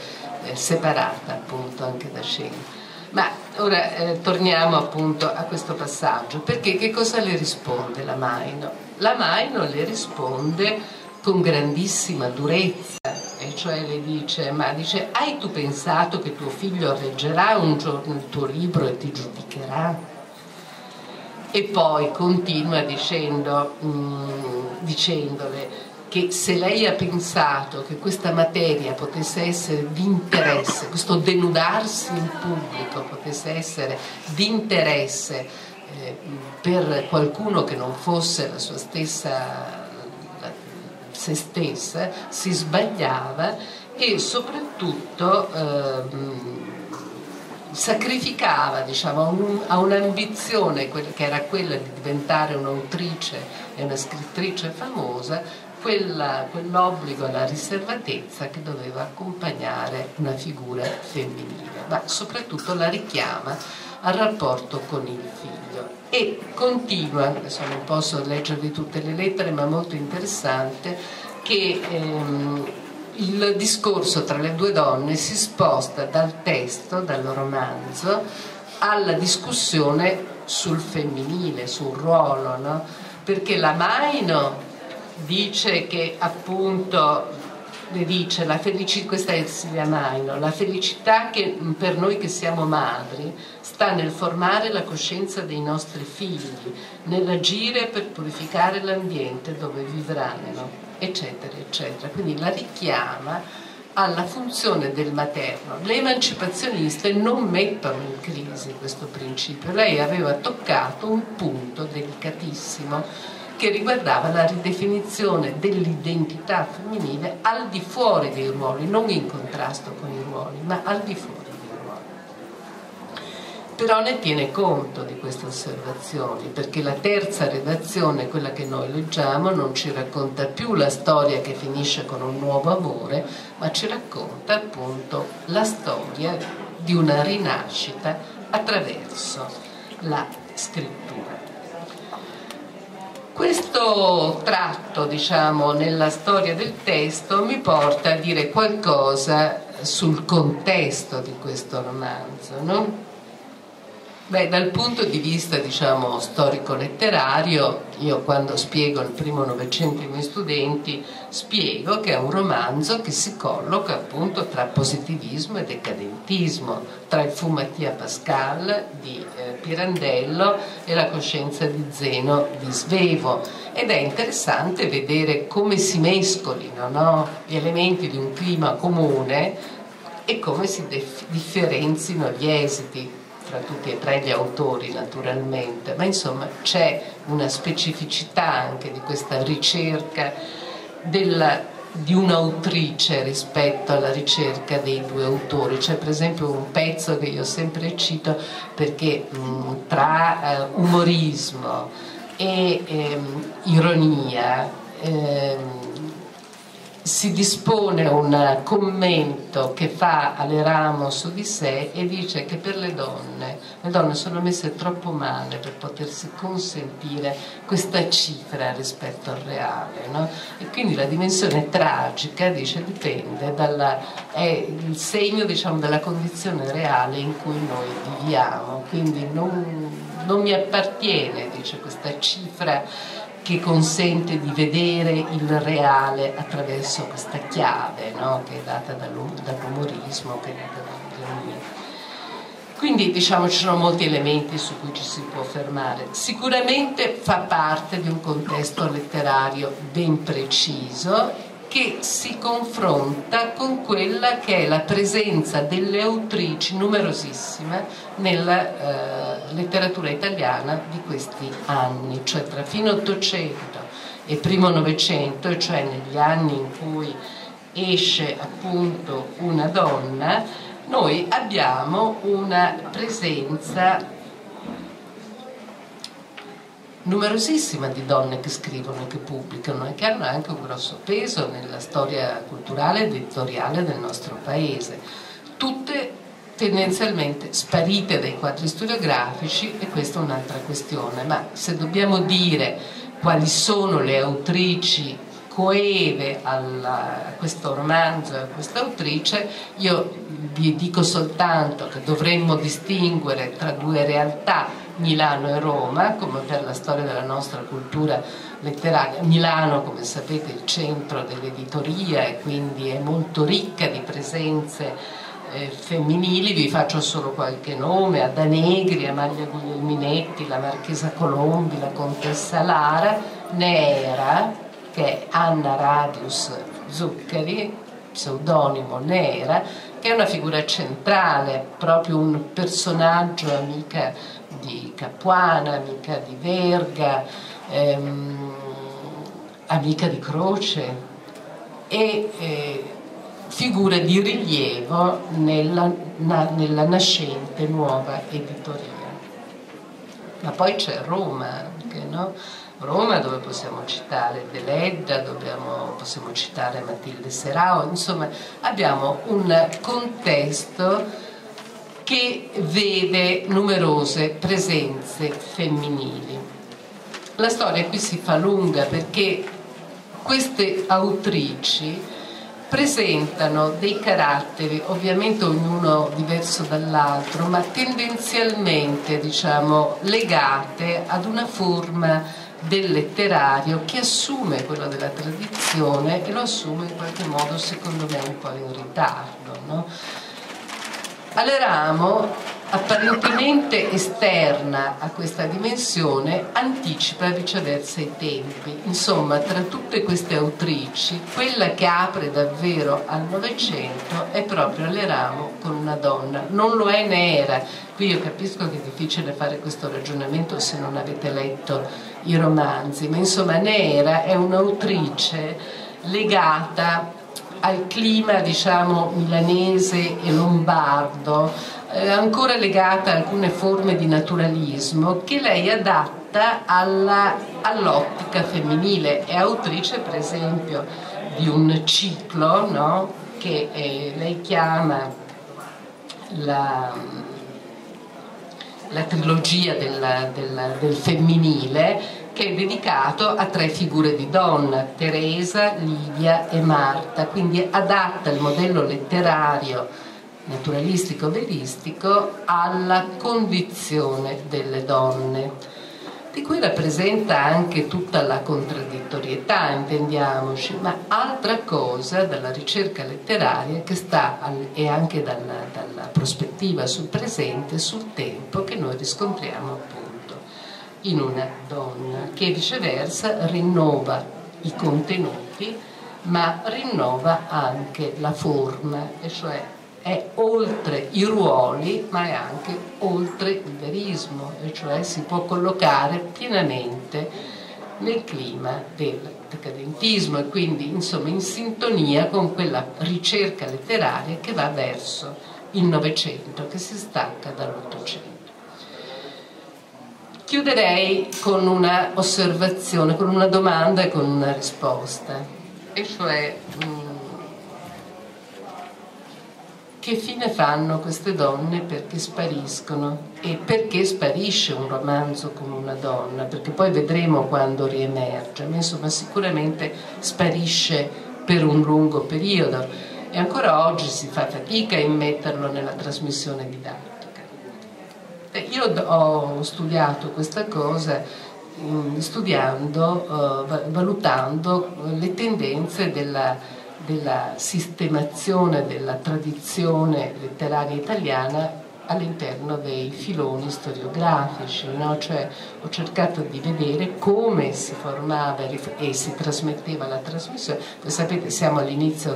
eh, separata appunto anche da Cena. Ma ora eh, torniamo appunto a questo passaggio perché che cosa le risponde la Maino? La Maino le risponde con grandissima durezza, cioè le dice, ma dice, hai tu pensato che tuo figlio leggerà un giorno il tuo libro e ti giudicherà? E poi continua dicendo, mm, dicendole che se lei ha pensato che questa materia potesse essere di interesse, questo denudarsi in pubblico potesse essere di interesse eh, per qualcuno che non fosse la sua stessa se stessa, si sbagliava e soprattutto eh, sacrificava diciamo, a un'ambizione che era quella di diventare un'autrice e una scrittrice famosa quella, quell'obbligo alla riservatezza che doveva accompagnare una figura femminile, ma soprattutto la richiama al rapporto con il figlio e continua, adesso non posso leggervi tutte le lettere ma molto interessante, che ehm, il discorso tra le due donne si sposta dal testo, dal romanzo, alla discussione sul femminile, sul ruolo, no? perché la Maino dice che appunto le dice la felicità, questa è Silvia Maino, la felicità che per noi che siamo madri sta nel formare la coscienza dei nostri figli, nell'agire per purificare l'ambiente dove vivranno, eccetera, eccetera. Quindi la richiama alla funzione del materno. Le emancipazioniste non mettono in crisi questo principio, lei aveva toccato un punto delicatissimo che riguardava la ridefinizione dell'identità femminile al di fuori dei ruoli, non in contrasto con i ruoli, ma al di fuori dei ruoli. Però ne tiene conto di queste osservazioni, perché la terza redazione, quella che noi leggiamo, non ci racconta più la storia che finisce con un nuovo amore, ma ci racconta appunto la storia di una rinascita attraverso la scrittura. Questo tratto, diciamo, nella storia del testo mi porta a dire qualcosa sul contesto di questo romanzo, no? Beh, dal punto di vista diciamo, storico-letterario, io quando spiego il primo Novecento ai miei studenti, spiego che è un romanzo che si colloca appunto tra positivismo e decadentismo, tra il Fumatia Pascal di eh, Pirandello e la coscienza di Zeno di Svevo. Ed è interessante vedere come si mescolino no? gli elementi di un clima comune e come si differenzino gli esiti fra tutti e tre gli autori naturalmente, ma insomma c'è una specificità anche di questa ricerca della, di un'autrice rispetto alla ricerca dei due autori. C'è per esempio un pezzo che io sempre cito perché mh, tra uh, umorismo e ehm, ironia ehm, si dispone un commento che fa alle Ramos su di sé e dice che per le donne, le donne sono messe troppo male per potersi consentire questa cifra rispetto al reale. No? E quindi la dimensione tragica, dice, dipende dalla, è il segno diciamo, della condizione reale in cui noi viviamo. Quindi non, non mi appartiene, dice, questa cifra che consente di vedere il reale attraverso questa chiave no? che è data dall'umorismo, che è data dall'ironia. Quindi diciamo ci sono molti elementi su cui ci si può fermare. Sicuramente fa parte di un contesto letterario ben preciso che si confronta con quella che è la presenza delle autrici numerosissime nella eh, letteratura italiana di questi anni, cioè tra fine Ottocento e primo Novecento, cioè negli anni in cui esce appunto una donna, noi abbiamo una presenza numerosissima di donne che scrivono e che pubblicano e che hanno anche un grosso peso nella storia culturale ed editoriale del nostro paese. Tutte tendenzialmente sparite dai quadri storiografici e questa è un'altra questione, ma se dobbiamo dire quali sono le autrici coeve alla, a questo romanzo, a questa autrice, io vi dico soltanto che dovremmo distinguere tra due realtà Milano e Roma, come per la storia della nostra cultura letteraria. Milano, come sapete, è il centro dell'editoria e quindi è molto ricca di presenze eh, femminili, vi faccio solo qualche nome, Ada Negri, Amalia Guglielminetti, la Marchesa Colombi, la Contessa Lara, Nera, che è Anna Radius Zuccheri, pseudonimo Nera, è una figura centrale, proprio un personaggio amica di Capuana, amica di Verga, ehm, amica di Croce e eh, figura di rilievo nella, na, nella nascente nuova editoria. Ma poi c'è Roma anche, no? Roma dove possiamo citare Deledda, dobbiamo, possiamo citare Matilde Serao, insomma abbiamo un contesto che vede numerose presenze femminili. La storia qui si fa lunga perché queste autrici presentano dei caratteri, ovviamente ognuno diverso dall'altro, ma tendenzialmente diciamo, legate ad una forma del letterario che assume quello della tradizione e lo assume in qualche modo secondo me un po' in ritardo. No? Aleramo apparentemente esterna a questa dimensione anticipa viceversa i tempi. Insomma, tra tutte queste autrici, quella che apre davvero al Novecento è proprio Leramo con una donna. Non lo è né era. Qui io capisco che è difficile fare questo ragionamento se non avete letto i romanzi, ma insomma Nera è un'autrice legata al clima diciamo milanese e lombardo, eh, ancora legata a alcune forme di naturalismo che lei adatta alla, all'ottica femminile. È autrice per esempio di un ciclo no? che eh, lei chiama la, la trilogia del, del, del femminile che è dedicato a tre figure di donna, Teresa, Livia e Marta, quindi adatta il modello letterario naturalistico veristico alla condizione delle donne. Di cui rappresenta anche tutta la contraddittorietà, intendiamoci, ma altra cosa dalla ricerca letteraria che sta al, e anche dalla, dalla prospettiva sul presente, sul tempo che noi riscontriamo appunto in una donna che viceversa rinnova i contenuti ma rinnova anche la forma, e cioè è oltre i ruoli ma è anche oltre il verismo, e cioè si può collocare pienamente nel clima del decadentismo e quindi insomma in sintonia con quella ricerca letteraria che va verso il Novecento, che si stacca dall'Ottocento. Chiuderei con una osservazione, con una domanda e con una risposta, e cioè mh, mm, che fine fanno queste donne perché spariscono? E perché sparisce un romanzo con una donna, perché poi vedremo quando riemerge, ma insomma sicuramente sparisce per un lungo periodo. E ancora oggi si fa fatica a immetterlo nella trasmissione didattica. Io ho studiato questa cosa mm, studiando, uh, valutando le tendenze della, della, sistemazione della tradizione letteraria italiana all'interno dei filoni storiografici, no? cioè ho cercato di vedere come si formava e si trasmetteva la trasmissione. Voi sapete, siamo all'inizio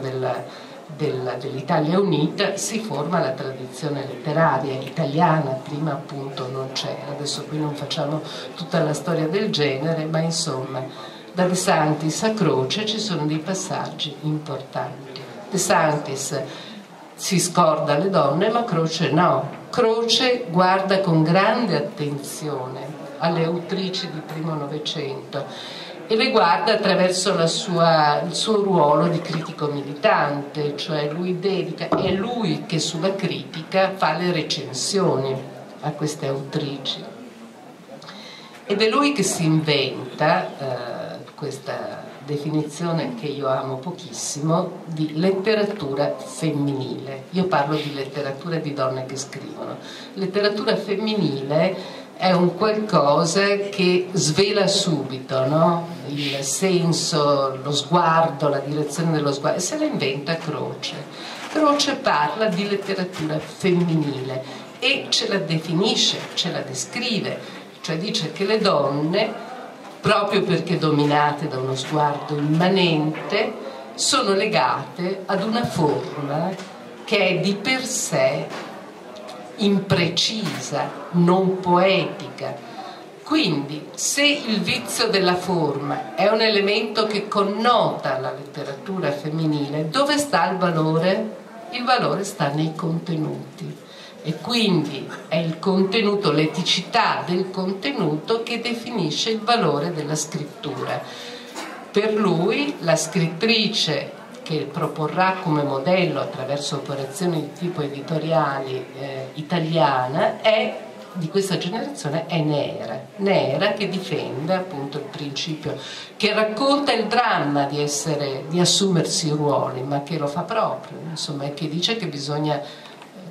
dell'Italia Unita si forma la tradizione letteraria italiana, prima appunto non c'era, adesso qui non facciamo tutta la storia del genere, ma insomma da De Santis a Croce ci sono dei passaggi importanti. De Santis si scorda le donne, ma Croce no. Croce guarda con grande attenzione alle autrici di primo Novecento e le guarda attraverso sua, il suo ruolo di critico militante, cioè lui dedica, è lui che sulla critica fa le recensioni a queste autrici. Ed è lui che si inventa eh, questa definizione che io amo pochissimo di letteratura femminile. Io parlo di letteratura di donne che scrivono. Letteratura femminile è un qualcosa che svela subito no? il senso, lo sguardo, la direzione dello sguardo e se la inventa Croce. Croce parla di letteratura femminile e ce la definisce, ce la descrive, cioè dice che le donne, proprio perché dominate da uno sguardo immanente, sono legate ad una forma che è di per sé imprecisa, non poetica. Quindi se il vizio della forma è un elemento che connota la letteratura femminile, dove sta il valore? Il valore sta nei contenuti e quindi è il contenuto, l'eticità del contenuto che definisce il valore della scrittura. Per lui la scrittrice che proporrà come modello attraverso operazioni di tipo editoriali eh, italiana è di questa generazione è Nera, Nera che difende appunto il principio, che racconta il dramma di, essere, di assumersi ruoli, ma che lo fa proprio, insomma, e che dice che bisogna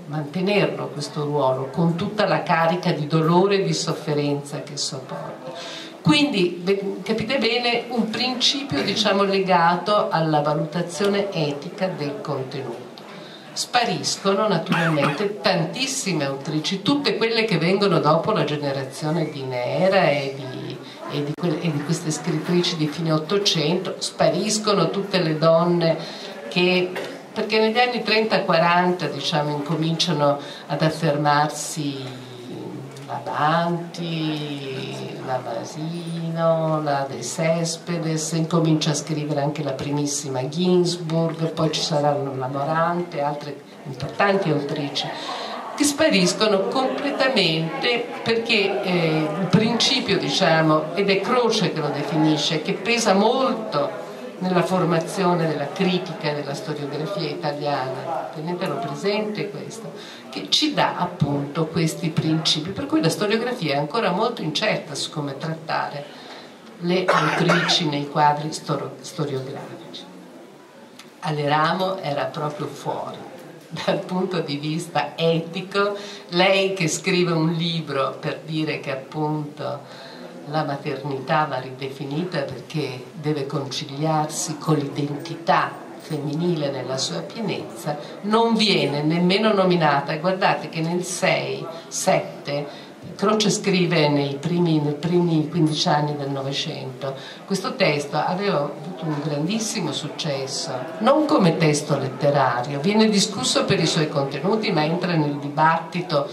mantenerlo questo ruolo con tutta la carica di dolore e di sofferenza che sopporta. Quindi capite bene un principio diciamo, legato alla valutazione etica del contenuto. Spariscono naturalmente tantissime autrici, tutte quelle che vengono dopo la generazione di Nera e di, e di, e di queste scrittrici di fine Ottocento, spariscono tutte le donne che perché negli anni 30-40 diciamo, incominciano ad affermarsi Avanti, la Masino, la De Cespedes, incomincia a scrivere anche la primissima Ginsburg, poi ci saranno la Morante, altre importanti autrici che spariscono completamente perché eh, il principio, diciamo, ed è Croce che lo definisce, che pesa molto nella formazione della critica della storiografia italiana, tenetelo presente questo, che ci dà appunto questi principi, per cui la storiografia è ancora molto incerta su come trattare le autrici nei quadri storiografici. Aleramo era proprio fuori dal punto di vista etico, lei che scrive un libro per dire che appunto la maternità va ridefinita perché deve conciliarsi con l'identità femminile nella sua pienezza, non viene nemmeno nominata. Guardate che nel 6, 7, Croce scrive nei primi, nei primi 15 anni del Novecento, questo testo aveva avuto un grandissimo successo, non come testo letterario, viene discusso per i suoi contenuti ma entra nel dibattito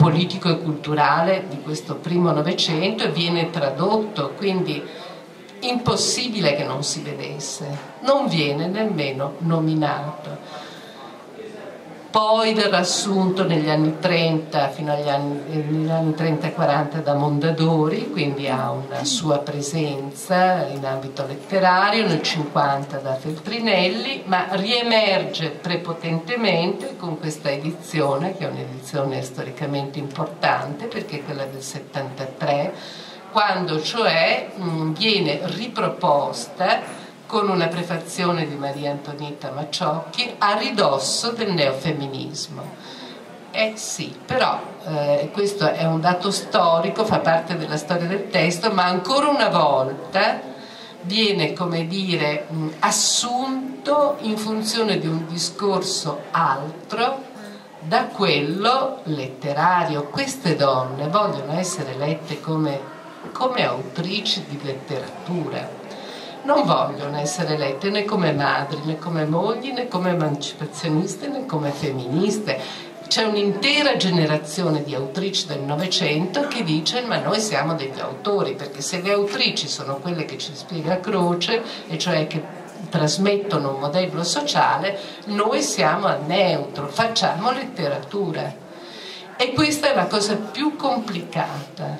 politico e culturale di questo primo Novecento e viene tradotto, quindi impossibile che non si vedesse, non viene nemmeno nominato poi verrà assunto negli anni 30 fino agli anni, anni 30 e 40 da Mondadori, quindi ha una sua presenza in ambito letterario, nel 50 da Feltrinelli, ma riemerge prepotentemente con questa edizione, che è un'edizione storicamente importante perché è quella del 73, quando cioè mh, viene riproposta con una prefazione di Maria Antonietta Macciocchi a ridosso del neofemminismo. Eh sì, però eh, questo è un dato storico, fa parte della storia del testo, ma ancora una volta viene, come dire, mh, assunto in funzione di un discorso altro da quello letterario. Queste donne vogliono essere lette come, come autrici di letteratura non vogliono essere elette né come madri, né come mogli, né come emancipazioniste, né come femministe. C'è un'intera generazione di autrici del Novecento che dice ma noi siamo degli autori, perché se le autrici sono quelle che ci spiega Croce, e cioè che trasmettono un modello sociale, noi siamo a neutro, facciamo letteratura. E questa è la cosa più complicata,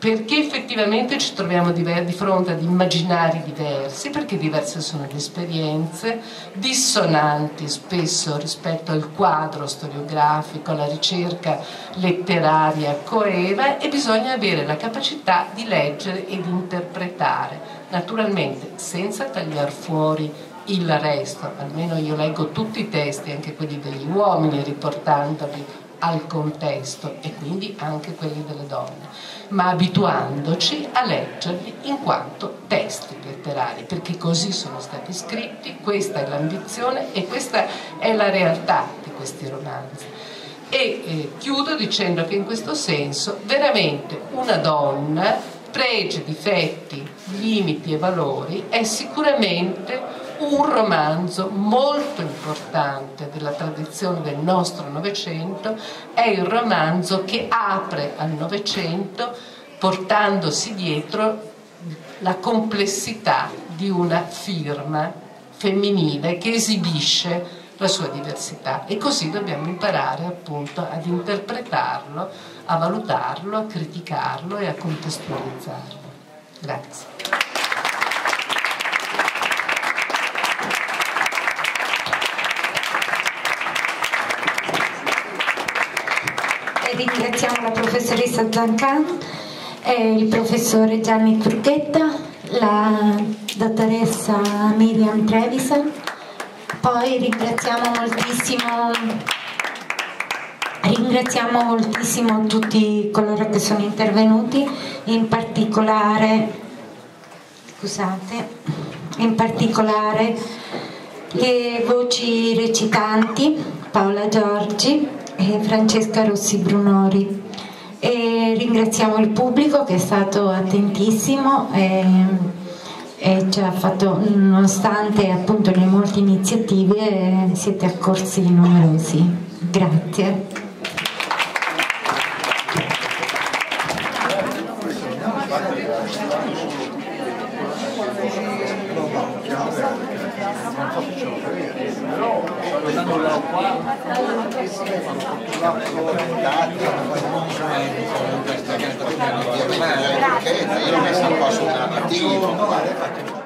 perché effettivamente ci troviamo di fronte ad immaginari diversi, perché diverse sono le esperienze, dissonanti spesso rispetto al quadro storiografico, alla ricerca letteraria coeva e bisogna avere la capacità di leggere e di interpretare, naturalmente senza tagliare fuori il resto, almeno io leggo tutti i testi, anche quelli degli uomini, riportandoli al contesto e quindi anche quelli delle donne, ma abituandoci a leggerli in quanto testi letterari, perché così sono stati scritti, questa è l'ambizione e questa è la realtà di questi romanzi. E eh, chiudo dicendo che in questo senso veramente una donna, pregi, difetti, limiti e valori, è sicuramente un romanzo molto importante della tradizione del nostro Novecento, è il romanzo che apre al Novecento portandosi dietro la complessità di una firma femminile che esibisce la sua diversità e così dobbiamo imparare appunto ad interpretarlo, a valutarlo, a criticarlo e a contestualizzarlo. Grazie. Ringraziamo la professoressa Zancan, il professore Gianni Turchetta, la dottoressa Miriam Trevisan, poi ringraziamo moltissimo, ringraziamo moltissimo tutti coloro che sono intervenuti, in particolare, scusate, in particolare le voci recitanti, Paola Giorgi, Francesca Rossi Brunori. E ringraziamo il pubblico che è stato attentissimo e, e ci ha fatto, nonostante appunto le molte iniziative, siete accorsi numerosi. Grazie. Ovviamente io l'ho messa un po' sul narrativo.